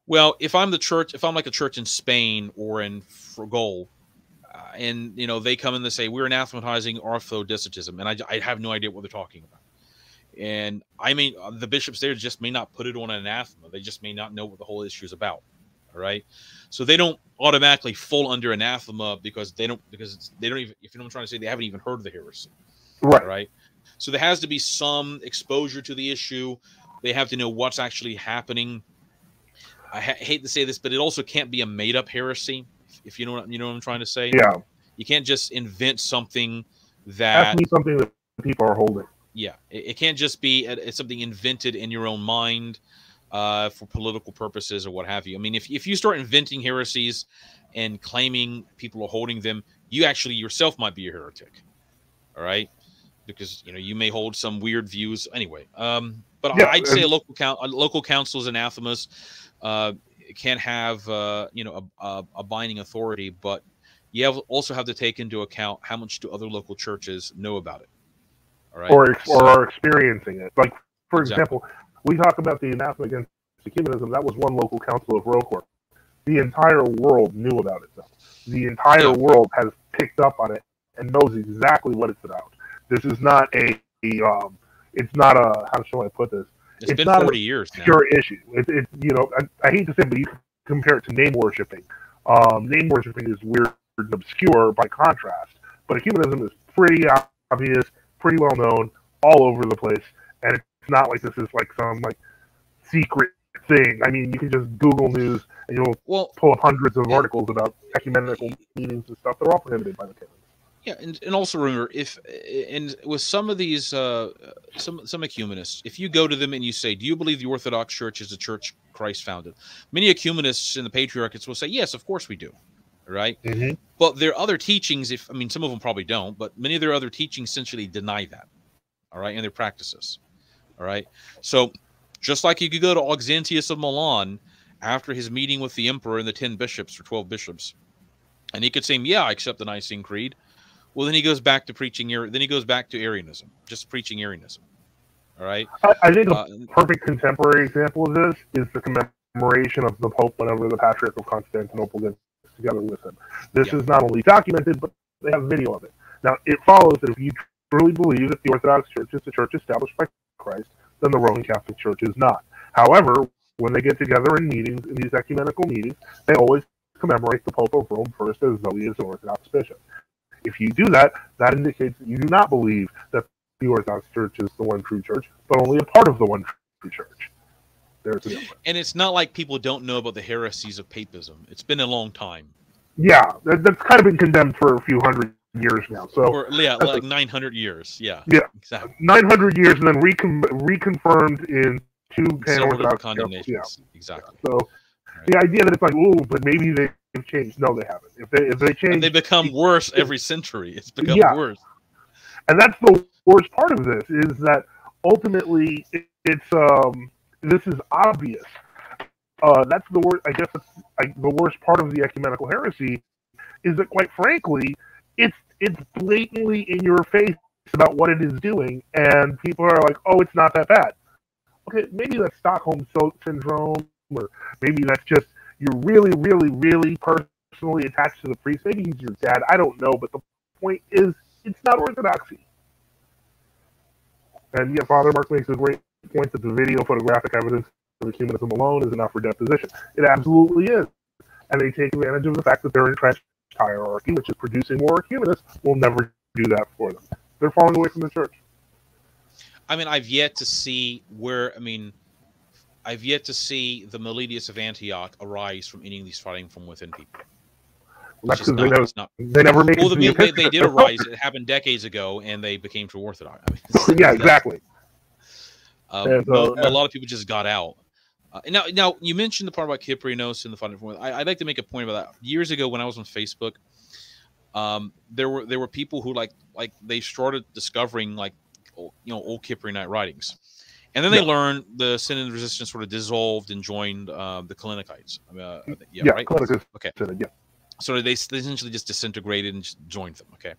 Well, if I'm the church, if I'm like a church in Spain or in Fragole, uh, and you know they come in and say we're anathematizing aphthartodocetism, and I, I have no idea what they're talking about. And I mean, uh, the bishops there just may not put it on an anathema; they just may not know what the whole issue is about. All right, so they don't automatically fall under anathema because they don't because they don't even if you know what I'm trying to say they haven't even heard of the heresy. Right. Right. So there has to be some exposure to the issue. They have to know what's actually happening. I ha- hate to say this, but it also can't be a made-up heresy. If you know what you know what I'm trying to say. Yeah. You can't just invent something that something that people are holding. yeah it, it can't just be it's something invented in your own mind uh, for political purposes or what have you i mean if, if you start inventing heresies and claiming people are holding them you actually yourself might be a heretic all right because you know you may hold some weird views anyway um, but Yeah, i'd say a local count local councils anathemas uh, can have uh, you know a, a, a binding authority but you have also have to take into account how much do other local churches know about it all right or So- or are experiencing it. Like for Exactly. example, we talk about the anathema against ecumenism. That was one local council of ROCOR. The entire world knew about it. Though. The entire Yeah. world has picked up on it and knows exactly what it's about. This is not a, um, it's not a how shall I put this? It's It's been not a 40 years now. Pure issue. It, it you know I, I hate to say, it, but you compare it to name worshiping. Um, name worshiping is weird and obscure by contrast, but ecumenism is pretty obvious, pretty well known, all over the place, and it's not like this is like some like secret thing. I mean, you can just Google News and you'll Well, pull up hundreds of articles about ecumenical meetings and stuff. They're all prohibited by the canon. Yeah, and, and also remember if and with some of these uh some some ecumenists, if you go to them and you say, "Do you believe the Orthodox Church is a church Christ founded?" Many ecumenists in the patriarchates will say, "Yes, of course we do." Right? Mm-hmm. But their other teachings, if I mean some of them probably don't, but many of their other teachings essentially deny that. All right, and their practices. All right. So just like you could go to Auxentius of Milan after his meeting with the emperor and the ten bishops or twelve bishops, and he could say, "Yeah, I accept the Nicene Creed." Well, then he goes back to preaching. Then he goes back to Arianism, just preaching Arianism. All right. I, I think a Uh, perfect contemporary example of this is the commemoration of the Pope whenever the Patriarch of Constantinople gets together with him. This Yeah. is not only documented, but they have video of it. Now, it follows that if you truly believe that the Orthodox Church is the church established by Christ, then the Roman Catholic Church is not. However, when they get together in meetings, in these ecumenical meetings, they always commemorate the Pope of Rome first as though he is an Orthodox bishop. If you do that, that indicates that you do not believe that the Orthodox Church is the one true church, but only a part of the one true church. There's the difference. and it's not like people don't know about the heresies of papism. It's been a long time, Yeah, that, that's kind of been condemned for a few hundred years now. So or yeah, like 900 years. Yeah. Yeah. Exactly. 900 years, and then recon- reconfirmed in two different pan-Orthodox condemnations. Yeah. Exactly. So the idea that it's like, oh, but maybe they've changed. No, they haven't. If they if they And change, they become worse every century. It's become Yeah. worse. and that's the worst part of this is that ultimately it, it's um this is obvious. Uh, that's the worst. I guess like, the worst part of the ecumenical heresy is that, quite frankly, it's it's blatantly in your face about what it is doing, and people are like, "Oh, it's not that bad." Okay, maybe that's Stockholm syndrome, or maybe that's just you're really, really, really personally attached to the priest. Maybe he's your dad. I don't know, but the point is, it's not orthodoxy. And yeah, Father Mark makes a great point that the video photographic evidence of ecumenism alone is enough for deposition. It absolutely is. And they take advantage of the fact that they're entrenched hierarchy, which is producing more ecumenists, will never do that for them. They're falling away from the church. I mean, I've yet to see where. I mean, I've yet to see the Meletius of Antioch arise from any of these fighting from within people. Which is because they not, never, not they never make well, it the, they, they did arise. It happened decades ago, and they became true Orthodox. I mean, yeah, exactly. Um, a lot of people just got out. Uh, now, now you mentioned the part about Kyprianos and the fighting from. I, I'd like to make a point about that. Years ago, when I was on Facebook, um, there were there were people who like like they started discovering like you know old Kyprianite writings, and then they Yeah. learned the Synod and resistance sort of dissolved and joined uh, the Kalinikites. Uh, yeah, Yeah, right. Okay. it, yeah. So they, they essentially just disintegrated and just joined them. Okay.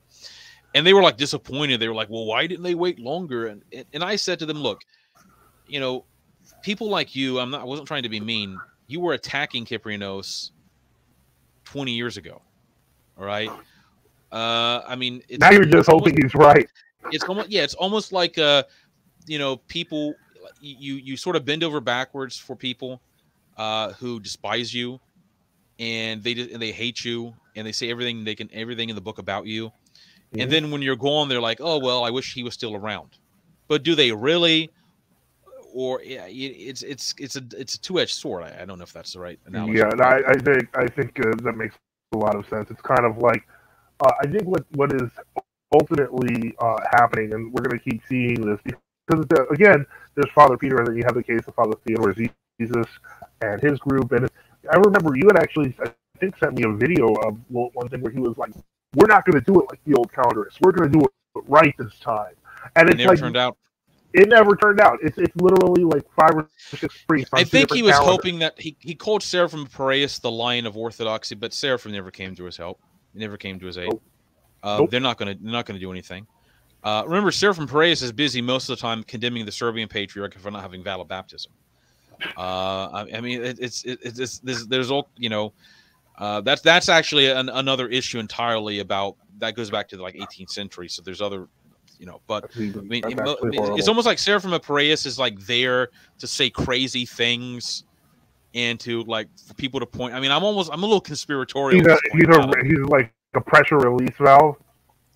And they were like disappointed. They were like, well, why didn't they wait longer? And, and, I said to them, look, you know, people like you, I'm not, I wasn't trying to be mean. You were attacking Kyprianos 20 years ago. All right. Uh, I mean, it's, Now you're just almost- hoping he's right. it's almost yeah it's almost like uh you know people you you sort of bend over backwards for people uh who despise you and they and they hate you and they say everything they can everything in the book about you. And then when you're gone, they're like, "Oh well, I wish he was still around." But do they really? Or yeah, it- it's it's it's a it's a two edged sword. I, I don't know if that's the right analogy. Yeah, and I, I think I think uh, that makes a lot of sense. It's kind of like uh, I think what what is ultimately uh, happening, and we're going to keep seeing this because again, there's Father Peter, and then you have the case of Father Theodore Zisis and his group. And I remember you had actually, I think, sent me a video of one thing where he was like, "We're not going to do it like the old calendarists. We're going to do it right this time." And It never like turned out. it never turned out. It's it's literally like five or six priests. I think he was calendars. hoping that he, he called Seraphim Piraeus the lion of orthodoxy, but Seraphim never came to his help. He never came to his aid. Nope. Uh, Nope. They're not going to they're not going to do anything. Uh, remember, Seraphim Piraeus is busy most of the time condemning the Serbian patriarch for not having valid baptism. Uh, I, mean, it, it's it, it's there's, there's all you know. Uh, that's that's actually an, another issue entirely about that goes back to the like 18th century. So there's other, you know, but I mean, it it's- almost like Seraphim Piraeus is like there to say crazy things and to like for people to point. I mean, I'm almost I'm a little conspiratorial. he's a, he's a he's like a pressure release valve.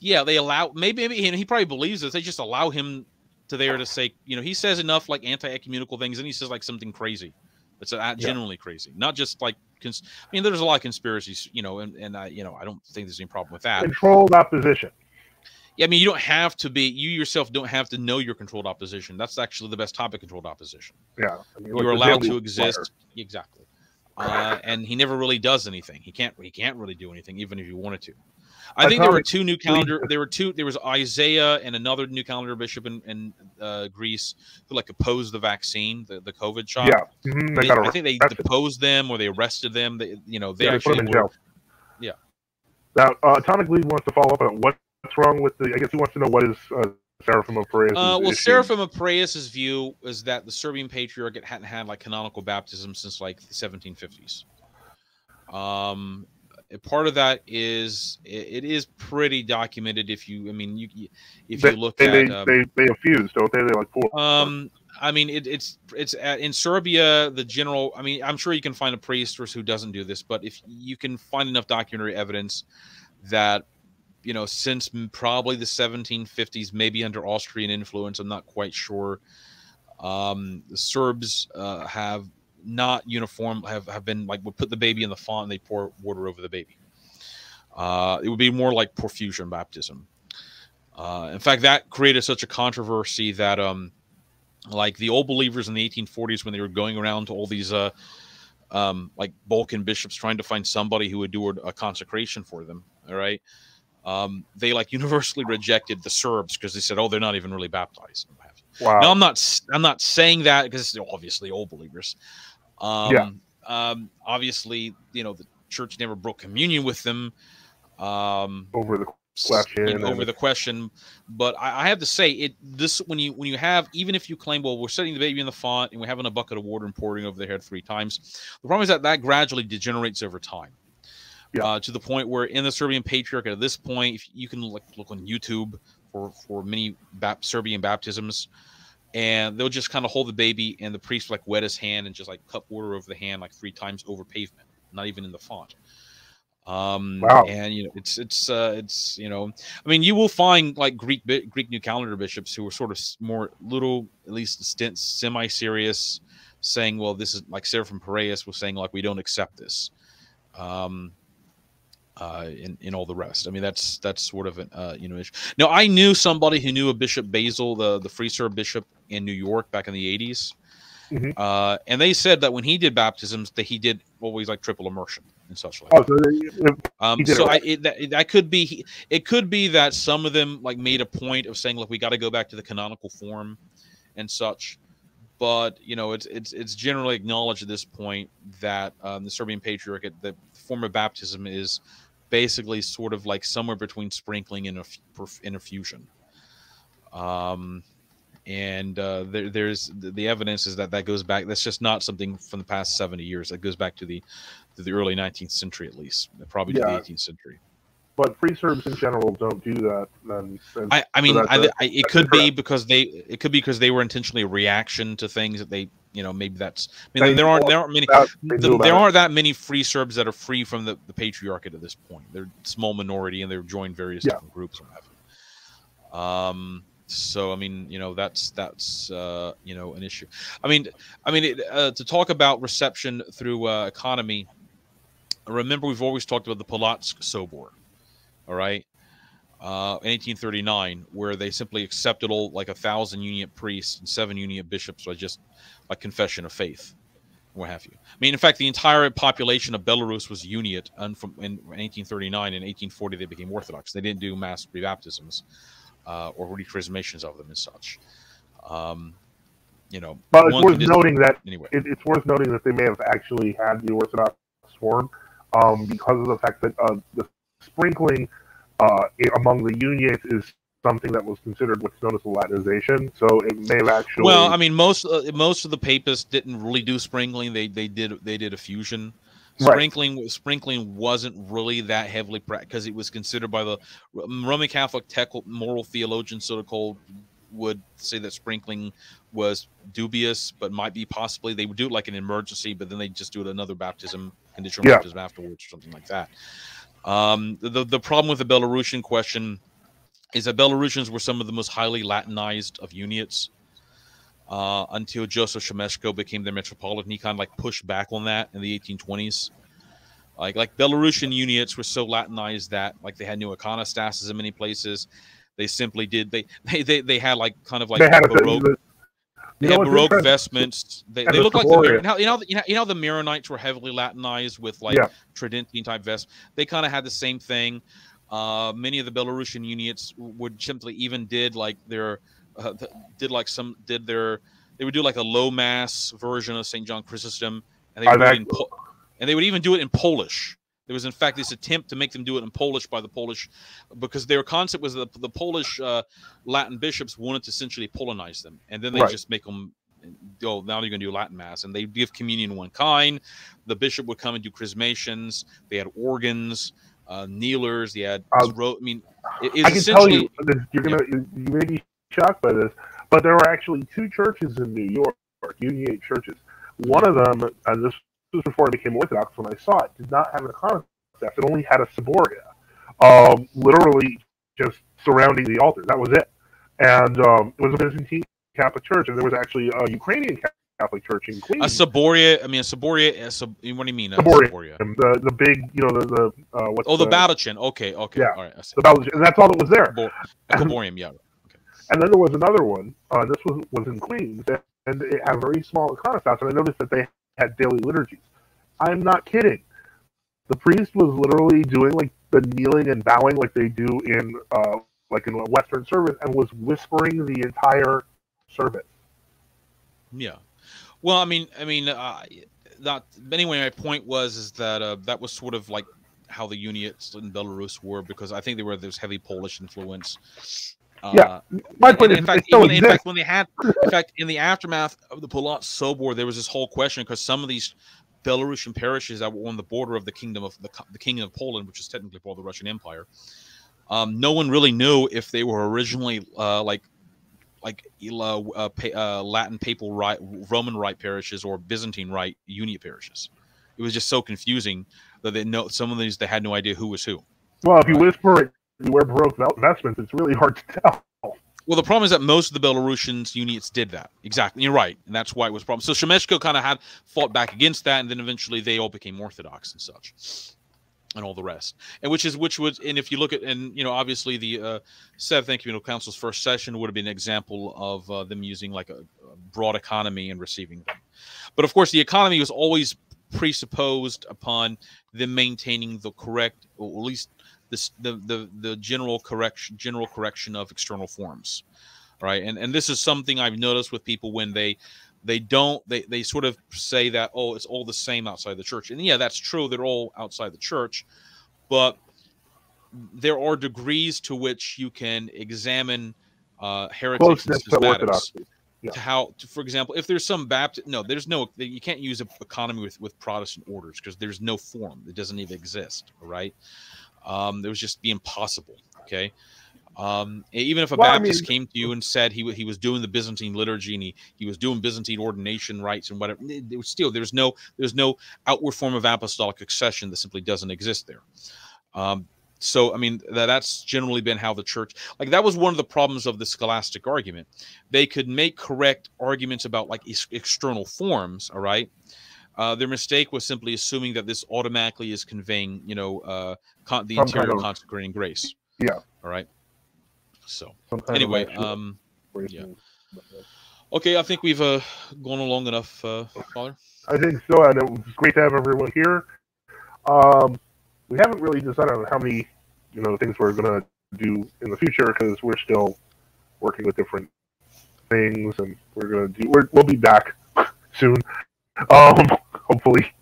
Yeah, they allow maybe maybe he, he probably believes this. They just allow him to there to say you know he says enough like anti-ecumenical things and he says like something crazy. It's uh, genuinely crazy, not just like. Cons- I mean, there's a lot of conspiracies, you know, and and I, you know, I don't think there's any problem with that. Controlled opposition. Yeah, I mean, you don't have to be. You yourself don't have to know your controlled opposition. That's actually the best topic: controlled opposition. Yeah, I mean, You're allowed to exist. Exactly. Uh, and he never really does anything. He can't. He can't really do anything, even if he wanted to. I think there were two new calendar. There were two. There was Isaiah and another new calendar bishop in, in uh, Greece who like opposed the vaccine, the, the COVID shot. Yeah, mhm, they They- I think they deposed them or they arrested them. They, you know, they yeah, they put them in jail. Yeah. Now, uh, Atomic League wants to follow up on what's wrong with the. I guess he wants to know what is uh, Seraphim of Piraeus. Uh, well, issue. Seraphim of Piraeus' view is that the Serbian patriarch hadn't had like canonical baptism since like the 1750s. Um, part of that is it, it is pretty documented. If you, I mean, you if they, you look they, at, they, um, they they fuse, don't they? They like four. um, I mean, it, it's it's at, in Serbia. The general. I mean, I'm sure you can find a priest or who doesn't do this, but if you can find enough documentary evidence that you know since probably the 1750s, maybe under Austrian influence, I'm not quite sure. Um, the Serbs uh, have not uniform have have been like would put the baby in the font and they pour water over the baby. Uh, it would be more like profusion baptism. Uh, in fact, that created such a controversy that um, like the old believers in the 1840s when they were going around to all these uh um like balkan bishops trying to find somebody who would do a, consecration for them all right um they like universally rejected the serbs because they said oh they're not even really baptized wow. now i'm not i'm not saying that because it's obviously old believers um Yeah. um obviously you know the church never broke communion with them um over the question you know, over the question. But I, I have to say, it this when you when you have even if you claim, well, we're setting the baby in the font and we're having a bucket of water and pouring over their head three times. The problem is that that gradually degenerates over time. Yeah. Uh, to the point where in the Serbian Patriarch at this point, if you can look, look on YouTube for for many bap- Serbian baptisms, and they'll just kind of hold the baby and the priest like wet his hand and just like cup water over the hand like three times over pavement, not even in the font. Um, Wow. and you know, it's it's uh, it's you know, I mean, you will find like Greek bi- Greek New Calendar bishops who are sort of more little, at least stint semi-serious, saying, "Well, this is like Seraphim Piraeus was saying, like we don't accept this." Um, uh, in, in all the rest. I mean, that's that's sort of an uh, you know issue. Now, I knew somebody who knew a Bishop Basil, the the Free Serb bishop in New York back in the 80s. Mhm. Uh, and they said that when he did baptisms, that he did always like triple immersion and such like. Oh, so Um, so it I, it, that, that could be he- it could be that some of them like made a point of saying like we got to go back to the canonical form and such but you know it's it's it's generally acknowledged at this point that um, the Serbian patriarch the form of baptism is basically sort of like somewhere between sprinkling and a and infusion um and uh, there, there's the, evidence is that that goes back that's just not something from the past 70 years that goes back to the to the early 19th century at least probably to the 18th century but free Serbs in general don't do that. Then, I, I mean, that's I, I, it could be because they, it could be because they were intentionally a reaction to things that they you know maybe that's I mean there aren't there aren't many the, there aren't that many free Serbs that are free from the, the patriarchate at this point. They're a small minority and they've joined various yeah. different groups. Um, so I mean, you know, that's that's uh, you know an issue. I mean, I mean it, uh, to talk about reception through uh, economy. Remember, we've always talked about the Polotsk Sobor, all right, uh, in 1839, where they simply accepted all like a thousand Uniate priests and seven Uniate bishops by just a confession of faith, what have you. I mean, in fact, the entire population of Belarus was Uniate, and from in 1839 and 1840 they became Orthodox. They didn't do mass rebaptisms uh, or rechristimations of them and such. Um, you know, but it's worth noting that anyway. It, it's worth noting that they may have actually had the Orthodox form um, because of the fact that uh, the sprinkling uh, among the Uniates is something that was considered what's known as a Latinization. So it may have actually. Well, I mean, most uh, most of the papists didn't really do sprinkling. They they did they did a fusion. Sprinkling right. sprinkling wasn't really that heavily because it was considered by the Roman Catholic tech, moral theologians, so called, would say that sprinkling was dubious, but might be possibly they would do it like an emergency, but then they just do it another baptism, conditional yeah. baptism afterwards, or something like that. Um, the the problem with the Belarusian question is that Belarusians were some of the most highly Latinized of uniates uh, until Joseph Semashko became their metropolitan. He kind of like pushed back on that in the 1820s. Like like Belarusian uniates were so Latinized that like they had new iconostases in many places. They simply did they they they, they had like kind of like baroque, they had baroque vestments. They, they look like the, you know, you know you know you know the Maronites were heavily Latinized with like yeah. Tridentine type vests. They kind of had the same thing. Uh, many of the Belarusian uniates would simply even did like their uh, did like some did their they would do like a low mass version of Saint John Chrysostom, and they would in, and they would even do it in Polish. There was in fact this attempt to make them do it in Polish by the Polish, because their concept was that the Polish uh, Latin bishops wanted to essentially Polonize them, and then they right. just make them oh, now you're going to do Latin Mass. And they give communion one kind. The bishop would come and do chrismations. They had organs uh, kneelers. They had, uh, I mean, it, I can tell you, you're gonna, yeah. you may be shocked by this, but there were actually two churches in New York, Uniate churches. One of them, and this was before I became Orthodox when I saw it, did not have a concept. It only had a ciboria, um, literally just surrounding the altar. That was it. And um, it was a Byzantine Catholic church, and there was actually a Ukrainian Catholic Church in Queens. A Ciboria, I mean, a Ciboria. A sub, what do you mean? Ciboria. The the big, you know, the the uh, what's oh the, the. Okay, okay, yeah, all right. The Baldachin, and that's all that was there. Ciborium, yeah. And then there was another one. Uh, this was was in Queens, and it had a very small iconostase. And I noticed that they had daily liturgies. I'm not kidding. The priest was literally doing like the kneeling and bowing like they do in uh, like in a Western service, and was whispering the entire service. Yeah. Well, I mean, I mean, uh, not anyway. My point was is that uh, that was sort of like how the Uniates in Belarus were because I think they were there's heavy Polish influence. Uh, yeah, my point is, in fact, even, in fact, when they had, in fact, in the aftermath of the Polotsk Sobor, there was this whole question because some of these Belarusian parishes that were on the border of the kingdom of the, the kingdom of Poland, which is technically part of the Russian Empire, um, no one really knew if they were originally uh, like like uh, uh, Latin papal right, Roman rite parishes or Byzantine rite Uniate parishes. It was just so confusing that they know some of these they had no idea who was who. Well, if you whisper it, you wear baroque vestments. It's really hard to tell. Well, the problem is that most of the Belarusians Uniates did that. Exactly, you're right, and that's why it was a problem. So Semashko kind of had fought back against that, and then eventually they all became Orthodox and such and all the rest and which is which would and if you look at and you know obviously the uh seventh ecumenical council's first session would have been an example of uh, them using like a, a, broad economy and receiving them but of course the economy was always presupposed upon them maintaining the correct or at least this the the, the general correction general correction of external forms right? And and this is something i've noticed with people when they they don't they, they sort of say that oh it's all the same outside the church. And yeah that's true they're all outside the church but there are degrees to which you can examine uh heretics and yeah. to how to, for example if there's some baptist no there's no you can't use economy with with protestant orders because there's no form it doesn't even exist right um it was just be impossible okay Um, even if a Well, I Baptist mean- came to you and said he he was doing the Byzantine liturgy and he, he was doing Byzantine ordination rites and whatever, it- was still there's no there's no outward form of apostolic succession that simply doesn't exist there. Um, so I mean that that's generally been how the church like that was one of the problems of the scholastic argument. They could make correct arguments about like ex- external forms, all right. Uh, their mistake was simply assuming that this automatically is conveying, you know, uh, con- the Some kind interior of- consecrating grace. Yeah. All right. So Some kind of anyway, um, inspiration. okay, I think we've uh, gone along enough, uh, Father. I think so, and it was great to have everyone here. Um, we haven't really decided on how many, you know, things we're gonna do in the future because we're still working with different things, and we're gonna do. We're, we'll be back soon, um, hopefully.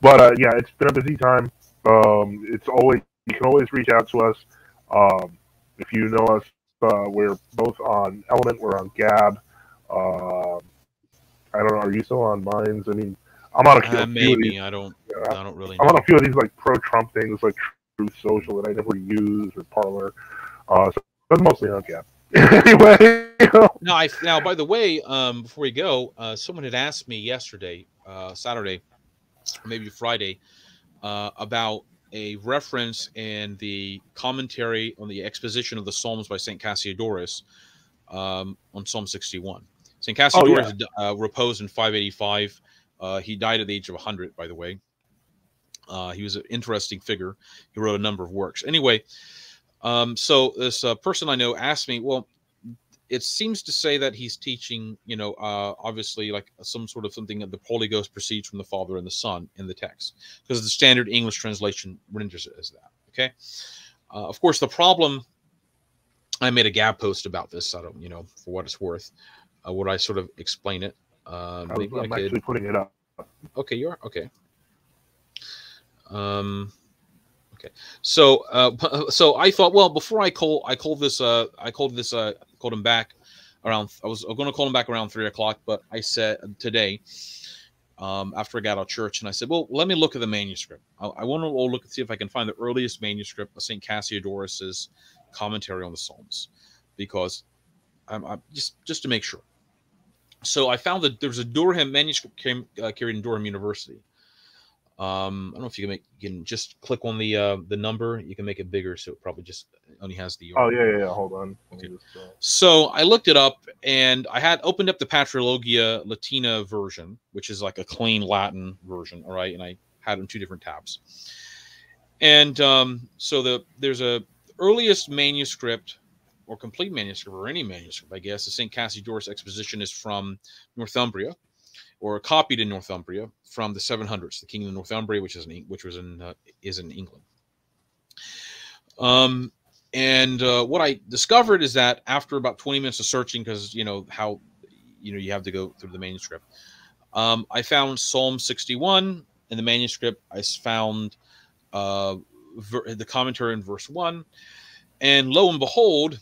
But uh, yeah, it's been a busy time. Um, it's always you can always reach out to us. Um, if you know us, uh, we're both on Element. We're on Gab. Um, I don't know. Are you still on Minds? I mean, I'm on a few, Uh, few of these. maybe I don't. Yeah. I don't really. I'm Know. on a few of these like pro-Trump things, like Truth Social, that I never use, or Parler. Uh, so but mostly on Gab. anyway, No, I now. By the way, um, before we go, uh, someone had asked me yesterday, uh, Saturday, maybe Friday, uh, about a reference in the commentary on the exposition of the Psalms by Saint Cassiodorus um, on Psalm 61. Saint Cassiodorus uh, reposed in 585. Uh, he died at the age of 100, by the way. Uh, he was an interesting figure. He wrote a number of works. Anyway, um, so this uh, person I know asked me, well, it seems to say that he's teaching, you know, uh, obviously like some sort of something that the Holy Ghost proceeds from the Father and the Son in the text, because the standard English translation renders it as that. Okay. Uh, of course, the problem. I made a gab post about this. I don't, you know, for what it's worth. Uh, would I sort of explain it? Uh, I maybe I could. actually putting it up. Okay, you are okay. Um, okay. So, uh, so I thought, well, before I call, I called this, uh, I called this, uh, called him back around. I was going to call him back around three o'clock, but I said today, um, after I got out of church, and I said, well, let me look at the manuscript. I, I want to look and see if I can find the earliest manuscript of Saint Cassiodorus's commentary on the Psalms, because I'm, I'm just just to make sure. So I found that there's a Durham manuscript came, uh, carried in Durham University. Um, I don't know if you can make you can just click on the uh, the number. You can make it bigger, so it probably just only has the. Oh yeah, yeah, yeah. Hold on. Okay. just, uh, So I looked it up, and I had opened up the Patrologia Latina version, which is like a clean Latin version. All right, and I had in two different tabs. And um, so the there's a earliest manuscript or complete manuscript or any manuscript, I guess, the St. Cassiodorus exposition is from Northumbria, or copied in Northumbria from the 700s, the Kingdom of Northumbria, which is in, which was in uh, is in England. Um, and uh, what I discovered is that after about 20 minutes of searching, because you know how you know you have to go through the manuscript, um, I found Psalm 61 in the manuscript. I found uh, ver- the commentary in verse one, and lo and behold,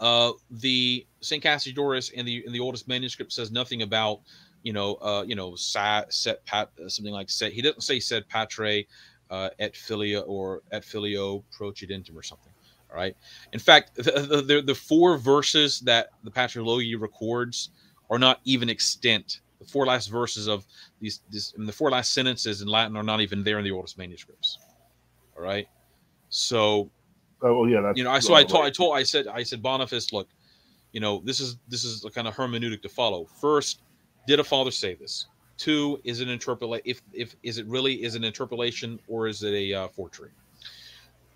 uh, the Saint Cassiodorus in the in the oldest manuscript says nothing about you know uh, you know sat set pat uh, something like set. He doesn't say said patre uh, et filia or et filio procidentum or something. All right. In fact, the, the, the, four verses that the Patrologia records are not even extant. The four last verses of these, this, and the four last sentences in Latin are not even there in the oldest manuscripts. All right. So oh well, yeah. That's you know, I so I told I told I said I said Boniface, look, you know, this is this is the kind of hermeneutic to follow. First, did a father say this? Two, is an interpolate? If if is it really is an interpolation or is it a uh, forgery?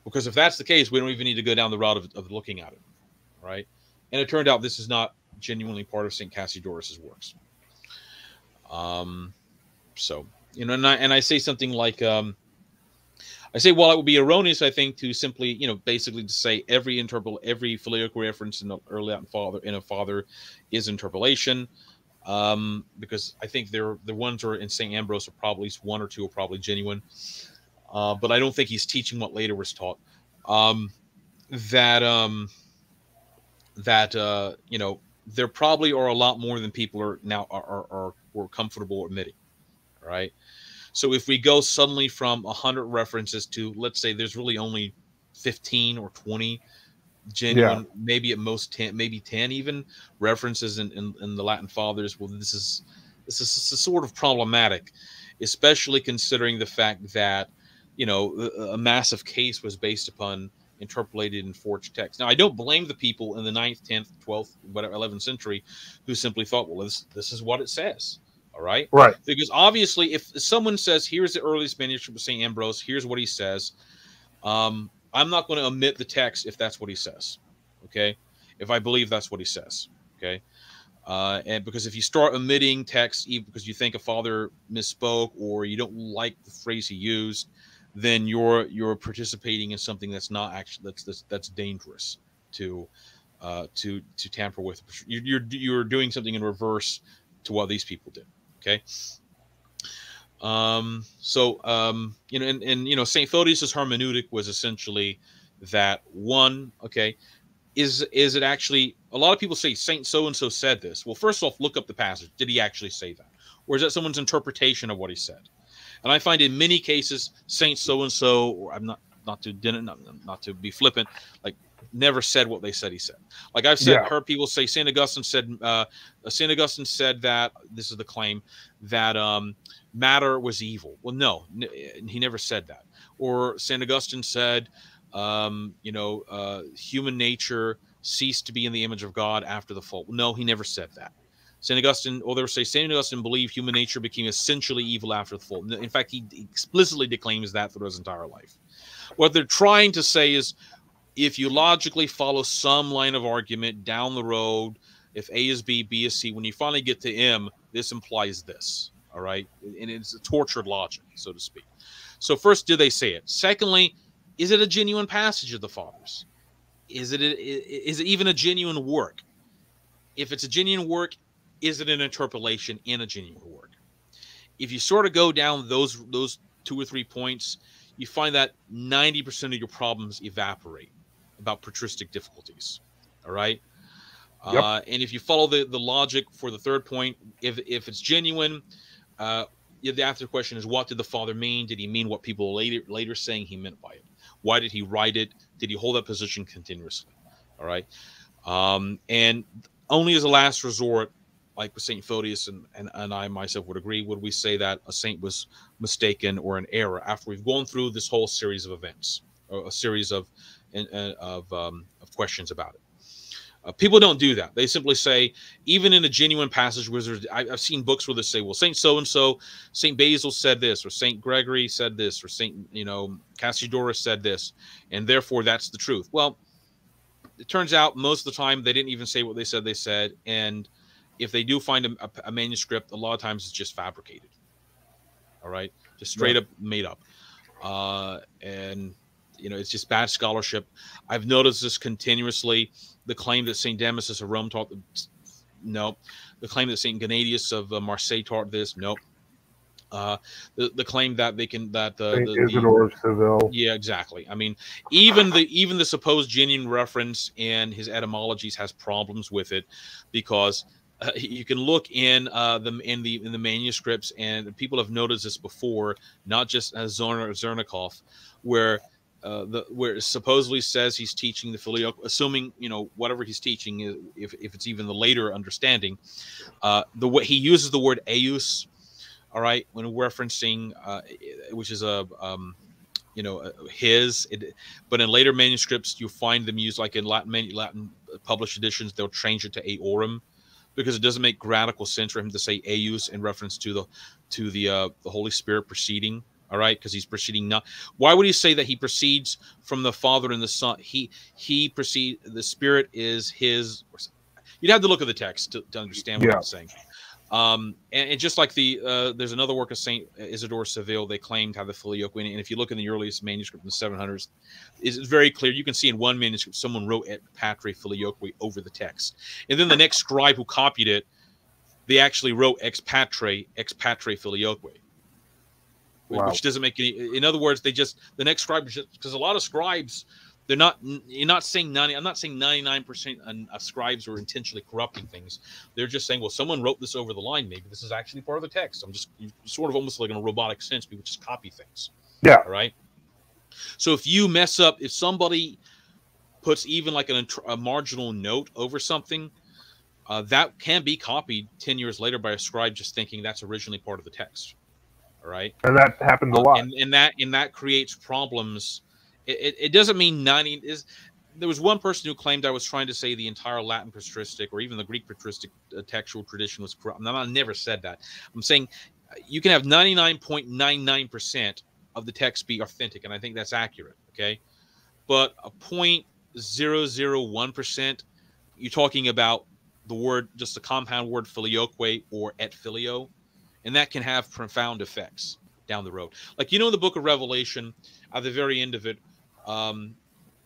Because if that's the case, we don't even need to go down the route of, of looking at it, right? And it turned out this is not genuinely part of Saint Cassiodorus's works. Um, so you know, and I and I say something like um, I say, well, it would be erroneous, I think, to simply, you know, basically to say every interpol, every filioque reference in the early Latin father in a father is interpolation, um, because I think there the ones are in Saint Ambrose are probably at least one or two are probably genuine, uh, but I don't think he's teaching what later was taught. Um, that um, that uh, you know, there probably are a lot more than people are now are are, are, are comfortable admitting, right? So if we go suddenly from 100 references to, let's say, there's really only 15 or 20 genuine, yeah. maybe at most ten, maybe ten even references in, in, in the Latin Fathers. Well, this is this is, this is sort of problematic, especially considering the fact that you know a massive case was based upon interpolated and forged text. Now, I don't blame the people in the 9th, 10th, 12th, whatever, 11th century who simply thought, well, this, this is what it says. All right. Right. Because obviously, if someone says, here's the earliest manuscript of St. Ambrose, here's what he says, um, I'm not going to omit the text if that's what he says. Okay. If I believe that's what he says. Okay. Uh, and because if you start omitting text, even because you think a father misspoke or you don't like the phrase he used, then you're you're participating in something that's not actually that's that's, that's dangerous to uh, to to tamper with. You're you're doing something in reverse to what these people did. Okay. Um, so, um, you know, and, and, you know, St. Photius's hermeneutic was essentially that one, okay, is, is it actually, a lot of people say Saint so-and-so said this. Well, first off, look up the passage. Did he actually say that? Or is that someone's interpretation of what he said? And I find in many cases, Saint so-and-so, or I'm not, not to, not, not to be flippant, like never said what they said he said. Like I've said, yeah. heard people say Saint Augustine said, uh, Saint Augustine said that this is the claim that um, matter was evil. Well, no, n- he never said that. Or Saint Augustine said, um, you know, uh, human nature ceased to be in the image of God after the fall. No, he never said that. Saint Augustine, or they will say Saint Augustine believed human nature became essentially evil after the fall. In fact, he explicitly declaims that through his entire life. What they're trying to say is if you logically follow some line of argument down the road, if A is B, B is C, when you finally get to M, this implies this. All right. And it's a tortured logic, so to speak. So, first, do they say it? Secondly, is it a genuine passage of the fathers? Is it, a, is it even a genuine work? If it's a genuine work, is it an interpolation in a genuine work? If you sort of go down those those two or three points, you find that 90% of your problems evaporate about patristic difficulties. All right. Yep. Uh, and if you follow the, the logic for the third point, if, if it's genuine, uh, the after question is what did the father mean? Did he mean what people later later saying he meant by it? Why did he write it? Did he hold that position continuously? All right. Um, and only as a last resort, like with Saint Photius and, and, and I myself would agree, would we say that a saint was mistaken or an error after we've gone through this whole series of events, a series of uh, of, um, of questions about it. Uh, people don't do that. They simply say, even in a genuine passage, where I, have seen books where they say, "Well, Saint so and so, Saint Basil said this, or Saint Gregory said this, or Saint you know Cassiodorus said this, and therefore that's the truth." Well, it turns out most of the time they didn't even say what they said they said, and if they do find a, a, a manuscript, a lot of times it's just fabricated. All right, just straight yeah. up made up, uh, and you know, it's just bad scholarship. I've noticed this continuously. The claim that St. Damasus of Rome taught, no. The claim that St. Gennadius of uh, Marseille taught this, no. Uh, the, the claim that they can that uh, the, Isidore of Seville. Yeah, exactly. I mean, even the even the supposed genuine reference in his etymologies has problems with it because uh, you can look in uh, the in the in the manuscripts, and people have noticed this before, not just as Zorn, Zernikoff, where uh, the where it supposedly says he's teaching the filioque, assuming you know whatever he's teaching, if, if it's even the later understanding, uh, the way he uses the word eius, all right, when referencing, uh, which is a um, you know his, it, but in later manuscripts you find them used like in Latin many Latin published editions they'll change it to aorum because it doesn't make grammatical sense for him to say eius in reference to the to the uh, the Holy Spirit proceeding all right? Because he's proceeding not why would he say that he proceeds from the father and the son? He he proceed the spirit is his you'd have to look at the text to, to understand what yeah. i'm saying. Um and, and, just like the uh there's another work of saint isidore seville they claim to have the filioque and if you look in the earliest manuscript in the 700s it's very clear. You can see in one manuscript someone wrote et patre filioque over the text. And then the next scribe who copied it they actually wrote ex patre ex patre filioque wow. which doesn't make any. In other words, they just the next scribe because a lot of scribes they're not you're not saying 90 i'm not saying 99% of scribes were intentionally corrupting things they're just saying well someone wrote this over the line maybe this is actually part of the text i'm just sort of almost like in a robotic sense people just copy things yeah all right so if you mess up if somebody puts even like an, a marginal note over something, uh, that can be copied 10 years later by a scribe just thinking that's originally part of the text. Right. And that happens a Uh, lot. and, and that and that creates problems. It, it, it doesn't mean 90 is there was one person who claimed I was trying to say the entire Latin patristic or even the Greek patristic uh, textual tradition was corrupt. No, I never said that. I'm saying uh, you can have 99.99% of the text be authentic, and I think that's accurate. Okay. But a 0.001%, you're talking about the word, just the compound word filioque or et filio, and that can have profound effects down the road. Like, you know, in the book of Revelation, at the very end of it, um,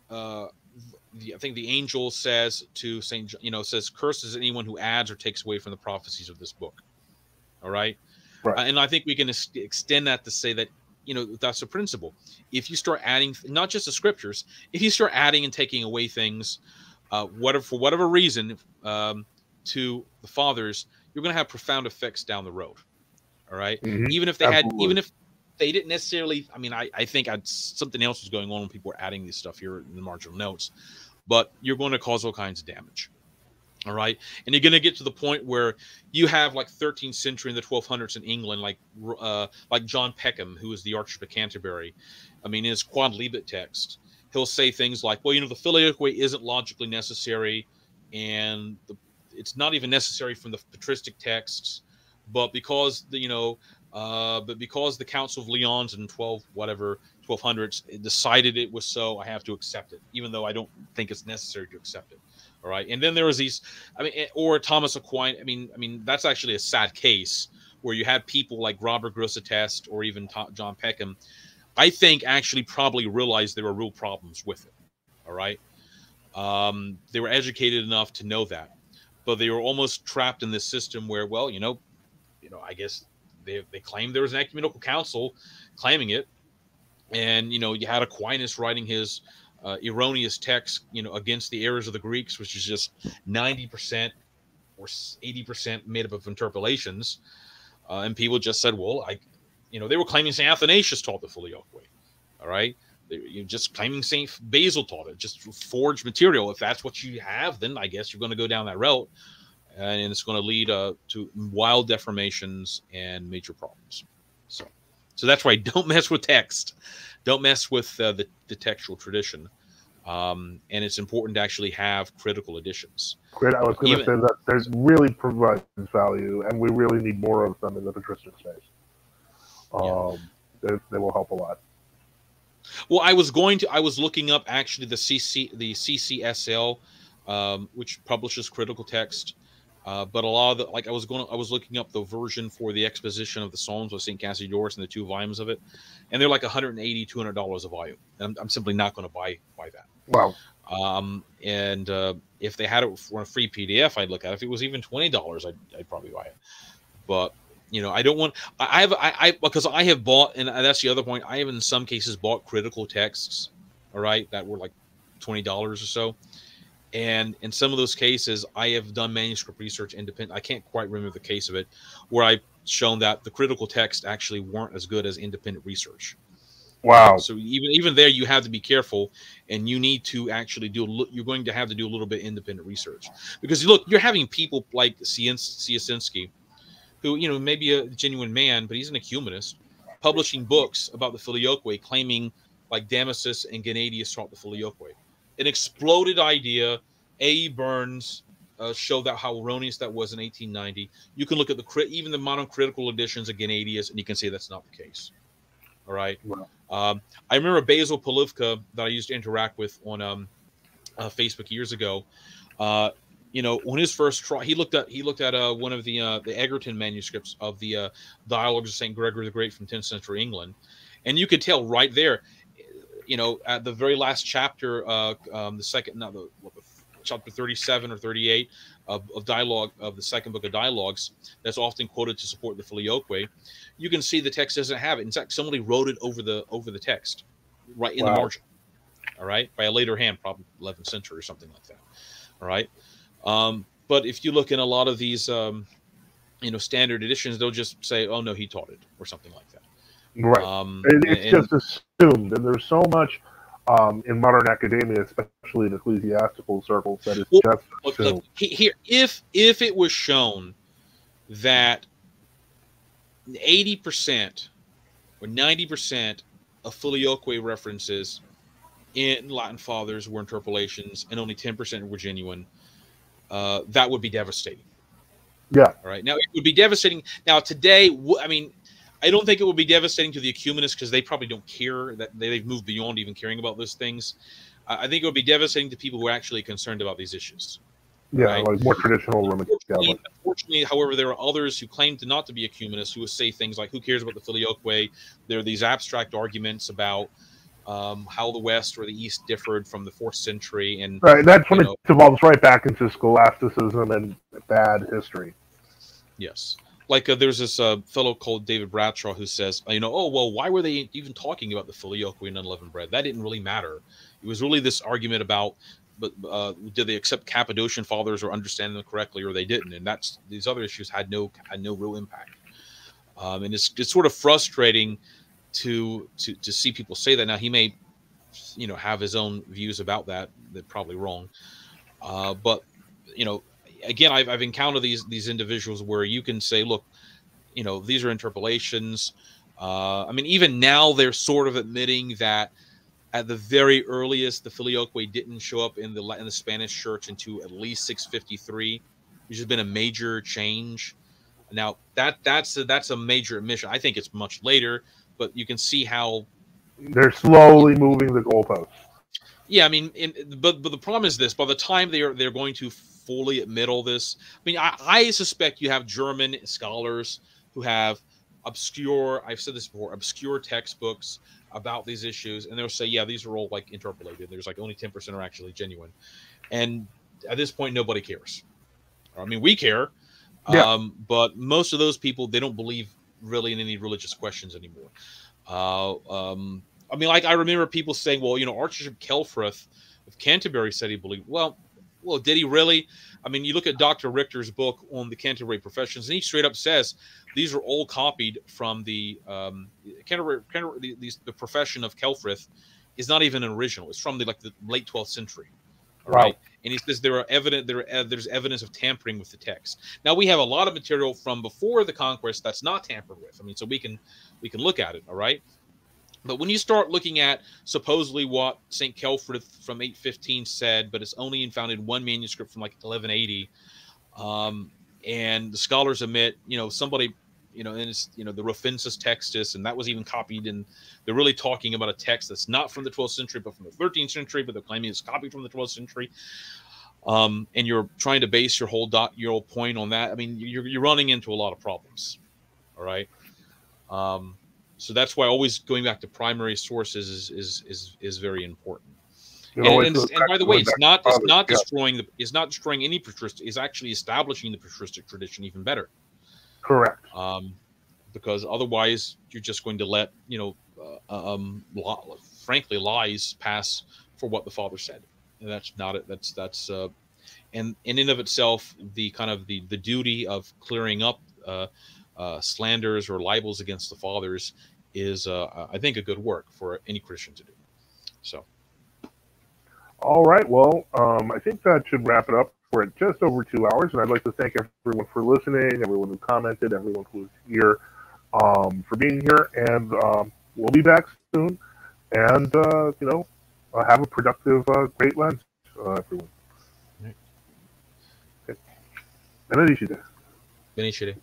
uh, the, I think the angel says to Saint, John- you know, says, "Curses anyone who adds or takes away from the prophecies of this book." All right, Right. Uh, and I think we can ex- extend that to say that you know that's a principle. If you start adding, not just the scriptures, if you start adding and taking away things, uh, whatever for whatever reason, um, to the fathers, you're going to have profound effects down the road. All right? Mhm. even if they had, even if they didn't necessarily. I mean, I I think I'd, something else was going on when people were adding this stuff here in the marginal notes, but you're going to cause all kinds of damage. All right, and you're going to get to the point where you have like 13th century and the 1200s in England, like uh, like John Peckham, who is the Archbishop of Canterbury. I mean, in his Quodlibet text, he'll say things like, "Well, you know, the filioque isn't logically necessary, and the, it's not even necessary from the patristic texts, but because the you know, uh, but because the Council of Lyons in 12 whatever 1200s decided it was so, I have to accept it, even though I don't think it's necessary to accept it." All right, and then there was these, I mean, eh, or Thomas Aquinas. I mean, I mean that's actually a sad case where you had people like Robert Grosseteste or even John Peckham. I think actually probably realized there were real problems with it. All right, um, they were educated enough to know that, but they were almost trapped in this system where, well, you know, you know, I guess they they claimed there was an ecumenical council claiming it, and you know, you had Aquinas writing his uh, erroneous text, you know, against the errors of the Greeks, which is just ninety percent or eighty percent made up of interpolations, uh, and people just said, well, I, you know, they were claiming Saint Athanasius taught the filioque. All right, you're just claiming Saint Basil taught it, just forged material. If that's what you have, then I guess you're going to go down that route, and it's going to lead uh, to wild deformations and major problems. So, so that's why don't mess with text, don't mess with uh, the the textual tradition. Um, and it's important to actually have critical editions. Great. I was going to say that there's really provides value, and we really need more of them in the patristic space. Um, they, they will help a lot. Well, I was going to. I was looking up actually the CC the CCSL, um, which publishes critical text. Uh, but a lot of the like I was going. I was looking up the version for the exposition of the Psalms with Saint Cassiodorus and the two volumes of it, and they're like 180 200 dollars a volume. And I'm, I'm simply not going to buy buy that. Wow. Um, and uh, if they had it for a free PDF, I'd look at it. If it was even twenty dollars, I'd, I'd probably buy it. But you know, I don't want. I I have I, I because I have bought, and that's the other point. I have in some cases bought critical texts, all right, that were like twenty dollars or so. And in some of those cases, I have done manuscript research independent. I can't quite remember the case of it, where I've shown that the critical text actually weren't as good as independent research. Wow. So even even there, you have to be careful, and you need to actually do. a You're going to have to do a little bit independent research because you look, you're having people like Siecienski, who you know may be a genuine man, but he's an ecumenist, publishing books about the filioque, claiming like Damasus and Gennadius taught the filioque, an exploded idea. A. E. Burns uh, showed that how erroneous that was in 1890. You can look at the crit, even the modern critical editions of Gennadius, and you can say that's not the case. All right. Wow. Um, I remember Basil Polivka that I used to interact with on um, uh, Facebook years ago. Uh, you know, when his first try, he looked at he looked at uh, one of the uh, the Egerton manuscripts of the uh, Dialogues of Saint Gregory the Great from 10th century England, and you could tell right there, you know, at the very last chapter, uh, um, the second, not the, what, the chapter 37 or 38 of, of dialogue of the second book of dialogues that's often quoted to support the filioque you can see the text doesn't have it. In fact somebody wrote it over the over the text right in Wow. the margin all right by a later hand probably 11th century or something like that all right? Um, but if you look in a lot of these um, you know standard editions they'll just say oh no he taught it or something like that Right. um, It, it's and- just assumed, and there's so much um, in modern academia, especially in ecclesiastical circles, that is Well, just Look, assumed. look, here, if if it was shown that eighty percent or ninety percent of filioque references in Latin Fathers were interpolations, and only ten percent were genuine, uh, that would be devastating. Yeah. All right. Now it would be devastating. Now today, w- I mean, I don't think it would be devastating to the ecumenists because they probably don't care that they, they've moved beyond even caring about those things. I I think it would be devastating to people who are actually concerned about these issues. yeah, right. like more traditional Roman Unfortunately, Catholic. unfortunately, however, there are others who claim to not to be ecumenists who would say things like, "Who cares about the filioque?" There are these abstract arguments about um, how the West or the East differed from the fourth century, and Right, that's when you it devolves right back into scholasticism and bad history. yes, like uh, there's this uh, fellow called David Bradshaw who says, you know, oh well, why were they even talking about the filioque and unleavened bread? That didn't really matter. It was really this argument about. But uh, did they accept Cappadocian fathers or understand them correctly, or they didn't? And that's these other issues had no had no real impact. um, and it's it's sort of frustrating to to to see people say that. Now he may, you know, have his own views about that. They're probably wrong, uh, but you know, again, I've I've encountered these these individuals where you can say, look, you know, these are interpolations. Uh, I mean, even now they're sort of admitting that at the very earliest, the filioque didn't show up in the in the Spanish church until at least 653, which has been a major change. Now that that's a, that's a major admission. I think it's much later, but you can see how. They're slowly moving the goalposts. Yeah, I mean, in, but but the problem is this: by the time they are they're going to fully admit all this, I mean, I, I suspect you have German scholars who have obscure. I've said this before: obscure textbooks about these issues, and they'll say, "Yeah, these are all like interpolated. There's like only ten percent are actually genuine," and at this point, nobody cares. I mean, we care, Yeah. um, but most of those people they don't believe really in any religious questions anymore. Uh, um, I mean, like I remember people saying, "Well, you know, Archbishop Kelfrith of Canterbury said he believed." Well, well, did he really? I mean, you look at Dr. Richter's book on the Canterbury professions, and he straight up says these are all copied from the um, Canterbury, Canterbury the, the, the profession of Kelfrith is not even an original. It's from the like the late 12th century. All right. And he says there are evident there are, there's evidence of tampering with the text. Now we have a lot of material from before the conquest that's not tampered with. I mean, so we can we can look at it. All right. But when you start looking at supposedly what St. Kelfrith from 815 said, but it's only found in one manuscript from like 1180, um, and the scholars admit, you know, somebody, you know, and it's, you know, the Roffensis Textus, and that was even copied, and they're really talking about a text that's not from the 12th century, but from the 13th century, but they're claiming it's copied from the 12th century. Um, and you're trying to base your whole dot, your whole point on that. I mean, you're, you're running into a lot of problems. All right. Um, so that's why always going back to primary sources is is is, is very important. You And, know, and, and by the way, it's not it's not yeah. destroying the it's not destroying any patristic. It's actually establishing the patristic tradition even better. correct. Um, because otherwise, you're just going to let you know, uh, um, li- frankly, lies pass for what the father said, and that's not it. That's that's uh, and in and of itself, the kind of the the duty of clearing up uh, uh, slanders or libels against the fathers is, uh, I think, a good work for any Christian to do. So. All right. Well, um, I think that should wrap it up. We're at just over two hours, and I'd like to thank everyone for listening, everyone who commented, everyone who was here um, for being here, and um, we'll be back soon. And uh, you know, uh, have a productive uh, Great Lent, uh, everyone. Okay. Benedicite. Benishide.